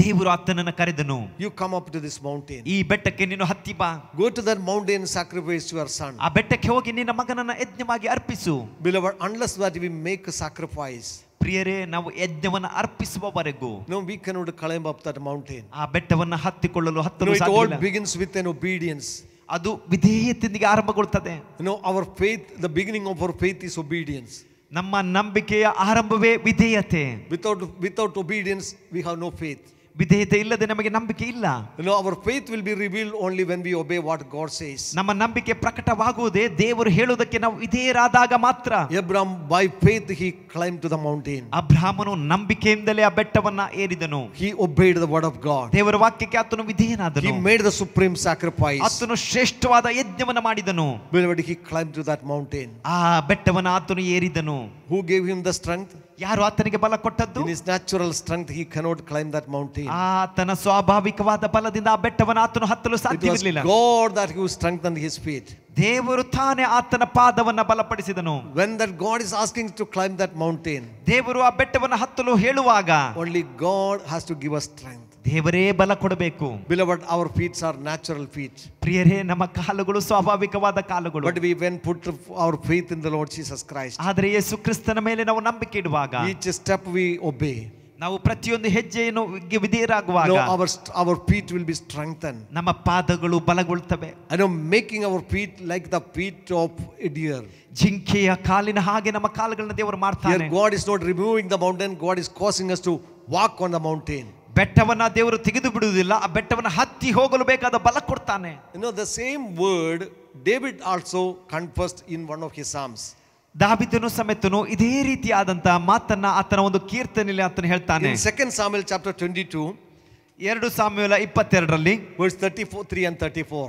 ದೇವರು ಆತನನ್ನು ಕರೆದನು you come up to this mountain ಈ ಬೆಟ್ಟಕ್ಕೆ ನೀನು ಹತ್ತಿ ಬಾ. Go to the mountain sacrifice your son ಆ ಬೆಟ್ಟಕ್ಕೆ ಹೋಗಿ ನಿನ್ನ ಮಗನನ್ನ ಯಜ್ಞವಾಗಿ ಅರ್ಪಿಸು. Beloved unless that we make sacrifice ಪ್ರಿಯರೇ ನಾವು ಯಜ್ಞವನ್ನ ಅರ್ಪಿಸುವವರೆಗೂ no we can not climb up that mountain ಆ ಬೆಟ್ಟವನ್ನ ಹತ್ತಿಕೊಳ್ಳಲು ಹತ್ತಲು ಸಾಧ್ಯವಿಲ್ಲ. ಬಿಗಿನ್ಸ್ ವಿತ್ ಅನ್ ಒಬೀಡಿಯನ್ಸ್ ಅದು ವಿಧೇಯತೆಯಿಂದ ಆರಂಭಗೊಳ್ಳುತ್ತದೆ no our faith the beginning of our faith is obedience ನಮ್ಮ ನಂಬಿಕೆಯ ಆರಂಭವೇ ವಿಧೇಯತೆ. Without without obedience we have no faith ವಿಧೇಯತೆ ಇಲ್ಲದೆ ನಮಗೆ ನಂಬಿಕೆ ಇಲ್ಲ You know, our faith will be revealed only when we obey what God says. ನಮ್ಮ ನಂಬಿಕೆ ಪ್ರಕಟವಾಗುವುದೇ ದೇವರು ಹೇಳುವುದಕ್ಕೆ ನಾವು ವಿಧೇಯರಾದಾಗ ಮಾತ್ರ Abraham, by faith, he climbed to the mountain. ಅಬ್ರಾಹ್ಮನು ನಂಬಿಕೆಯಿಂದಲೇ ಆ ಬೆಟ್ಟವನ್ನ ಏರಿದನು He obeyed the word of God. ದೇವರ ವಾಕ್ಯಕ್ಕೆ ಆತನು He ವಿಧೇಯನಾದನು made the supreme sacrifice. ಆತನು ಶ್ರೇಷ್ಠವಾದ ಯಜ್ಞವನ್ನ ಮಾಡಿದನು Beloved, he climbed to that mountain. ಆ ಬೆಟ್ಟವನ್ನ ಆತನು ಏರಿದನು Who gave him the strength? ಯಾರು ಆತನಿಗೆ ಬಲ ಕೊಟ್ಟದ್ದು In his natural strength, he cannot climb that mountain. ಆತನ ಸ್ವಾಭಾವಿಕವಾದ ಬಲದಿಂದ ಆ ಬೆಟ್ಟವನ್ನು ಆತನು ಹತ್ತಲು It was ಸಾಧ್ಯವಿರಲಿಲ್ಲ God that who strengthened his feet. ದೇವರು ತಾನೇ ಆತನ ಪಾದವನ್ನ ಬಲಪಡಿಸಿದನು When that God is asking to climb that mountain, ದೇವರು ಆ ಬೆಟ್ಟವನ್ನು ಹತ್ತಲು ಹೇಳುವಾಗ only God has to give us strength. ದೇವರೇ ಬಲ ಕೊಡಬೇಕು ಬಿಲವಟ್ our feet are natural feet. ಪ್ರಿಯರೇ ನಮ್ಮ ಕಾಲುಗಳು ಸ್ವಾಭಾವಿಕವಾದ ಕಾಲುಗಳು But we when put our faith in the Lord Jesus Christ, ಆದರೆ ಯೇಸು ಕ್ರಿಸ್ತನ ಮೇಲೆ ನಾವು ನಂಬಿಕೆ ಇಡುವಾಗ each step we obey. ನಾವು ಪ್ರತಿಯೊಂದು ಹೆಜ್ಜೆಯನ್ನು ವಿಧೇಯರಾಗುವಾಗ our our feet will be strengthened. ನಮ್ಮ ಪಾದಗಳು ಬಲಗೊಳ್ತವೆ know making our feet like the feet of a deer. ಜಿಂಕೆಯ ಕಾಲಿನ ಹಾಗೆ ನಮ್ಮ ಕಾಲುಗಳನ್ನ ದೇವರು ಮಾಡ್ತಾನೆ God is not removing the mountain, God is causing us to walk on the mountain. ಬೆಟ್ಟವನ್ನ ದೇವರು ತೆಗೆದು ಬಿಡುವುದಿಲ್ಲ ಆ ಬೆಟ್ಟವನ್ನ ಹತ್ತಿ ಹೋಗಲು ಬೇಕಾದ ಬಲ ಕೊಡ್ತಾನೆ. The know, the same word David also confessed in one of his psalms. ದಾವಿದನು ಸಮೇತನು ಇದೇ ರೀತಿಯಾದಂತಹ ಮಾತನ್ನ ಆತನ ಒಂದು ಕೀರ್ತನೆಯಲ್ಲಿ ಆತನ ಹೇಳ್ತಾನೆ. ಸೆಕೆಂಡ್ 2 Samuel chapter 22, ಎರಡು ಸಾಮ್ಯಲ ಇಪ್ಪತ್ತೆರಡರಲ್ಲಿ verse 34, 3 and 34,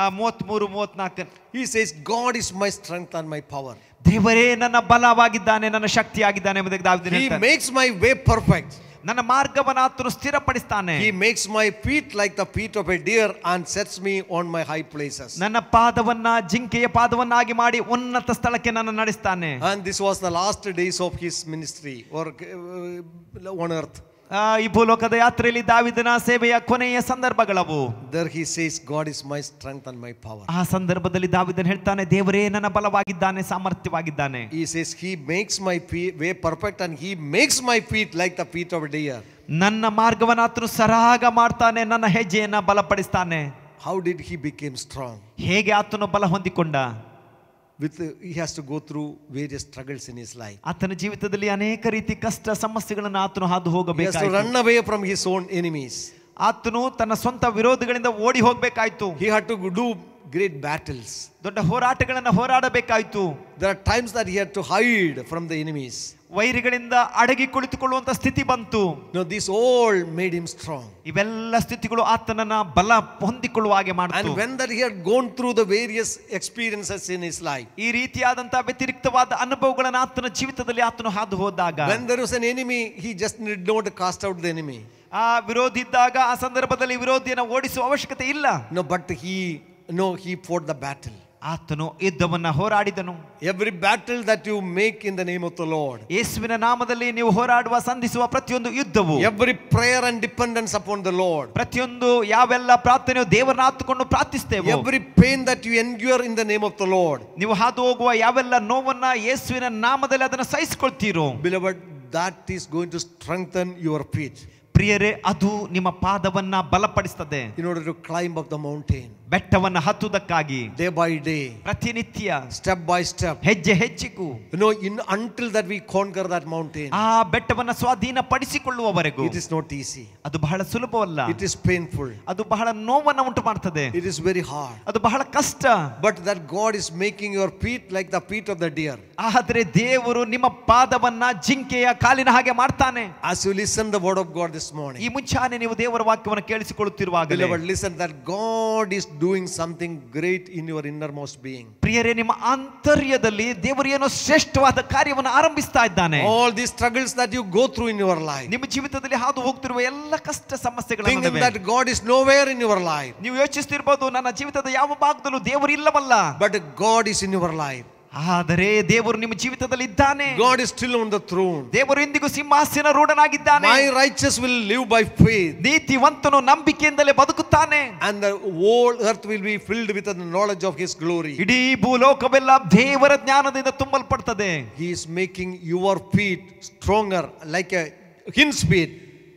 ಆ ಮೂವತ್ಮೂರು ಮೂವತ್ನಾಲ್ಕು ಈ says, God is my strength and my power ದೇವರೇ ನನ್ನ ಬಲವಾಗಿದ್ದಾನೆ ನನ್ನ ಶಕ್ತಿಯಾಗಿದ್ದಾನೆ ಎಂಬುದಕ್ಕೆ ಮೈ He ಹೇಳ್ತಾನೆ. Makes my way perfect. ನನ್ನ ಮಾರ್ಗವನ್ನು ಆತನು ಸ್ಥಿರಪಡಿಸ್ತಾನೆ He makes my feet like the feet of a deer and sets me on my high places. ನನ್ನ ಪಾದವನ್ನ ಜಿಂಕೆಯ ಪಾದವನ್ನಾಗಿ ಮಾಡಿ ಉನ್ನತ ಸ್ಥಳಕ್ಕೆ ನನ್ನ ನಡೆಸ್ತಾನೆ And this was the last days of his ministry or uh, on earth. ಆ, ಈ ಭೂಲೋಕದ ಯಾತ್ರೆಯಲ್ಲಿ ದಾವಿದನ ಸೇವೆಯ ಕೊನೆಯ ಸಂದರ್ಭಗಳವು There he says, God is my strength and my power. ಆ ಸಂದರ್ಭದಲ್ಲಿ ದಾವಿದನ್ ಹೇಳ್ತಾನೆ ದೇವರೇ ನನ್ನ ಬಲವಾಗಿದ್ದಾನೆ ಸಾಮರ್ಥ್ಯವಾಗಿದ್ದಾನೆ He says, He makes my feet way perfect and He makes my feet like the feet of a deer. ನನ್ನ ಮಾರ್ಗವನ್ನು ಆತನು ಸರಾಗ ಮಾಡ್ತಾನೆ ನನ್ನ ಹೆಜ್ಜೆಯನ್ನ ಬಲಪಡಿಸ್ತಾನೆ How did he become strong? ಹೇಗೆ ಆತನು ಬಲ ಹೊಂದಿಕೊಂಡ With uh, he has to go through various struggles in his life. ಆತನ ಜೀವಿತದಲ್ಲಿ ಅನೇಕ ರೀತಿ ಕಷ್ಟ ಸಮಸ್ಯೆಗಳನ್ನು ಆತನು ಹಾದು ಹೋಗಬೇಕಾಯಿತು run away from his own enemies. ಆತನು ತನ್ನ ಸ್ವಂತ ವಿರೋಧಿಗಳಿಂದ ಓಡಿ ಹೋಗ್ಬೇಕಾಯ್ತು He had to do great battles. ದೊಡ್ಡ ಹೋರಾಟಗಳನ್ನು ಹೋರಾಡಬೇಕಾಯ್ತು There are times that he had to hide from the enemies. ವೈರಿಗಳಿಂದ ಅಡಗಿ ಕುಳಿತುಕೊಳ್ಳುವಂತ ಸ್ಥಿತಿ ಬಂತು No, this all made him strong. ಇವೆಲ್ಲ ಸ್ಥಿತಿಗಳು ಆತನನ್ನ ಬಲ ಹೊಂದಿಕೊಳ್ಳುವ ಹಾಗೆ And ಮಾಡಿತು when that he had gone through the various experiences in his life, ಈ ರೀತಿಯಾದಂತಹ ವ್ಯತಿರಿಕ್ತವಾದ ಅನುಭವಗಳನ್ನು ಆತನ ಜೀವಿತದಲ್ಲಿ ಆತನು ಹಾದು ಹೋದಾಗ when there was an enemy, he just did not cast out the enemy. ಆ ವಿರೋಧಿ ಇದ್ದಾಗ ಆ ಸಂದರ್ಭದಲ್ಲಿ ವಿರೋಧಿಯನ್ನು ಓಡಿಸುವ ಅವಶ್ಯಕತೆ ಇಲ್ಲ no but he no he fought the battle ಆತನು ಯುದ್ಧವನ್ನು ಹೋರಾಡಿದನು. Every battle that you make in the name of the Lord ಯೇಸುವಿನ ನಾಮದಲ್ಲಿ ನೀವು ಹೋರಾಡುವ ಸಂಧಿಸುವ ಪ್ರತಿಯೊಂದು ಯುದ್ಧವು. Every prayer and dependence upon the Lord ಪ್ರತಿಯೊಂದು ಯಾವೆಲ್ಲ ಪ್ರಾರ್ಥನೆಯು ದೇವರನ್ನ ಆತುಕೊಂಡು ಪ್ರಾರ್ಥಿಸುತ್ತೇವೆ every pain that you endure in the name of the Lord ನೀವು ಹಾದು ಹೋಗುವ ಯಾವೆಲ್ಲ ನೋವನ್ನ ಯೇಸುವಿನ ನಾಮದಲ್ಲಿ ಅದನ್ನು ಸಹಿಸಿಕೊಳ್ತೀರು. Beloved that is going to strengthen your feet ಪ್ರಿಯರೇ ಅದು ನಿಮ್ಮ ಪಾದವನ್ನ ಬಲಪಡಿಸುತ್ತದೆ in order to climb of the mountain ಬೆಟ್ಟವನ್ನು ಹತ್ತುವುದಕ್ಕಾಗಿ ಡೇ ಬೈ ಡೇ ಪ್ರತಿನಿತ್ಯ ಸ್ಟೆಪ್ ಬೈ ಸ್ಟೆಪ್ ಹೆಜ್ಜೆ ಹೆಚ್ಚಿಕು no in until that we conquer that mountain ಆ ಬೆಟ್ಟವನ್ನು ಸ್ವಾಧೀನ ಪಡಿಸಿಕೊಳ್ಳುವವರೆಗೂ ಇಟ್ ಇಸ್ ನಾಟ್ ಈಸಿ ಅದು ಬಹಳ ಸುಲಭವಲ್ಲ. ಇಟ್ ಇಸ್ ಪೇನ್ಫುಲ್ ಅದು ಬಹಳ ನೋವನ್ನು ಉಂಟು ಮಾಡ್ತದೆ ಇಟ್ ಇಸ್ ವೆರಿ ಹಾರ್ಡ್ ಅದು ಬಹಳ ಕಷ್ಟ. But that God is making your feet like the feet of the deer ಆದರೆ ದೇವರು ನಿಮ್ಮ ಪಾದವನ್ನ ಜಿಂಕೆಯ ಕಾಲಿನ ಹಾಗೆ ಮಾಡ್ತಾನೆ. As you listen the word of God this morning ಈ ಮುಂಚಾನೆ ನೀವು ದೇವರ ವಾಕ್ಯವನ್ನು ಕೇಳಿಸಿಕೊಳ್ಳುತ್ತಿರುವಾಗ listen that God is doing something great in your innermost being ಪ್ರಿಯರೇ ನಿಮ್ಮ ಆಂತರ್ಯದಲ್ಲಿ ದೇವರು ಏನೋ ಶ್ರೇಷ್ಠವಾದ ಕಾರ್ಯವನ್ನು ಆರಂಭಿಸ್ತಾ ಇದ್ದಾನೆ. All the struggles that you go through in your life ನಿಮ್ಮ ಜೀವಿತದಲ್ಲಿ ಹಾದು ಹೋಗ್ತಿರುವ ಎಲ್ಲ ಕಷ್ಟ ಸಮಸ್ಯೆಗಳು think that God is nowhere in your life ನೀವು ಯೋಚಿಸುತ್ತಿರಬಹುದು ನನ್ನ ಜೀವಿತದ ಯಾವ ಭಾಗದಲ್ಲೂ ದೇವರು ಇಲ್ಲವಲ್ಲ. But God is in your life ಆದರೆ ದೇವರು ನಿಮ್ಮ ಜೀವಿತದಲ್ಲಿ ಇದ್ದಾನೆ God is still on the throne. ದೇವರು ಇಂದಿಗೂ ಸಿಂಹಾಸನ ರೂಢನಾಗಿದ್ದಾನೆ My righteous will live by faith. ನೀತಿವಂತನು ನಂಬಿಕೆಯಿಂದಲೇ ಬದುಕುತ್ತಾನೆ and the whole earth will be filled with the knowledge of his glory. ಇಡೀ ಭೂಲೋಕವೆಲ್ಲ ದೇವರ ಜ್ಞಾನದಿಂದ ತುಂಬಲ್ಪಡುತ್ತದೆ He is making your feet stronger like a hin's feet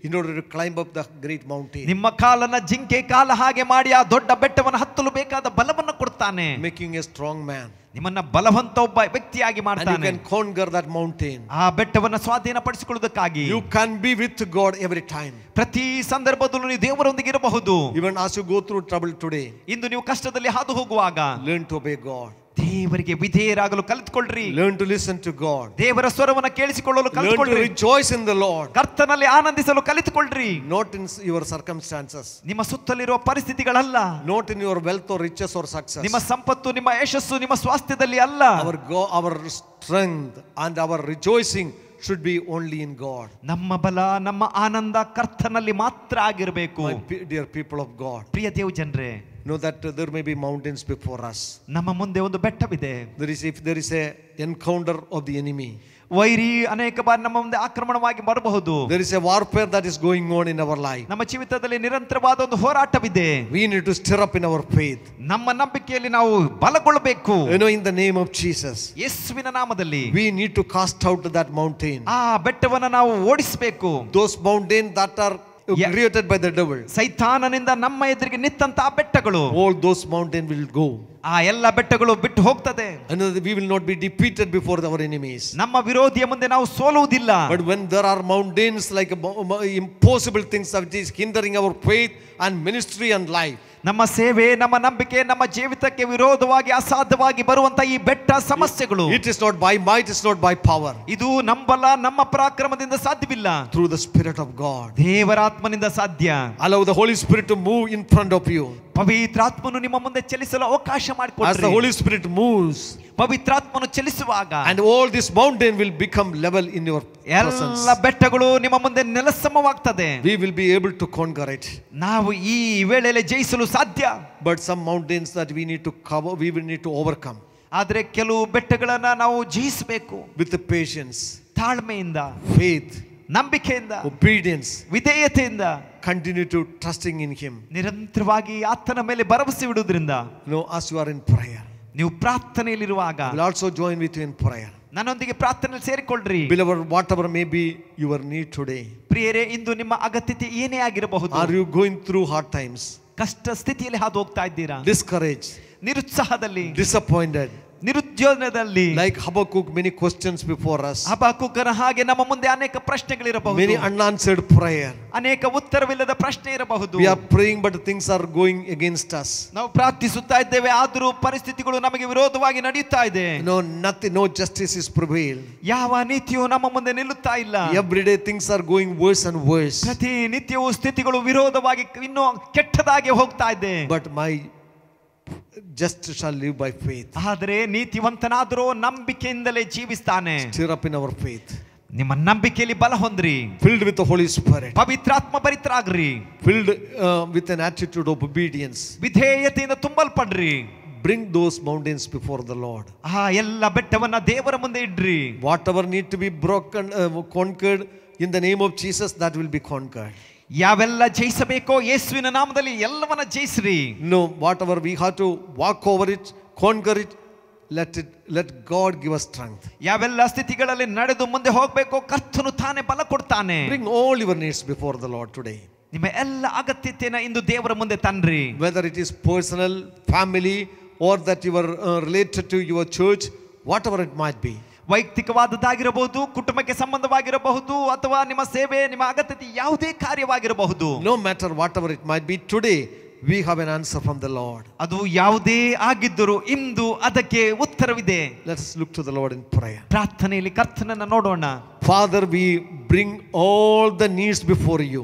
in order to climb up the great mountain, ನಿಮ್ಮ ಕಾಲನ್ನ ಜಿಂಕೆ ಕಾಲ ಹಾಗೆ ಮಾಡಿ ಆ ದೊಡ್ಡ ಬೆಟ್ಟವನ್ನು ಹತ್ತಲು ಬೇಕಾದ ಬಲವನ್ನು ಕೊಡ್ತಾನೆ making a strong man. ನಿಮ್ಮನ್ನ ಬಲವಂತ ಒಬ್ಬ ವ್ಯಕ್ತಿಯಾಗಿ And you ಮಾಡ್ತಾನೆ can conquer that mountain. ಆ ಬೆಟ್ಟವನ್ನ ಸ್ವಾಧೀನಪಡಿಸಿಕೊಳ್ಳುವುದಕ್ಕಾಗಿ You can be with God every time. ಪ್ರತಿ ಸಂದರ್ಭದಲ್ಲೂ ನೀವು ದೇವರೊಂದಿಗೆ ಇರಬಹುದು Even as you go through trouble today, ಇಂದು ನೀವು ಕಷ್ಟದಲ್ಲಿ ಹಾದು ಹೋಗುವಾಗ learn to obey God. ದೇವರಿಗೆ ವಿಧೇಯರಾಗಲು ಕಲಿತ್ಕೊಳ್ಳ್ರಿ. Learn to listen to God ದೇವರ ಸ್ವರವನ್ನು ಕೇಳಿಸಿಕೊಳ್ಳಲು ಕಲಿತ್ಕೊಳ್ಳ್ರಿ. ರಿಜಾಯ್ಸ್ ಇನ್ ದಿ ಲಾರ್ಡ್ ಕರ್ತನಲ್ಲಿ ಆನಂದಿಸಲು ಕಲಿತ್ಕೊಳ್ಳ್ರಿ. ನಾಟ್ ಇನ್ ಯುವರ್ ಸರ್ಕಮ್ಸ್ಟಾನ್ಸಸ್ ನಿಮ್ಮ ಸುತ್ತಲಿರುವ ಪರಿಸ್ಥಿತಿಗಳಲ್ಲ. Not in your wealth or riches or success ನಿಮ್ಮ ಸಂಪತ್ತು ನಿಮ್ಮ ಯಶಸ್ಸು ನಿಮ್ಮ ಸ್ವಾಸ್ಥ್ಯದಲ್ಲಿ ಅಲ್ಲ. Our go our strength and our rejoicing should be only in God ನಮ್ಮ ಬಲ ನಮ್ಮ ಆನಂದ ಕರ್ತನಲ್ಲಿ ಮಾತ್ರ ಆಗಿರಬೇಕು. ಡಿಯರ್ ಪೀಪಲ್ ಆಫ್ ಗಾಡ್ ಪ್ರಿಯ ದೇವ್ ಜನರೇ know that uh, there may be mountains before us. ನಮ್ಮ ಮುಂದೆ ಒಂದು ಬೆಟ್ಟವಿದೆ There is if there is a encounter of the enemy. ವೈರಿ ಅನೇಕ ಬಾರಿ ನಮ್ಮ ಮುಂದೆ ಆಕ್ರಮಣವಾಗಿ ಬರಬಹುದು There is a warfare that is going on in our life. ನಮ್ಮ ಜೀವಿತದಲ್ಲಿ ನಿರಂತರವಾದ ಒಂದು ಹೋರಾಟವಿದೆ We need to stir up in our faith. ನಮ್ಮ ನಂಬಿಕೆಯಲ್ಲಿ ನಾವು ಬಲಗೊಳ್ಳಬೇಕು You know, in the name of Jesus, ಯೇಸುವಿನ ನಾಮದಲ್ಲಿ we need to cast out that mountain. ಆ ಬೆಟ್ಟವನ್ನ ನಾವು ಓಡಿಸಬೇಕು Those mountains that are Yeah. created by the devil, ಸೈತಾನನಿಂದ ನಮ್ಮ ಎದುರಿಗೆ ನಿತ್ತಂತ ಆ ಬೆಟ್ಟಗಳು all those mountains will go. ಆ ಎಲ್ಲ ಬೆಟ್ಟಗಳು ಬಿಟ್ಟು ಹೋಗ್ತದೆ And uh, we will not be defeated before our enemies. ನಮ್ಮ ವಿರೋಧಿಯ ಮುಂದೆ ನಾವು ಸೋಲುವುದಿಲ್ಲ But when there are mountains like a mo- mo- impossible things that is hindering our faith and ministry and life, ನಮ್ಮ ಸೇವೆ ನಮ್ಮ ನಂಬಿಕೆ ನಮ್ಮ ಜೀವಿತಕ್ಕೆ ವಿರೋಧವಾಗಿ ಅಸಾಧ್ಯವಾಗಿ ಬರುವಂತ ಈ ಬೆಟ್ಟ ಸಮಸ್ಯೆಗಳು it is not by might, it's not by power. ಇದು ನಂಬಲ್ಲ ನಮ್ಮ ಪರಾಕ್ರಮದಿಂದ ಸಾಧ್ಯವಿಲ್ಲ Through the Spirit of God. ದೇವರಾತ್ಮನಿಂದ ಸಾಧ್ಯ Allow the Holy Spirit to move in front of you. ಪವಿತ್ರಾತ್ಮನು ನಿಮ್ಮ ಮುಂದೆ ಚಲಿಸಲು ಅವಕಾಶ As the ಮಾಡಿಕೊಡ್ರಿ Holy Spirit moves, ಪವಿತ್ರಾತ್ಮನು ಚಲಿಸುವಾಗ and all this mountain will become level in your presence. ಎಲ್ಲ ಬೆಟ್ಟಗಳು ನಿಮ್ಮ ಮುಂದೆ ನೆಲಸಮವಾಗ್ತದೆ We will be able to conquer it. ನಾವು ಈ ವೇಳೆಯಲ್ಲಿ ಜಯಿಸಲು ಸಾಧ್ಯ But some mountains that we need to cover, we will need to overcome ಆದ್ರೆ ಕೆಲವು ಬೆಟ್ಟಗಳನ್ನ ನಾವು ಜಯಿಸಬೇಕು with the patience, ತಾಳ್ಮೆಯಿಂದ faith, ನಂಬಿಕೆಯಿಂದ obedience. ವಿಧೇಯತೆಯಿಂದ Continue to trusting in Him. ನಿರಂತರವಾಗಿ ಆತನ ಮೇಲೆ ಭರವಸೆ ಬಿಡುವುದರಿಂದ You know, as you are in prayer, ನೀವು ಪ್ರಾರ್ಥನೆಯಲ್ಲಿರುವಾಗ I will also join with you in prayer. ನನ್ನೊಂದಿಗೆ ಪ್ರಾರ್ಥನೆಯಲ್ಲಿ ಸೇರಿಕೊಳ್ಳ್ರಿ Beloved, whatever may be your need today, ಪ್ರಿಯರೇ ಇಂದು ನಿಮ್ಮ ಅಗತ್ಯತೆ ಏನೇ ಆಗಿರಬಹುದು are you going through hard times, ಕಷ್ಟ ಸ್ಥಿತಿಯಲ್ಲಿ ಹಾದು ಹೋಗ್ತಾ ಇದ್ದೀರಾ discouraged, ನಿರುತ್ಸಾಹದಲ್ಲಿ disappointed? ನಿರುದ್ಯೋಗದಲ್ಲಿ Like Habakkuk, many questions before us, ಹಬಾಕುಕನ ಹಾಗೆ ನಮ್ಮ ಮುಂದೆ ಅನೇಕ ಪ್ರಶ್ನೆಗಳಿರಬಹುದು many unanswered prayer. ಅನೇಕ ಉತ್ತರವಿಲ್ಲದ ಪ್ರಶ್ನೆ ಇರಬಹುದು We are praying, but things are going against us. ನಾವು ಪ್ರಾರ್ಥಿಸುತ್ತಾ ಇದ್ದೇವೆ ಆದರೂ ಪರಿಸ್ಥಿತಿಗಳು ನಮಗೆ ವಿರೋಧವಾಗಿ ನಡೆಯುತ್ತಾ ಇದೆ No, nothing, no justice is prevailed. ಯಾವ ನೀತಿಯು ನಮ್ಮ ಮುಂದೆ ನಿಲ್ಲುತ್ತಾ ಇಲ್ಲ Every day things are going worse and worse. ಪ್ರತಿ ನಿತ್ಯವೂ ಸ್ಥಿತಿಗಳು ವಿರೋಧವಾಗಿ ಇನ್ನೂ ಕೆಟ್ಟದಾಗಿ ಹೋಗ್ತಾ ಇದೆ But my just shall live by faith. ಆದರೆ ನೀತಿವಂತನಾದರೂ ನಂಬಿಕೆಯಿಂದಲೇ ಜೀವಿಸ್ತಾನೆ Stir up in our faith. ನಿಮ್ಮ ನಂಬಿಕೆಯಲ್ಲಿ ಬಲ ಹೊಂದ್ರಿ Filled with the Holy Spirit. ಪವಿತ್ರಾತ್ಮ ಭರಿತರಾಗ್ರಿ Filled uh, with an attitude of obedience. ವಿಧೇಯತೆಯಿಂದ ತುಂಬಲ್ಪಡ್ರಿ Bring those mountains before the Lord. ಆ ಎಲ್ಲ ಬೆಟ್ಟವನ್ನ ದೇವರ ಮುಂದೆ ಇಡ್ರಿ Whatever need to be broken, uh, conquered in the name of Jesus, that will be conquered. ಯಾವೆಲ್ಲ ಜಯಿಸಬೇಕೋ ಯೇಸುವಿನ ನಾಮದಲ್ಲಿ ಎಲ್ಲವನ್ನ ಜಯಿಸ್ರಿ No, whatever we have to walk over it, conquer it, let it let God give us strength. ಯಾವೆಲ್ಲ ಸ್ಥಿತಿಗಳಲ್ಲಿ ನಡೆದು ಮುಂದೆ ಹೋಗ್ಬೇಕೋ ಕರ್ತನು ತಾನೇ ಬಲ ಕೊಡ್ತಾನೆ Bring all your needs before the Lord today. ನಿಮ್ಮ ಎಲ್ಲ ಅಗತ್ಯತೆಯನ್ನ ಇಂದು ದೇವರ ಮುಂದೆ ತನ್ರಿ Whether it is personal, family, or that you are uh, related to your church, whatever it might be. ವೈಯಕ್ತಿಕವಾದದ್ದಾಗಿರಬಹುದು ಕುಟುಂಬಕ್ಕೆ ಸಂಬಂಧವಾಗಿರಬಹುದು ಅಥವಾ ನಿಮ್ಮ ಸೇವೆ ನಿಮ್ಮ ಅಗತ್ಯತೆ ಯಾವುದೇ ಕಾರ್ಯವಾಗಿರಬಹುದು No matter whatever it might be, today we have an answer from the Lord. ಅದು ಯಾವುದೇ ಆಗಿದ್ದರೂ ಇಂದು ಅದಕ್ಕೆ ಉತ್ತರವಿದೆ us look to the Lord in prayer. ಪ್ರಾರ್ಥನೆಯಲ್ಲಿ ಕರ್ತನನ್ನ ನೋಡೋಣ Father, we bring all the needs before you.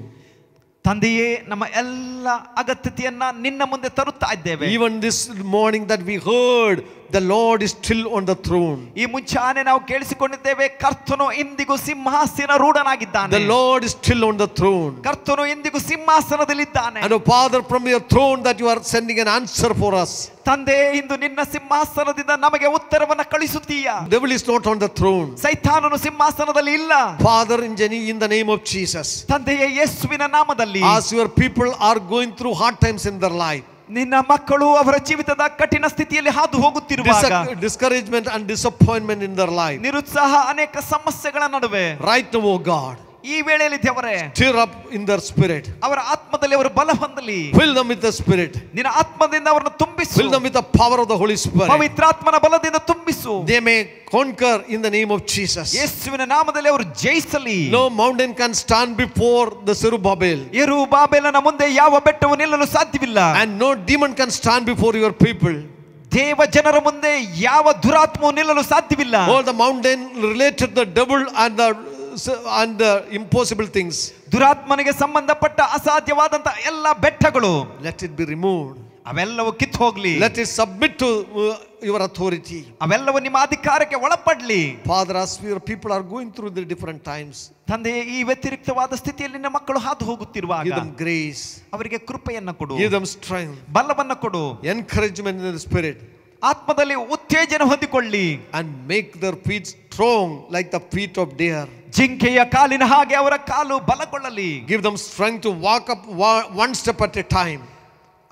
ತಂದೆಯೇ ನಮ್ಮ ಎಲ್ಲ ಅಗತ್ಯತೆಯನ್ನ ನಿನ್ನ ಮುಂದೆ ತರುತ್ತಾ ಇದ್ದೇವೆ Even this morning that we heard, the Lord is still on the throne. ಈ ಮುಂಚಾನೆ ನಾವು ಕೇಳಿಸಿಕೊಂಡಿದ್ದೇವೆ ಕರ್ತನು ಇಂದಿಗೂ ಸಿಂಹಾಸನ ರೂಢನಾಗಿದ್ದಾನೆ The Lord is still on the throne. ಕರ್ತನು ಇಂದಿಗೂ ಸಿಂಹಾಸನದಲ್ಲಿದ್ದಾನೆ And oh, Father, from your throne that you are sending an answer for us. ತಂದೆ ಇಂದು ನಿನ್ನ ಸಿಂಹಾಸನದಿಂದ ನಮಗೆ ಉತ್ತರವನ್ನು ಕಳಿಸುತ್ತೀಯ Devil is not on the throne. ಸೈತಾನನು ಸಿಂಹಾಸನದಲ್ಲಿ ಇಲ್ಲ Father, in, Jenny- in the name of Jesus, ತಂದೆಯ ಯೇಸುವಿನ ನಾಮದಲ್ಲಿ as your people are going through hard times in their life, ನಿನ್ನ ಮಕ್ಕಳು ಅವರ ಜೀವಿತದ ಕಠಿಣ ಸ್ಥಿತಿಯಲ್ಲಿ ಹಾದು ಹೋಗುತ್ತಿರುವಾಗ dis- discouragement and disappointment in their life, ನಿರುತ್ಸಾಹ ಅನೇಕ ಸಮಸ್ಯೆಗಳ ನಡುವೆ right now, oh God, ಈ ವೇಳೆಯಲ್ಲಿ ದೇವರೇ stir up in their spirit, ಅವರ ಆತ್ಮದಲ್ಲಿ ಅವರು ಬಲ ಹೊಂದಲಿ fill them with the spirit, ನಿನ್ನ ಆತ್ಮದಿಂದ ಅವರನ್ನು ತುಂಬಿಸು fill them with the power of the Holy Spirit. ಪವಿತ್ರಾತ್ಮನ ಬಲದಿಂದ ತುಂಬಿಸು They may conquer in the name of Jesus. ಯೇಸುವಿನ ನಾಮದಲ್ಲಿ ಅವರು ಜಯಿಸಲಿ No mountain can stand before the Zerubbabel, ಎರು ಬಾಬೆಲನ ಮುಂದೆ ಯಾವ ಬೆಟ್ಟವು ನಿಲ್ಲಲು ಸಾಧ್ಯವಿಲ್ಲ and no demon can stand before your people. ದೇವ ಜನರ ಮುಂದೆ ಯಾವ ದುರಾತ್ಮವು ನಿಲ್ಲಲು ಸಾಧ್ಯವಿಲ್ಲ All the mountain related to the devil and the and the impossible things, ದುರಾತ್ಮನಿಗೆ ಸಂಬಂಧಪಟ್ಟ ಅಸಾಧ್ಯವಾದಂತ ಎಲ್ಲ ಬೆಟ್ಟಗಳು let it be removed. ಅವೆಲ್ಲವೂ ಕಿತ್ತು ಹೋಗ್ಲಿ Let it submit to uh, your authority. ಅವೆಲ್ಲವೂ ನಿಮ್ಮ ಅಧಿಕಾರಕ್ಕೆ ಒಳಪಡ್ಲಿ Father, as your people are going through the different times, ತಂದೆ ಈ ವ್ಯತಿರಿಕ್ತವಾದ ಸ್ಥಿತಿಯಲ್ಲಿ ನಿನ್ನ ಮಕ್ಕಳು ಹಾದು ಹೋಗುತ್ತಿರುವಾಗ give them grace, ಅವರಿಗೆ ಕೃಪೆಯನ್ನ ಕೊಡು give them strength, ಬಲವನ್ನ ಕೊಡು encouragement in the spirit, ಆತ್ಮದಲ್ಲಿ ಉತ್ತೇಜನ ಹೊಂದಿಕೊಳ್ಳಿ and make their feet strong like the feet of deer. ಜಿಂಕೆಯ ಕಾಲಿನ ಹಾಗೆ ಅವರ ಕಾಲು ಬಲಗೊಳ್ಳಲಿ Give them strength to walk up wa- one step at a time.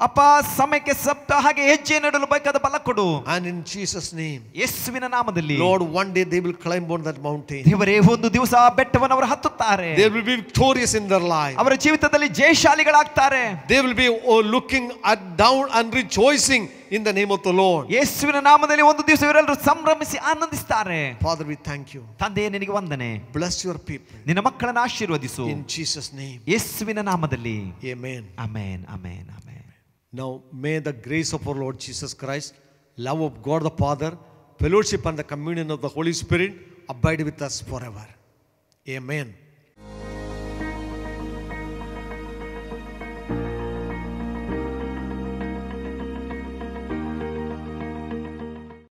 ಅಪ್ಪ ಸಮಯಕ್ಕೆ ಸಪ್ತ ಹಾಗೆ ಹೆಜ್ಜೆ ನೆಡಲು ಬೇಕಾದ ಬಲ ಕೊಡು And in Jesus' name, ಯೇಸುವಿನ ನಾಮದಲ್ಲಿ Lord, one day they will climb on that mountain. ದೇವರೇ ಒಂದು ದಿವಸ ಆ ಬೆಟ್ಟವನ್ನು ಅವರು ಹತ್ತುತ್ತಾರೆ They will be victorious in their life. ಅವರ ಜೀವಿತದಲ್ಲಿ ಜಯಶಾಲಿಗಳಾಗ್ತಾರೆ They will be oh, looking at down and rejoicing in the name of the Lord. ಯೇಸುವಿನ ನಾಮದಲ್ಲಿ ಒಂದು ದಿವಸ ಇವರೆಲ್ಲರೂ ಸಂಭ್ರಮಿಸಿ ಆನಂದಿಸ್ತಾರೆ Father, we thank you. ತಂದೆ ನಿನಗೆ ವಂದನೆ Bless your people. ನಿನ್ನ ಮಕ್ಕಳನ್ನ ಆಶೀರ್ವದಿಸು In Jesus' name. ಯೇಸುವಿನ ನಾಮದಲ್ಲಿ Amen. Amen amen amen Now, may the grace of our Lord Jesus Christ, love of God the Father, fellowship and the communion of the Holy Spirit abide with us forever. Amen.